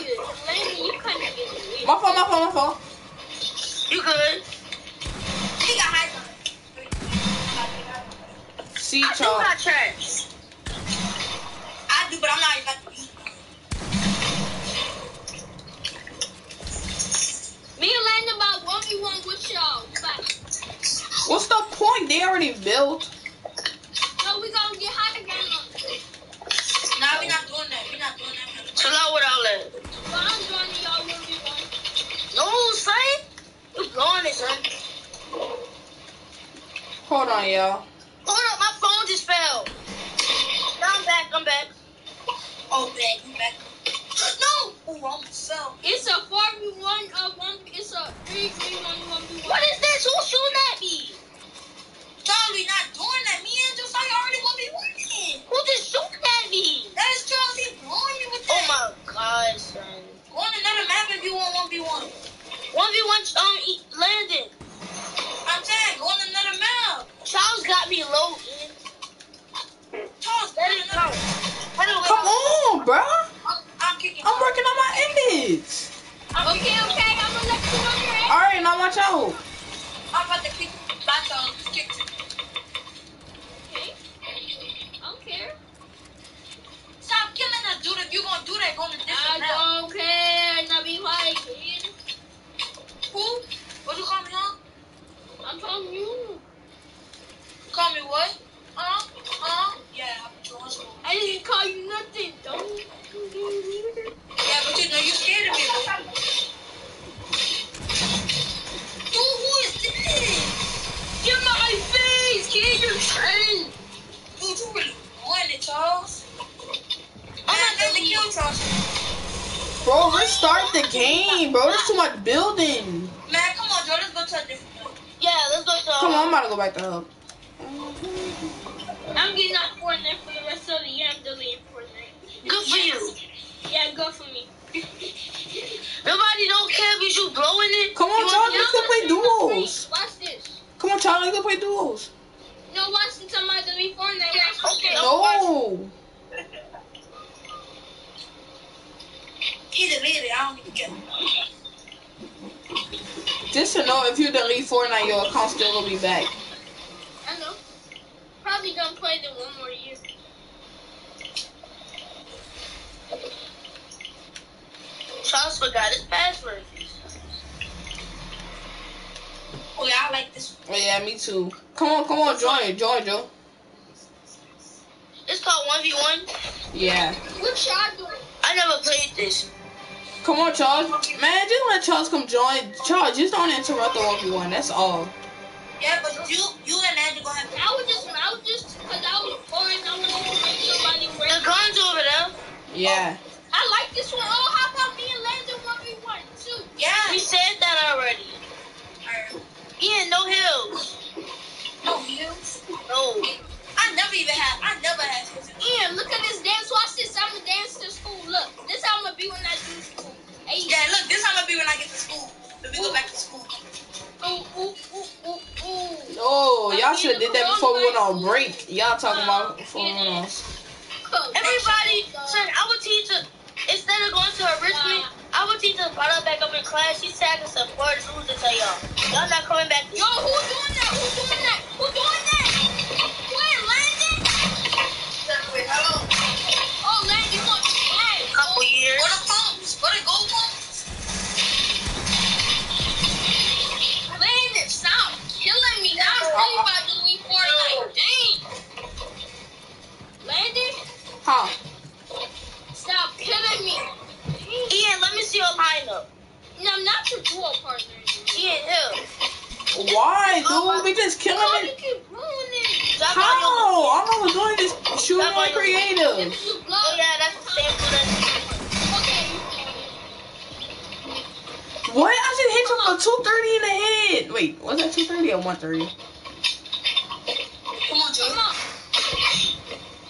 you, Landen, you couldn't get me. my fault, my phone, my phone. you good? He got high ground. See, I do Charles. got traps. I do, but I'm not about to use them. Me and Landen about one v one with y'all. What's the point? They already built. No, we gonna get high ground on. Nah, we're not doing that. We're not doing that. Chill out without that. But I'm joining y'all one v one. No, son. You blowing this son. Hold on, y'all. Hold up, my phone just fell. Now I'm back. I'm back. Oh, back, you back. No! Oh, I almost fell. It's a 4v1, uh, one, it's a 3v1, 1v1. What is this? Who's shooting at me? Charlie not doing that. Me and Josiah already gonna be winning. Who just shooting at me? That is Charlie blowing you with that. Oh my god, son. Go on another map if you want 1v1. 1v1 um, Landen. I'm saying, go on another map. Charles got me low. Ian. Charles, Let go on it another go. Let it go. Come on, bro. I'm, I'm kicking I'm working on my image. Okay, okay, I'm gonna let you on your All right, now watch out. I'm about to kick back Charles. Kick. Okay. I don't care. Stop killing us, dude. If you gonna do that, go on a different I map. don't care. Now be quiet, kid. Who? What you call me, huh? I'm telling you. Call me what? Huh? Huh? Yeah, I'm doing so. I didn't call you nothing. Don't. Yeah, but you know you scared of me, bro. Dude, who is this? Get my face, kid. You're. Dude, you really wanting it, Charles. I'm not gonna kill Charles. Bro, let's start the game, bro. There's too much building. Man, come on, Joe. Let's go to a different map. Yeah, let's go to. Come on, I'm about to go back to hub. I'm getting out Fortnite for the rest of the year. I'm deleting Fortnite. Good for you. Yeah, go for me. Nobody don't care if you blowing it. Come on, You Charles, let's go play duos. Watch this. Come on, Charlie, let's go play duos. No, watch somebody delete Fortnite. Watch Okay. No. Either later, I don't even care. Just to know if you delete Fortnite, your account still will be back. I know. Probably gonna play them one more year. Charles forgot his password. Oh, yeah, I like this one. Oh, yeah, me too. Come on, come on, join, join, Joe. It's called 1v1. Yeah. What y'all doing? I never played this. Come on, Charles. Man, just let Charles come join. Charles, just don't interrupt the 1v1. That's all. Yeah, but you, you and Andy gonna have. I was just, I just, cause I was boring. I wanted to make somebody The ready. gun's over there. Yeah. Oh, I like this one. Oh, how about me and Landen one v one too? Yeah. We said that already. Alright. Ian, no hills. No heels. No. I never even had. I never had heels. Ian, look at this dance. Watch this. I'm gonna dance to school. Look, this how I'm gonna be when I do school. Hey, Yeah, look, this how I'm gonna be when I get to school. When we go back to school. Oh, y'all should have did that before we went on break. Y'all talking about before we went on. Everybody, son, our teacher, instead of going to her Richmond, our teacher brought her back up in class. She said I can support rules to tell y'all. Y'all not coming back to Yo, who's doing that? Who's doing that? Who's doing that? Wait, Landen? Wait, hello. Oh, Landen, you want hey, couple years. Go to pumps. Go to gold pumps. Landen, stop killing me. Now I'm really about to leave Fortnite. Dang. Landen, How? stop killing me. Ian, let me see your lineup. No, I'm not your duo partner. Ian Hill. Why, oh, dude? We just killing Oh, you it. keep ruining it. How? on your- All I was doing is shooting on creative. If you blow, Oh yeah, that's the same for Okay. What? I just hit you for 230 in the head. Wait, was that 230 or 130? Come on, Joe. Come on.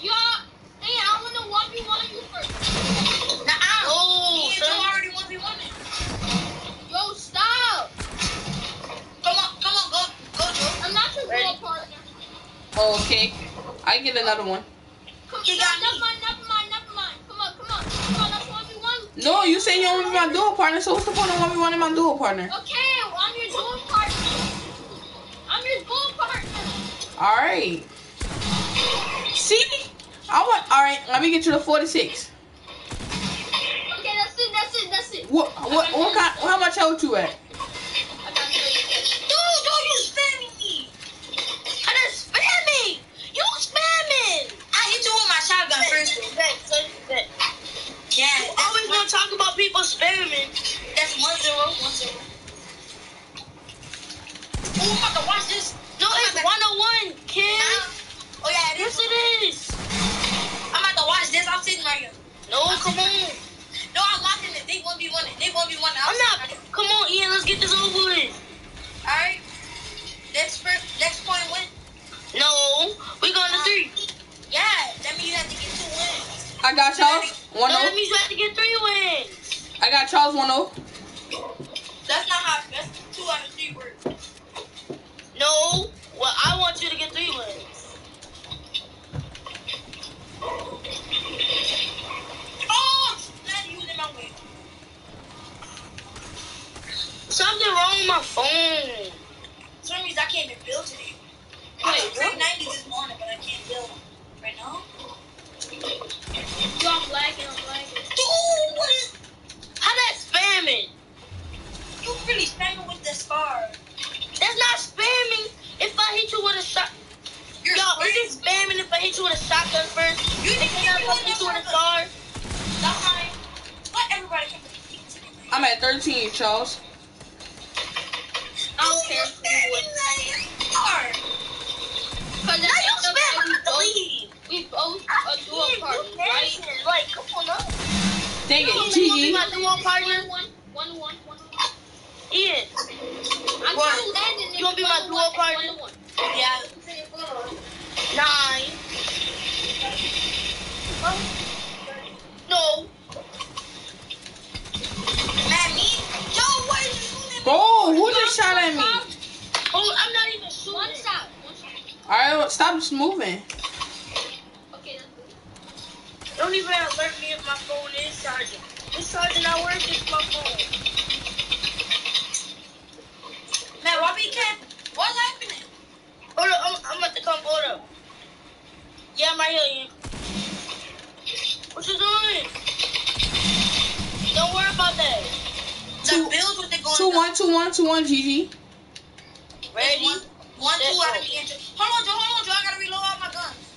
Y'all, hey, I want to 1v1 you first. Nah, Oh, Me and Joe already one v one. Yo, stop. Come on, come on, go, go, Joe. I'm not your duo Ready. partner. Okay. I get another one. Come You on, got never mind, never mind, never mind. Come on, come on. Come on, let's 1v1. No, you say you don't want to be my duo partner, so what's the point of one v one in my duo partner? Okay, well, I'm your duo partner. I'm your duo partner. All right. See, I want. All right, let me get you to 46. Okay, that's it, that's it, that's it. What? What? What kind? How much health you at? I got you. Dude, don't you spamming me. I done spamming. You spamming. I hit you with my shotgun first. though. Bet, son, bet. Yeah, You always gonna talk about people spamming. That's one zero, one zero. Ooh, I'm about to watch this. No, it's 101, kid. Uh-huh. Oh yeah, it Yes, it is. I'm about to watch this. I'm sitting right here. No, come on. No, I'm watching it. They won't be one. They won't be one. I'm not. Come on, Ian. Let's get this over with. All right. Next first, next point win. No, we going to uh, three. Yeah, that means you have to get two wins. I got Charles. One No, oh. that zero. means you to get three wins. I got Charles one oh. zero. That's not how. That's two out of three words. No, well, I want you to get three wins. Oh, not you in my way. Something wrong with my phone. For some reason I can't even build today. Wait, I was 90 this morning, but I can't build right now. Yo, I'm lagging, I'm lagging. Dude, what is? How that spamming? You really spamming with the scar. That's not spamming. If I hit you with a shot, You're yo, spraying. is it spamming if I hit you with a shotgun first? You think If you're I doing hit this you with a the star? That's fine. Let everybody come I'm at 13, Charles. I don't care who would. Cause Now you that's spam. I'm not the lead. We both a dual Ian, partner, you right? dancing. Like, come on up. Dang You it, gonna be my duo partner? One, one, one, one, one. Ian, I'm What? landing You gonna be my one, duo one, partner? one, one. Yeah. nine. No. Man, me? Yo, what is you doing? Bro, who just shot at me? Oh, I'm not even shooting. One shot, one shot. Alright, stop just moving. Okay, that's good. Don't even alert me if my phone is charging. It's charging not working. It's my phone. Man, why we can't? What's happening? Hold up, I'm, I'm about to come. Hold up. Yeah, I'm right here, Ian. What you doing? Don't worry about that. The Two- bills what they going Two one, two one, two one, GG. Ready? One, one two Let's out of go. the engine. Hold on, Joe. Hold on, Joe. I gotta reload all my guns.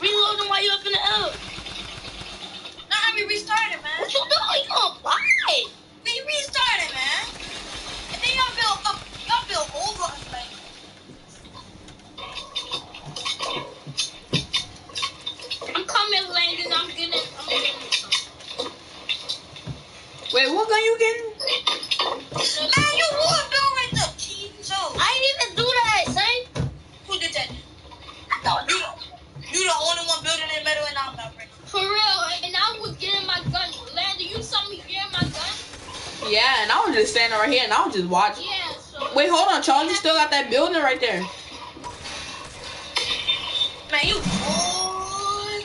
Reloading while you up in the air. Now I be restarted, man. What you doing? You gonna fly? We restarted, man. And then y'all build up, y'all build over us, like. I'm coming, Landen. I'm getting, I'm getting some. Wait, what gun you getting? Man, you would build right there. Jeez, Joe. I didn't even do that, son. Who did that? I thought You, you the only one building it better than I'm not, right? For real, and I was getting my gun. Landen, you saw me getting my gun? Yeah, and I was just standing right here and I was just watching. Yeah, so. Wait, hold on, Charles. You still got that building right there. Man, you. Oh,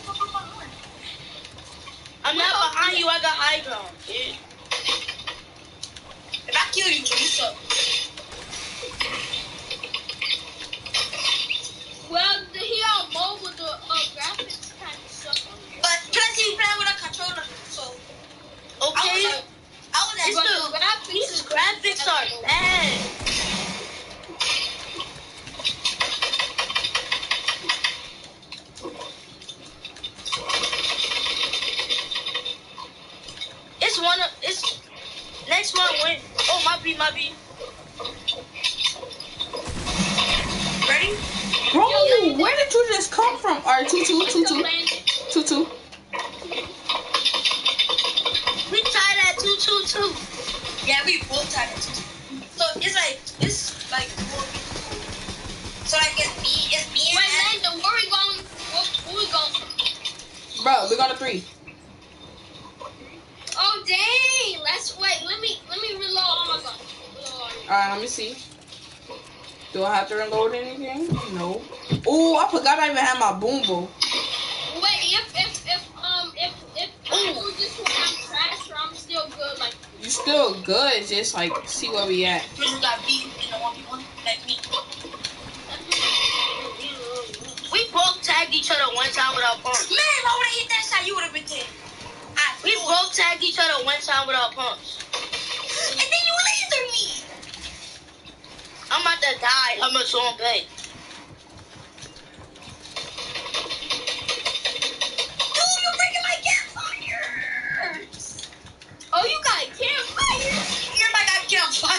I'm not behind you. I got high ground, kid. if I kill you, you suck. Well, the here on mobile, the uh, graphics kind of suck on here. But can I see you playing with a controller? So I was Okay. like, I was These, at the, graphics these is- graphics are bad. It's one of it's next one win. Oh my B my B. ready. Bro, where did you just come from? Alright, two two, two So two, Landen, two two. We tied at two two two. Yeah, we both had it. So it's like it's like four people. So like it's me, it's me and Wait, Adam. Landen, where we going? Where, where we going from? Bro, three. Oh dang! Let's wait. Let me let me reload all my guns. Reload all my- Alright, let me see. Do I have to reload anything? No. Oh, I forgot I even had my boom boom. Wait, if if if um if if I do this one, I'm trash or I'm still good. Like You still good, just like see where we at. Prison got beat in the one v one like me. We both tagged each other one time without pumps. Man, you would have been. We both tagged each other one time with our pumps. And then you lasered me. I'm about to die. I'm a zombie. Oh, you got campfire.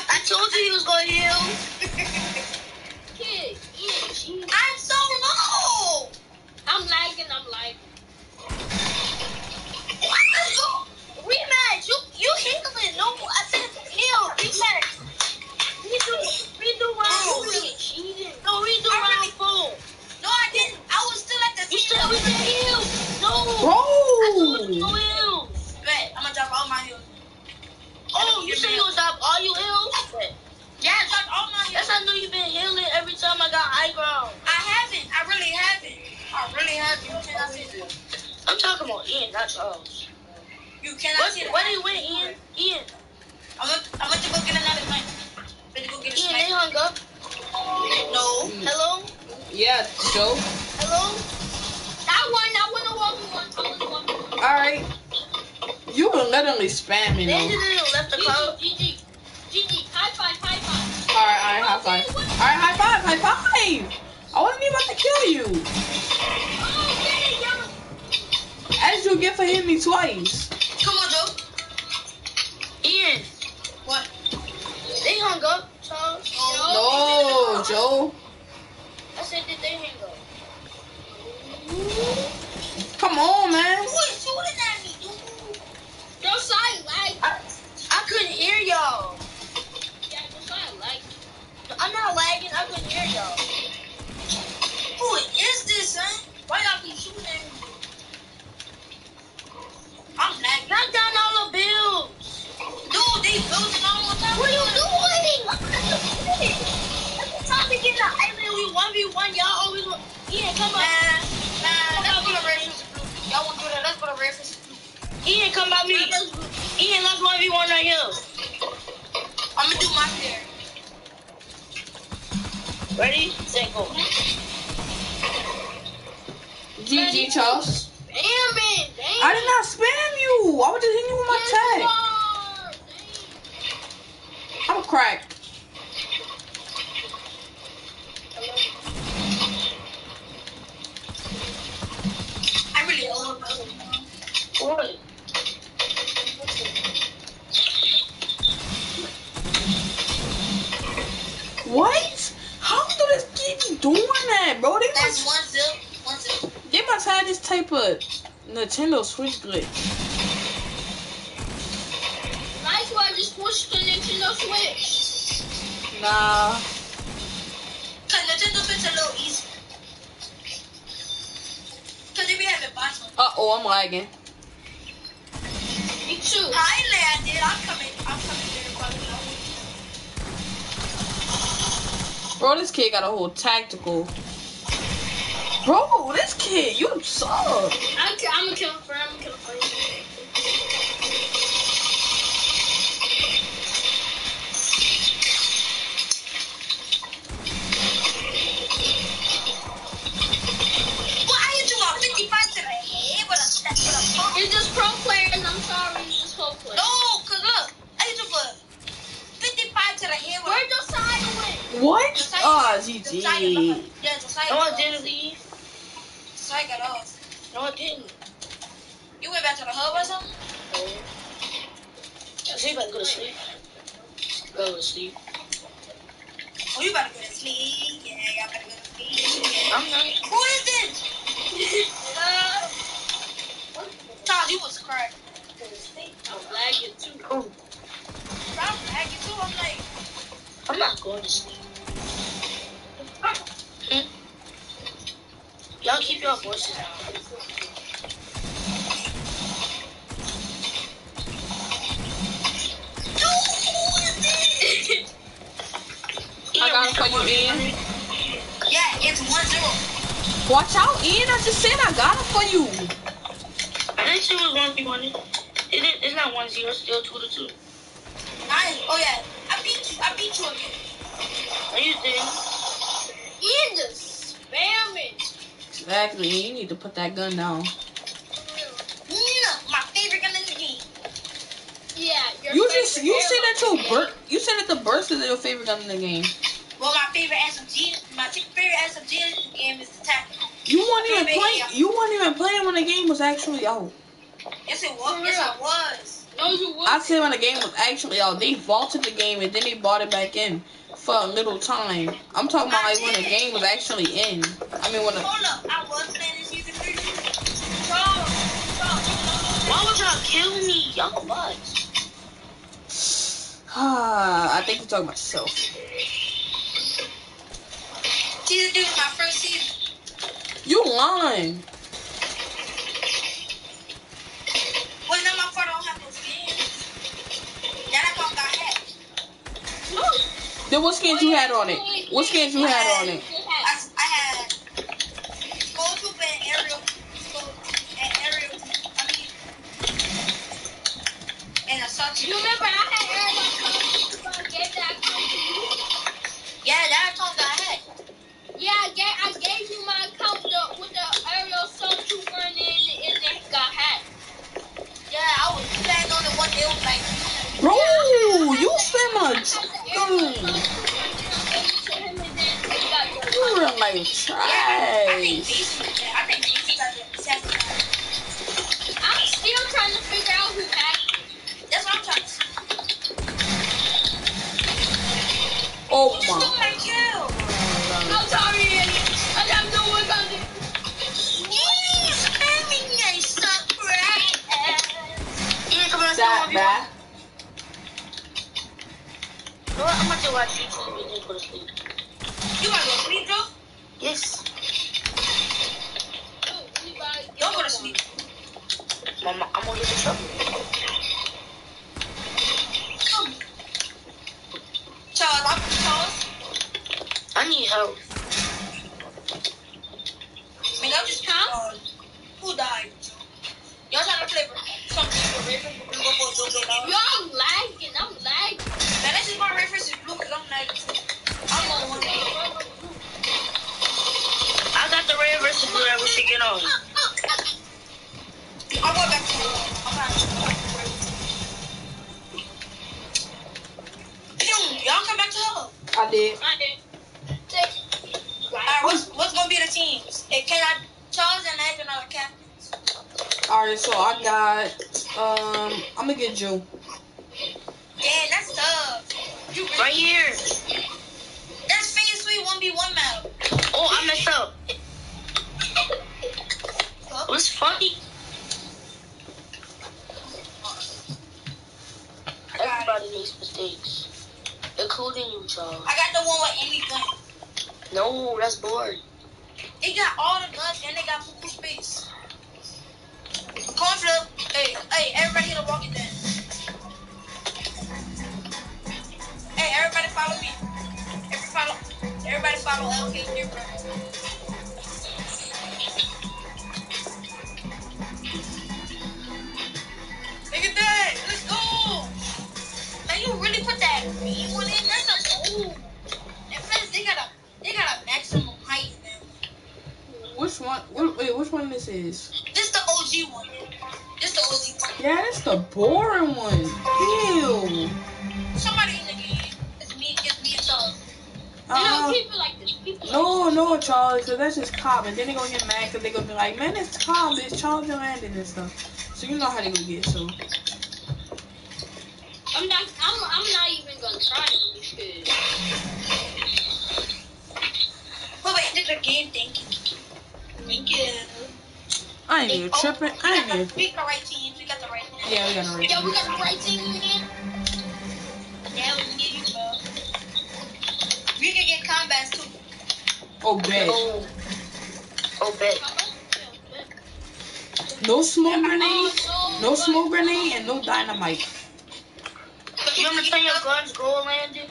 I told you he was going to heal. Kid, yeah, I'm so low. I'm lagging. I'm lagging. No, I said round. No, round four. No, I didn't. I was still at the. You still at? No. I told you no I'm gonna drop all my. Oh, you said you gonna drop all your I dropped all my I know you've been healing every time I got high ground. I haven't. I really haven't. I really haven't. I'm talking about Ian, not Charles. You cannot What, say that. where he went, Ian? Ian. I'm gonna, I'm gonna go get another knife. I'm gonna go get Ian, they hung up. No. Hello? Yeah, Joe. Hello? That one, that one, the one, one, the one. Alright. You were literally spamming They though. didn't left the call. GG, GG, GG, high five, high five. Alright, alright, high five. Alright, high five, high five! I wasn't even about to kill you. Oh, get it, young. As you get for hitting me twice. Come on, Joe. Ian, What? they hung up, Charles. No, Joe. I said that they hang up. Come on, man. Who is shooting at me, dude? Your side lag. I, I couldn't hear y'all. Yeah, your side lag. I'm not lagging. I couldn't hear y'all. Who is this, man? Why y'all keep shooting at me? I'm lagging. Knock down all the bills. Dude, they building all on top. What are you doing? I'm not doing it. Every time we get in the island, we 1v1. Y'all always want. Ian, come on. nah, let's go to Red Fish Blue. Y'all want to do that? Let's go to Red Fish Blue. Ian, come by me. Ian, let's 1v1 right here. I'm gonna do my fair. Ready? Set, go. GG, Charles. Damn it, damn I did not spam you. I was just hitting you with my tag. I'm a crack. I really love What? What? How do this keep doing that, bro? They That's must, one zip. They must have this type of Nintendo Switch glitch. Nice one, just push the Nintendo Switch. Nah. Cause Nintendo Switch a little easy. Cause they be having bots. Uh oh, I'm lagging. Me too. I landed. I'm coming. I'm coming. Bro, this kid got a whole tactical. Bro, this kid, you suck. I'm, I'm gonna kill him for him. I'm gonna kill him for you. Why you do a 55 to the head with a step a pump? It's just pro players. I'm sorry. It's just pro players. No, cause look, I used to put 55 to the head with Where'd Josiah went? What? Josiah- Ah, Josiah GG. got- Yeah, Josiah. No, I got didn't off. got off. No, I didn't. You went back to the hub or something? No. I said you better go to sleep. Go to sleep. Oh, you better go to sleep. Yeah, y'all better go to sleep. Yeah. I'm not. Who is this? uh, Charles, you was cracked. I'm lagging too. Oh, I'm lagging too. I'm like, I'm not going to sleep. Hmm? Y'all keep your voices down. dude, who is this? I got it for you, Ian. Yeah, it's 1-0. Watch out, Ian. I just said I got it for you. I didn't say it was one v one. It, it, it's not one zero. Still two to two. Nice. Oh, yeah. I beat you. I beat you again. No, you didn't. Ian just spamming. Exactly. You need to put that gun down. Nina, my favorite gun in the game. Yeah, your You just you said that your airline. bur- you said that the burst is your favorite gun in the game. Well, my favorite SMG, my favorite SMG in the game is the Tactical. You weren't even playing. You weren't even playing when the game was actually out. Yes, it was. Yes, real? it was. No, you I won't. said when the game was actually out, they vaulted the game and then they bought it back in for a little time. I'm talking about like when the game was actually in. I mean when the Hold up. I was playing in season three. Charles, Charles, Why would y'all kill me? Y'all butts. I think you're talking about yourself. Season three was my first season. You lying. Well, not my fault. I don't have those games. Then I got Then what skins you had on it? What skins you had on it? I, had and Aerial. And Aerial. I mean. And Assault You remember I had I gave that to you? Yeah, I. Yeah, I gave, I gave you my account with the, with the Trooper and then it got hacked. Yeah, I was playing on the one day was like. Bro, you spent my I had the Aerial Assault Trooper and then I gave it to him and then it got your You were like trash. DC. I think DC got the assassin. I'm still trying to figure out who hacked. That's what I'm trying to say. Oh You stole my. my kill. Come That bad. You know what? I'm about to watch YouTube and then go to sleep. You wanna go to sleep, Joe? Yes. Oh, anybody- Don't go to sleep. Mama, I'm gonna get in trouble. Charles, I'm Charles. I need help. Man, y'all just uh, who died? Y'all trying to play something for Raven? Blue before Jojo died. Yo, I'm lagging. I'm lagging. Man, this is my Ray versus Blue because I'm like, I'm on one. I got the red versus blue that we should get on. I'll go back to the I'm not. Yo, Y'all come back to her. I did. I did. Alright, what's, what's gonna be the teams? Hey, can I, Charles and Edge and our captains? Alright, so I got um I'm gonna get Joe. Damn, that's tough. You Right here. That's phase three 1v1 map. Oh, I messed up. What's funny? Everybody makes mistakes, including you, Charles. I got the one with any gun. No, that's bored. It got all the guns and they got full space. Conflict. Hey, hey, everybody hit a walking dead. Hey, everybody follow me. Everybody follow. Everybody follow LK man. Which one? Wait, which one this is? Yeah, that's the boring one. Ew. Somebody in the game. It's me. It's me and Charles. You know, Uh, keep it like this. Keep it like no, no, Charlie, because that's just common. Then they're going to get mad because they're going to be like, man, it's common. It's Charles and Landen and stuff. So you know how they're going to get, so. I'm not. I'm. I'm not even gonna try to be good. Oh wait, this is a game. Thank you. Thank you. I ain't even tripping. I ain't even. Yeah, we got to Yo, we got the right team in here. Yeah, we can get you, bro. We can get combats too. Oh, bet. Oh, oh, bet. No smoke oh, grenade. Oh, No smoke grenade and no dynamite. You want to turn your guns gold, Landen?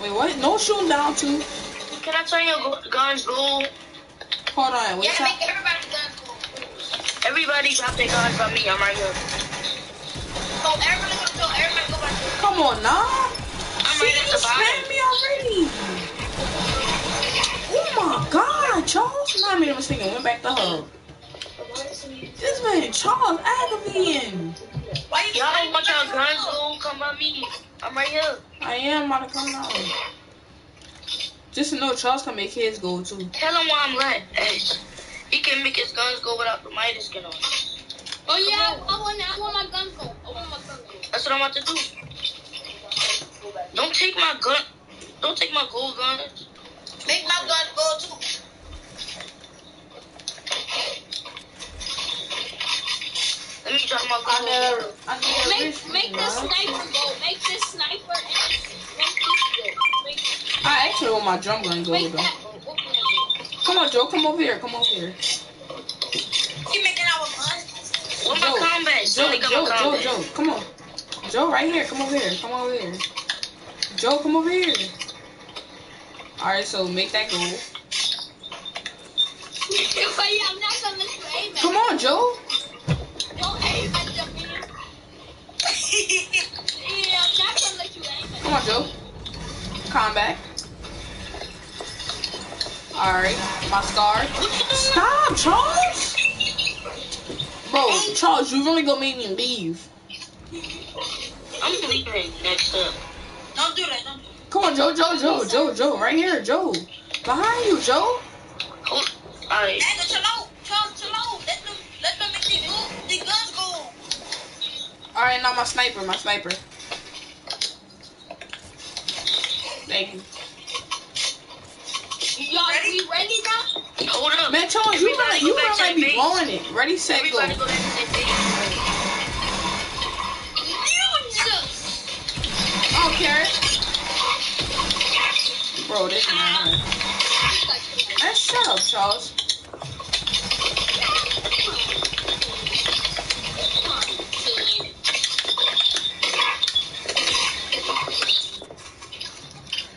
Wait, what? No shooting down too. Can I turn your guns gold? Hold on. What's Yeah, up? Make everybody guns drop their guns by me. I'm right here. So everybody go. So everybody go back. Come on now. I'm See, right you at the spammed bottom. me already. Oh my God, Charles! Now I made a mistake and went back to her. This man, Charles aggravating. Why you? Y'all why don't you want your back to guns her? gold? Come by me. I'm right here. I am about to come out. Just to know, Charles can make his go too. Tell him why I'm lit. He can make his guns go without the Midas skin on. Oh yeah, I want. I want my gun go. I want my gun go. That's what I'm about to do. Don't take my gun. Don't take my gold guns. Make my gun go too. Let me drop my I gold. never, I never Make make you, this sniper go. Make this sniper and make this go. Make, I actually want my drum gun go make though. that go. What can I do? Come on, Joe. Come over here. Come over here. Keep making our guns. What my Joe, combat? Joe, Only Joe, Joe. Joe. Come on. Joe, right here. Come over here. Come over here. Joe, come over here. Alright, so make that goal. But yeah, I'm not gonna let you aim at Come on, Joe. Don't aim at the man. Yeah, I'm not gonna let you aim at Come on, Joe. Combat. Alright, my scar. Stop, Charles! Bro, Charles, you really gonna make me leave. I'm leaving next up. Don't do that. Don't do that. Come on, Joe, Joe, Joe, Joe, Joe, right here, Joe. Behind you, Joe. Alright. Hey, chill out. Chill, chill out. Let them, let them make the, gu- the guns go. Alright, now my sniper, my sniper. Thank you. Y'all, we ready now? Hold up. Man, Charles, you Everybody gonna, you go back be base. blowing it. Ready, set, go. Everybody go back to that base. Jesus! I don't care. Bro, this man. Man, shut up, Charles.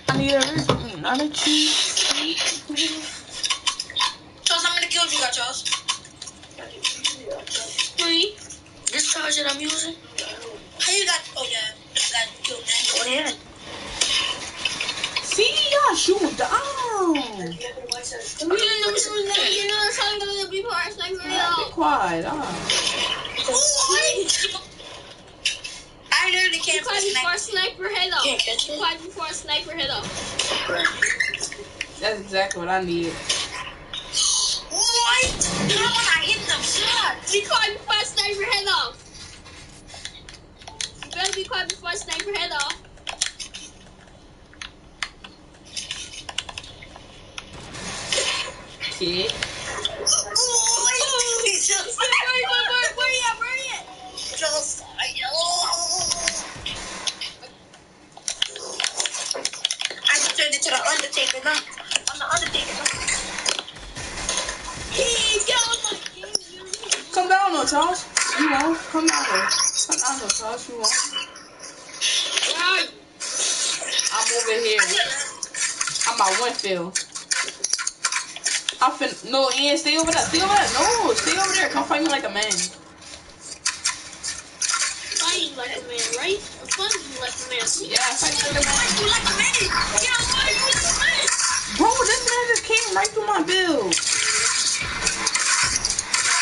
I need a another cheese. Charles, how many kills you got, Charles? Three. This charge that I'm using. How you got? Oh yeah, you got killed that. Oh yeah. See, y'all shooting down. We didn't know she was gonna get another song gonna be part of Sniper Be Hill. quiet. Ah. I literally You can't caught press before next. Sniper Hill. Can't catch You before a Sniper Hill. That's exactly what I needed. What? How when I hit them shots? We caught before Sniper Hill. You better be caught before Sniper Hill. Kid. Just, Where, where, where, where you at? Where you at? just, I just turned into the Undertaker now. I'm the Undertaker now. Hey, get on my game. Come down, though, Charles. You won't. Come down, though. Come down, though, Charles. You won't. Right. I'm over here. I'm at Winfield. I'm fin- no, Ian, stay over there. Stay over there. No, stay over there. Come fight me like a man. Fighting like a man, right? Or fighting like a man. Yeah, fight me like a man. You like a minute? Yeah, why you like a minute? Bro, this man just came right through my bill.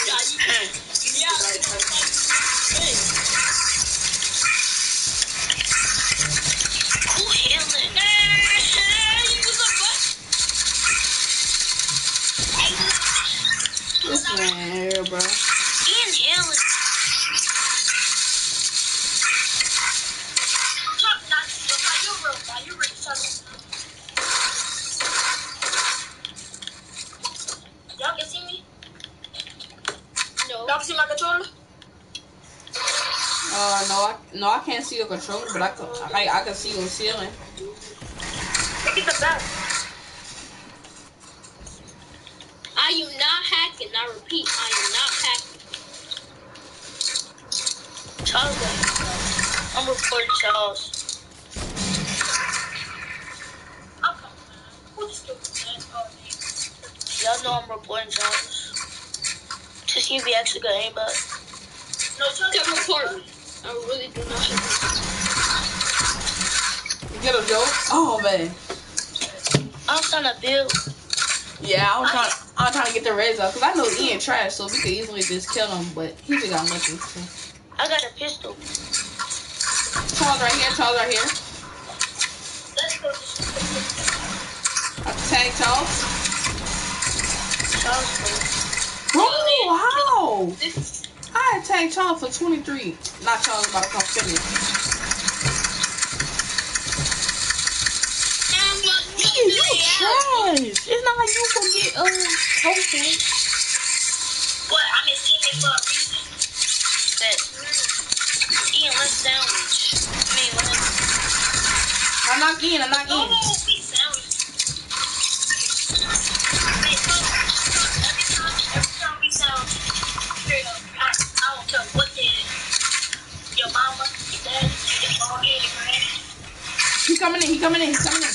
Yeah, you yeah. Can't see your controller, but I can I, I can see your ceiling. Look at the back. I am not hacking. I repeat, I am not hacking. Charles. I'm recording Charles. I'm coming, man. Who just killed this man? Man. Y'all know I'm reporting Charles. To see if he actually got anybody. No, Charlie. Get report me. I really do not have Get him, Joe. Oh man. I'm trying to build. Yeah, I was trying. I was trying to get the reds up because I know Ian trash, so we could easily just kill him. But he just got lucky. So. I got a pistol. Charles right here. Charles right here. Let's go. I tag Charles. Charles, Bro, how? I attacked Charles for 23. Not Charles about to finish. You trash. It's not like you can get um toasted. What? I'm his teammate for a reason. that Ian, let's sandwich. I mean, let's. I'm not in. I'm not No, coming in. He coming in. He's coming in.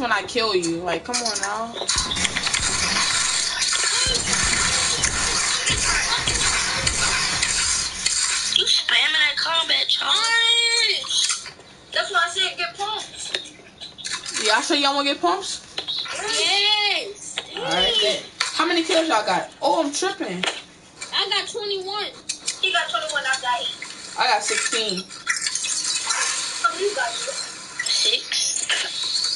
when I kill you. Like, come on now. You spamming that combat charge. That's why I said get pumps. Y'all say y'all wanna get pumps? Yes. Alright. How many kills y'all got? Oh, I'm tripping. I got 21. He got 21, I got 8. I got 16. Oh, you got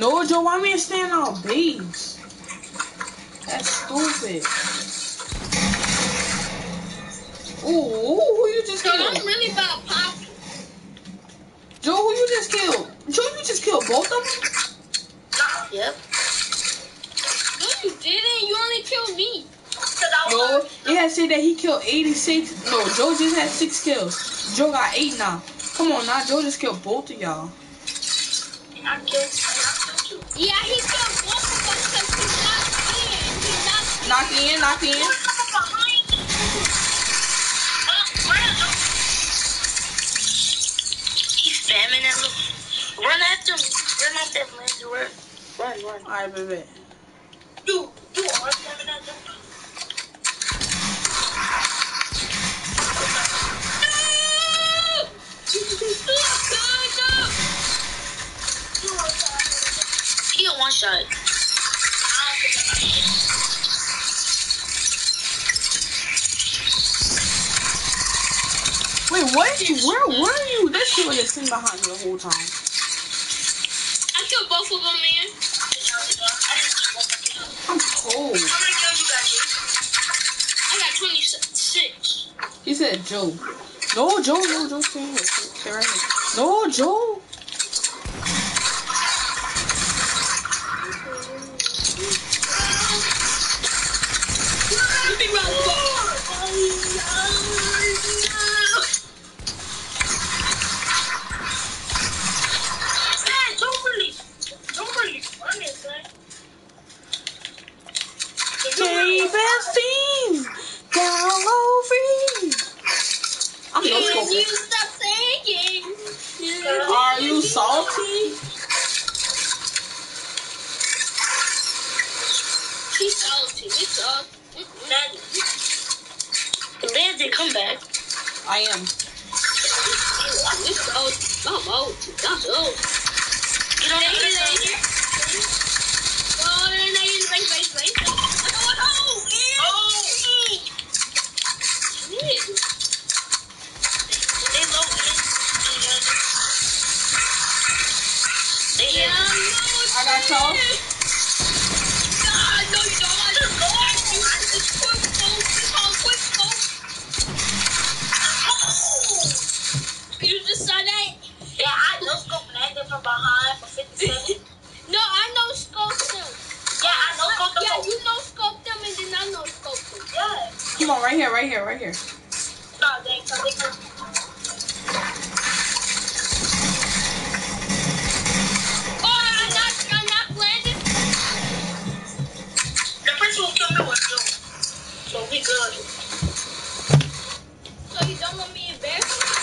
No, Joe, why we stand on bees? That's stupid. Ooh, who you just killed? I'm really about pop. Joe, who you just killed? Joe, you just killed both of them? Yep. No, you didn't. You only killed me. Joe, it has said that he killed 86. No, Joe just had six kills. Joe got eight now. Come on now, Joe just killed both of y'all. I he's gonna block the bus because he's not seeing. He's not seeing. Knock in, knock in. He's spamming that little. Run after him. Run after him, Lindsay. Run. Run, run. Alright, baby. You, you are spamming that little. No! No! No! No! No! He a one shot. Wait, what? You, where were you? That shit was just sitting behind me the whole time. I killed both of them, man. I'm cold. How many kills you got, G? I got 26. He said Joe. No, Joe, no, Joe. Stay right here. No, Joe. You really- J-Best down low free. I'm no Can you stop singing? Are you salty? She's salty. It's all. Man, The bandit come back. I am. It's all. I'm out. That's all. Get on the Lady, other lady. side. Oh. I got y'all. No, you don't. I just go at you. It's quick scope. It's called quick scope. You just saw that? yeah, I know scope landed from behind for 57. No, I know scope them. Yeah, I know scope the Yeah, most. you know scope them and then I know scope them. Yeah. Come on, right here, right here, right here. Oh, oh I knocked, I knocked Landen. The person who killed me was So we good. So you don't want me? So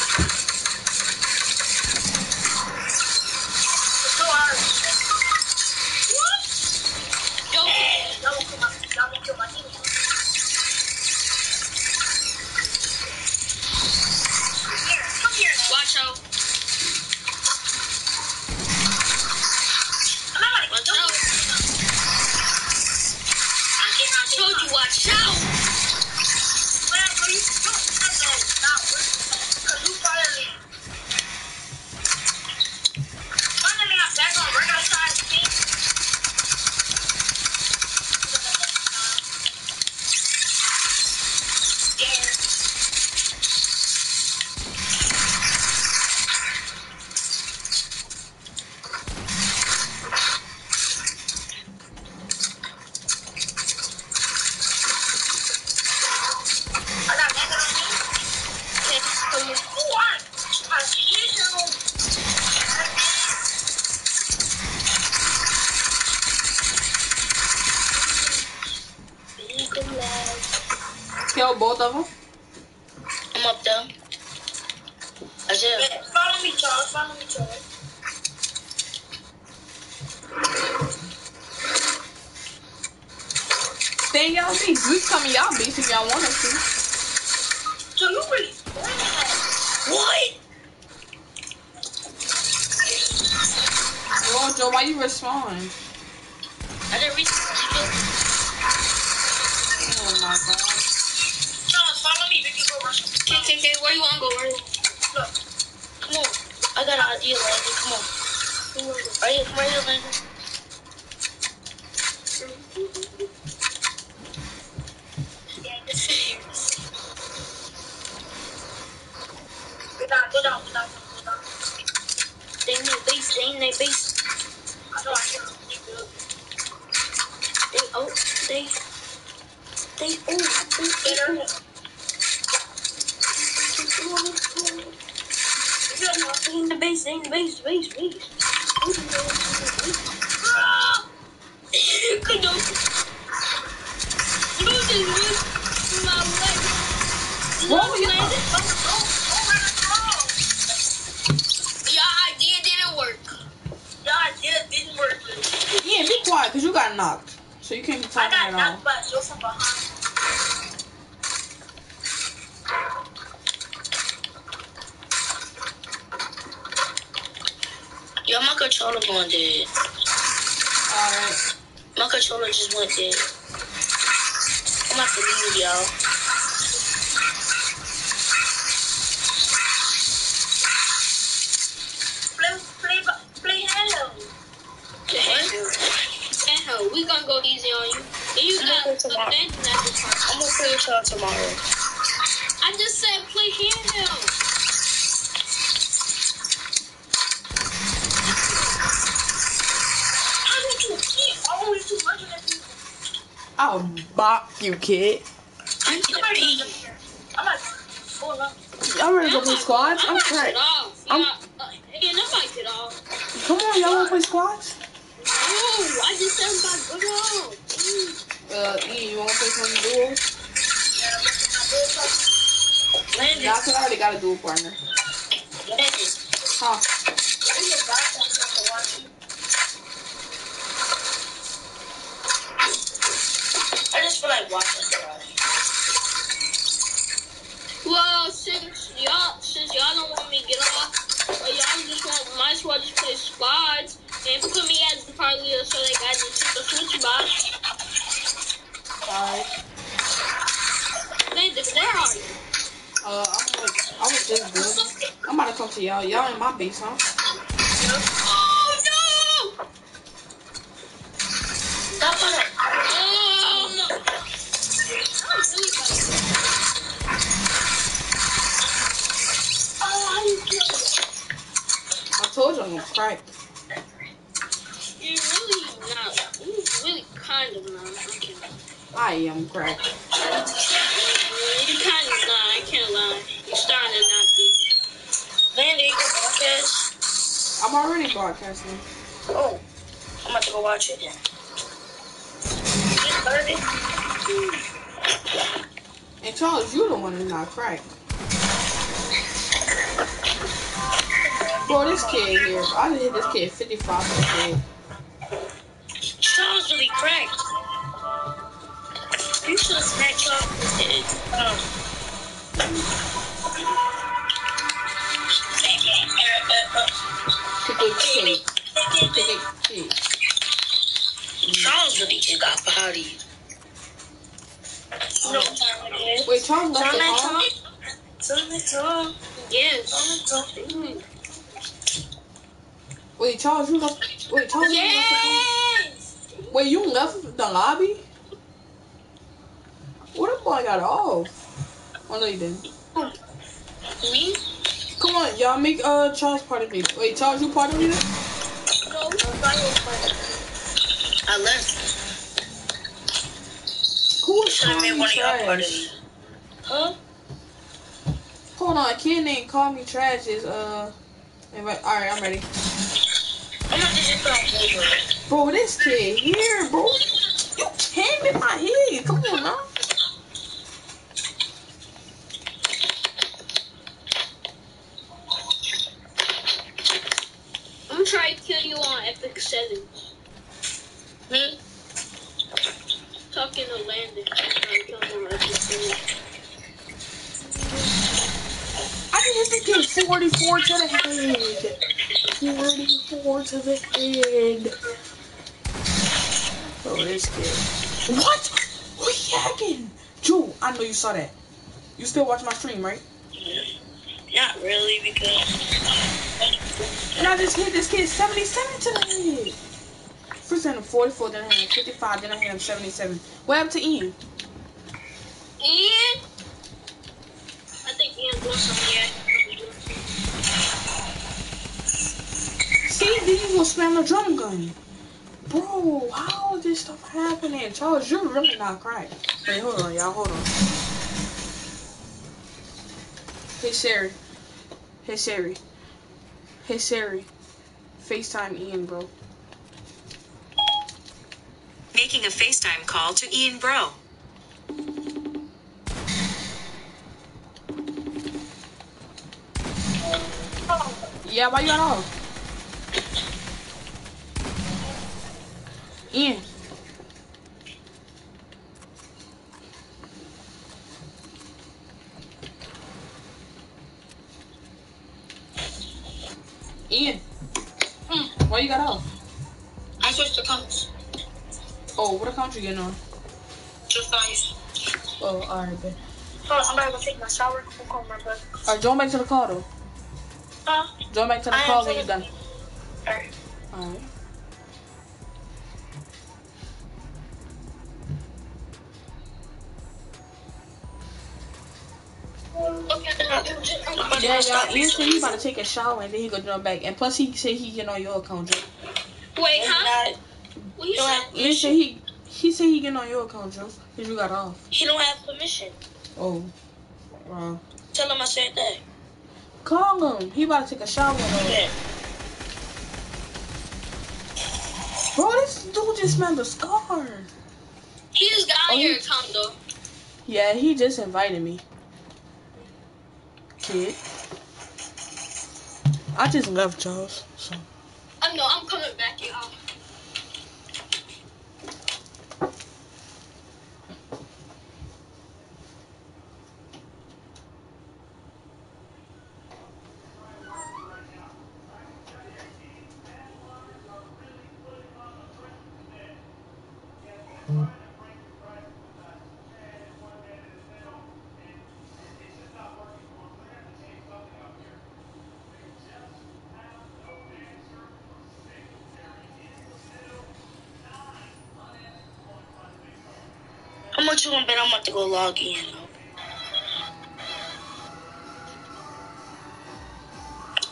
I said, Yeah, follow me, Charles. Follow me, Charles. Stay y'all base. We come y'all base if y'all want us to. So you really what? Well, Joe, why you respond? I didn't reach you. Oh my god. Charles, follow me. We can go rush. Okay, okay, okay. Where you want to go? Where you Look. I got an idea, Landen. Come on. Right here, come right Landen. Yeah, this is Go down, go down, go down, go down. They in their base. They in their base. I know I hear him. He good. They oh they they oh Get her here. they in the base. They in the base. Base. Base. Good dog. You just missed my leg. Bro, you landed. Don't, don't, don't let her go. Yeah, I got knocked, so you can't be I talking got at all. knocked by Joe from behind. Yo, my controller you, kid. I need to pee. I'm like, hold up. Y'all ready to go I'm play squads? I'm I'm not cracked. get off. I'm- Yeah, uh, yeah, get off. Come on, y'all wanna play squads? Oh, I just said I'm about to go off. Uh, Ian, you wanna play some duels? Landen, Nah, I already got a duo partner. Landen. Huh? I just feel like watching Karate. Well, since y'all since y'all don't want me to get off, uh, y'all just want might as well just play squads and put me as the party leader so they got the super switch box. Alright. Landen, where are you? Uh, I'm like, I was just good. I'm about to come to y'all. Y'all in Oh, I'm about to go watch it then. And Charles, you the one that's not cracked. Bro, this kid here, I hit this kid 55 percent. You left. Wait, Charles, you left the Yes. Wait, you left the lobby? What the I got off? Oh no, you didn't. Me? Come on, y'all make uh Charles part of me. Wait, Charles, you part of me? No. I left. Who is Should have made calling one me part trash? Huh? Hold on, a kid named Call Me Trash is uh. Alright, I'm ready. Bro, this kid here, bro. You came in my head. Come on now. I'm trying to kill you on epic settings. Hmm? Talking to Landen. I'm trying to kill him on epic settings. I just hit the kid 44 to the head. 44 to the head. Bro, this kid. What? What hacking? Joe, I know you saw that. You still watch my stream, right? Not really, because And I just hit this kid 77 to the head. First I hit him 44, then I him 55, then I him 77. What happened to Ian? Ian? I think Ian's doing something See, then you gonna spam the drum gun. Bro, how is this stuff happening? Charles, you're really not cracked. Wait, hold on, y'all, hold on. Hey Siri. Hey Siri. Hey Siri. FaceTime Ian, bro. Making a FaceTime call to Ian Bro. Yeah, why you got off? Ian. Ian, mm. why you got off? I switched accounts. Oh, what account you getting on? Just nice. Oh, alright, then. Hold on, I'm about to go take my shower. We'll call my brother. Alright, join back to the car though. Huh? Join back to the I call when you're done. Alright. Alright. Yeah, y'all. Ian said he about to take a shower and then he go jump back. And plus, he said he get on your account. Joe. Wait, huh? Not, What you he, don't said? have permission. he he said he get on your account, Joe, cause you got off. he don't have permission. Oh, wow. Tell him I said that. Call him. He about to take a shower. Though. Yeah. Bro, this dude just smelled the scar. He just got Oh, on your he- account though. Yeah, he just invited me. Kid. I just left Charles. So. I know, I'm coming back, y'all. You gonna bet I'm about to go log in?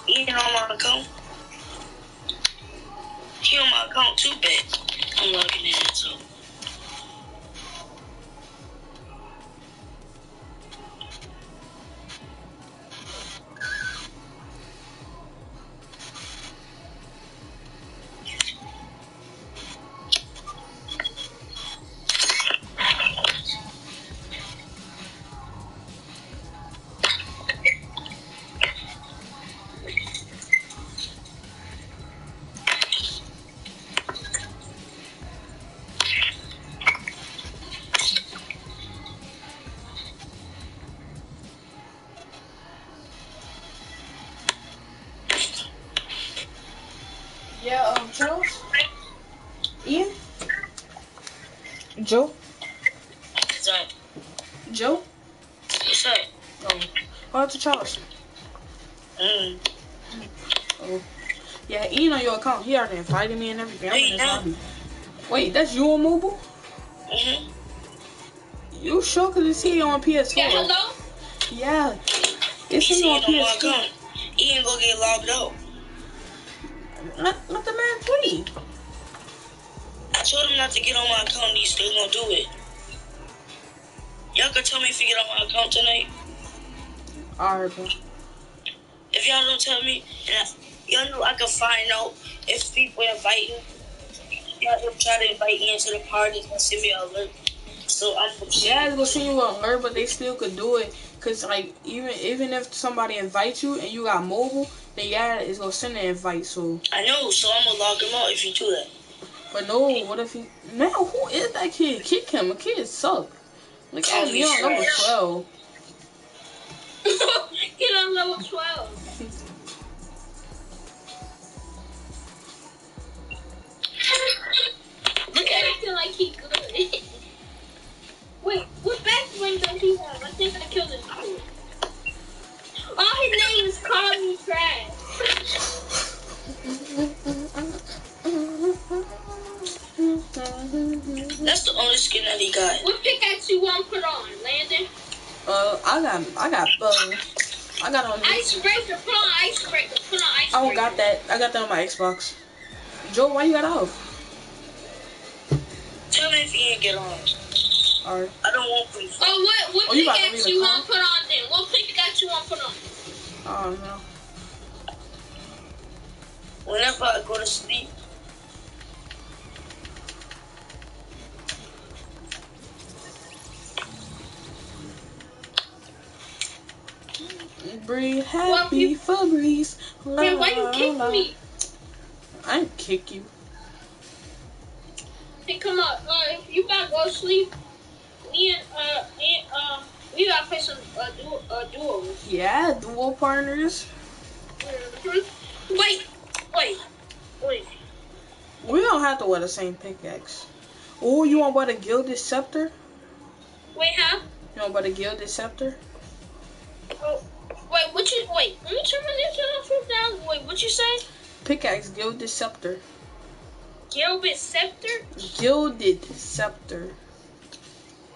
Ian on my account. He on my account too, bet. I'm logging in, so. Invited me and everything. I'm in Wait, no. lobby. Wait, that's you on mobile? Mm-hmm. You sure? It's here on PS4. Yeah, hello? Yeah. It's here on on my PS4. account. Ian go get logged out. Let, let the man play. I told him not to get on my account. He's still gonna do it. Y'all can tell me if you get on my account tonight. Alright, bro. If y'all don't tell me, and I, y'all know I can find out if people invite Y'all will try to invite me into the party and send me an alert. So I'm Yeah, it's gonna send you an alert, but they still could do it. Cause like even even if somebody invites you and you got mobile, then yeah, it's gonna send an invite. So, I know, so I'm gonna log him out if you do that. but no, what if he? Man, who is that kid? Kick him. A kid suck. Look Oh, at me he's on number twelve. I got I got uh, I got on. Icebreaker, put on icebreaker, put on I icebreaker. don't got that. I got that on my Xbox. Joe, why you got off? Tell me if he ain't get on. Alright. I don't want proof. Oh, what, what Oh, you about to you the want put on then? What pickaxe you want put on? Oh no. Whenever I go to sleep, Breathe happy Febreze. La, Man, why you kick me? I didn't kick you. Hey, come on. Uh, if you about to go to sleep, me and, uh, and, uh, we gotta play some, uh, du uh, duos. Yeah, duo partners. Mhm. Wait, wait, wait. We don't have to wear the same pickaxe. Oh, you want to wear the gilded scepter? Wait, huh? You want to wear the gilded scepter? Oh, wait, what you wait? Let me turn my this down. Wait, what you say? Pickaxe, gilded scepter. Gilbert scepter. Gilded scepter.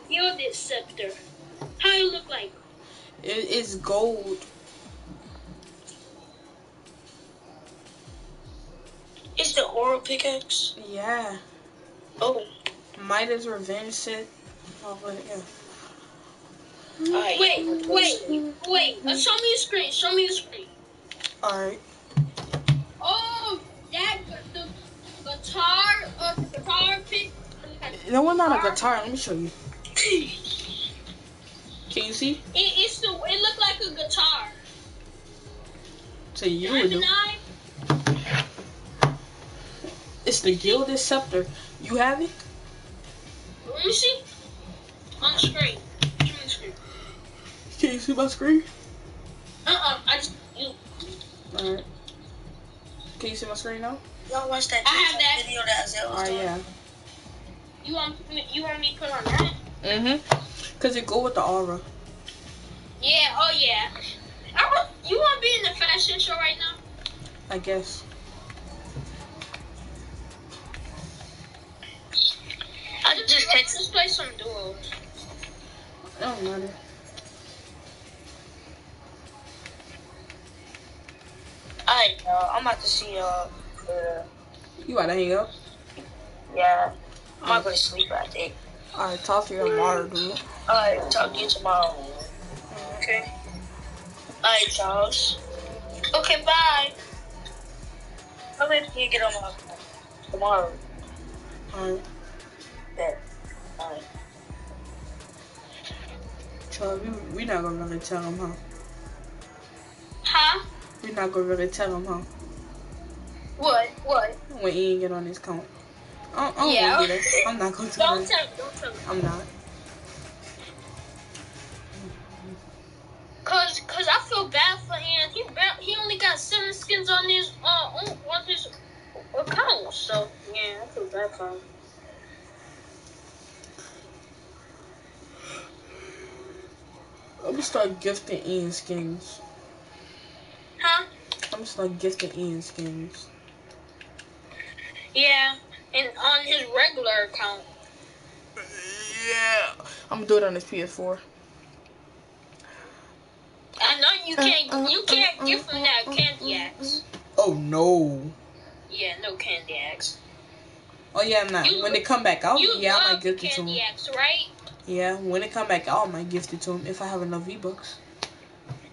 Gilded scepter. How you look like? It is gold. Is the oral pickaxe. Yeah. Oh. Midas revenge set. Oh, but yeah. Alright. Wait, wait, wait. Uh, show me a screen. Show me a screen. Alright. Oh, that the guitar, uh, guitar pick. No, one not a guitar. Let me show you. Can you see? It, it's the. It looked like a guitar. So you would do. It's the gilded scepter. You have it? Let me see. On the screen. Show me the screen. Can you see my screen? Uh uh I just. You, Alright. Can you see my screen now? Y'all watch that I have that. video that Azelle was Alright, doing? yeah. you want me? You want me to put on that? Mm-hmm. Cause it go with the aura. Yeah. Oh yeah. I want, you want to be in the fashion show right now? I guess. I could just text. Let's play some duos. It don't matter. Alright, y'all. I'm about to see y'all. Uh, You gotta hang up. yeah. I'm not going to sleep, I think. Alright, talk to you tomorrow, dude. Alright, talk to you tomorrow. Okay. Alright, Charles. Okay, bye. Come in here, get on my phone. Tomorrow. Alright. Bet. Alright. Charles, we, we not gonna really tell him, huh? Huh? We not gonna really tell him, huh? What? What? When Ian get on his count. I, I'm Yeah. do that. I'm not gonna do Don't tell me. Don't tell me. I'm not. Cause, cause I feel bad for him. He ba- he only got seven skins on his uh on, on his account. So yeah, I feel bad for him. I'm gonna start gifting Ian skins. Huh? I'm just like start gifting Ian skins. Yeah, and on his regular account. Yeah. I'm gonna do it on his PS4. I know you can't you can't give him that candy axe. Oh no. Yeah, no candy axe. Oh yeah, I'm not. You- when they come back out, You yeah, I love might gift it to him. candy axe, right? Yeah, when they come back out, I might gift it to him if I have enough V bucks.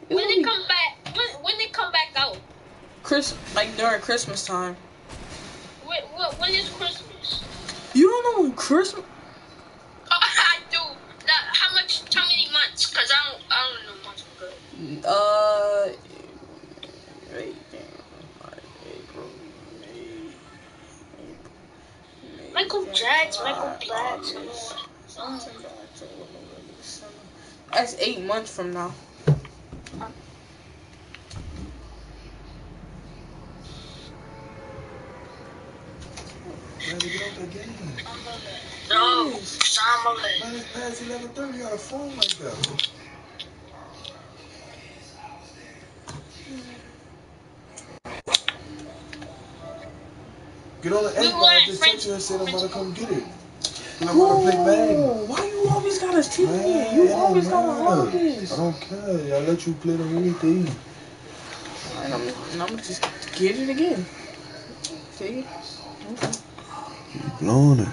When they come back, when when they come back out, Chris, like during Christmas time. when, when, when is Christmas? You don't know when Christmas? Oh, I do. Now, how much? How many months? Cause I don't I don't know months good. Uh, wait, April, May, Michael Jackson, Michael Blackson. August, September, October, November, December. That's eight months from now. Man, get off that game. No, Mullen. Man, it's past 11:30 on a phone like that. Get on the X I just French- text you and said I'm about to come get it. And I'm about to play Madden. Whoa, why you always gotta cheat me? Man, You always matter. love this. I don't care. I let you play the anything. And I'm, and I'm just get it again. See? Okay. Keep blowing it.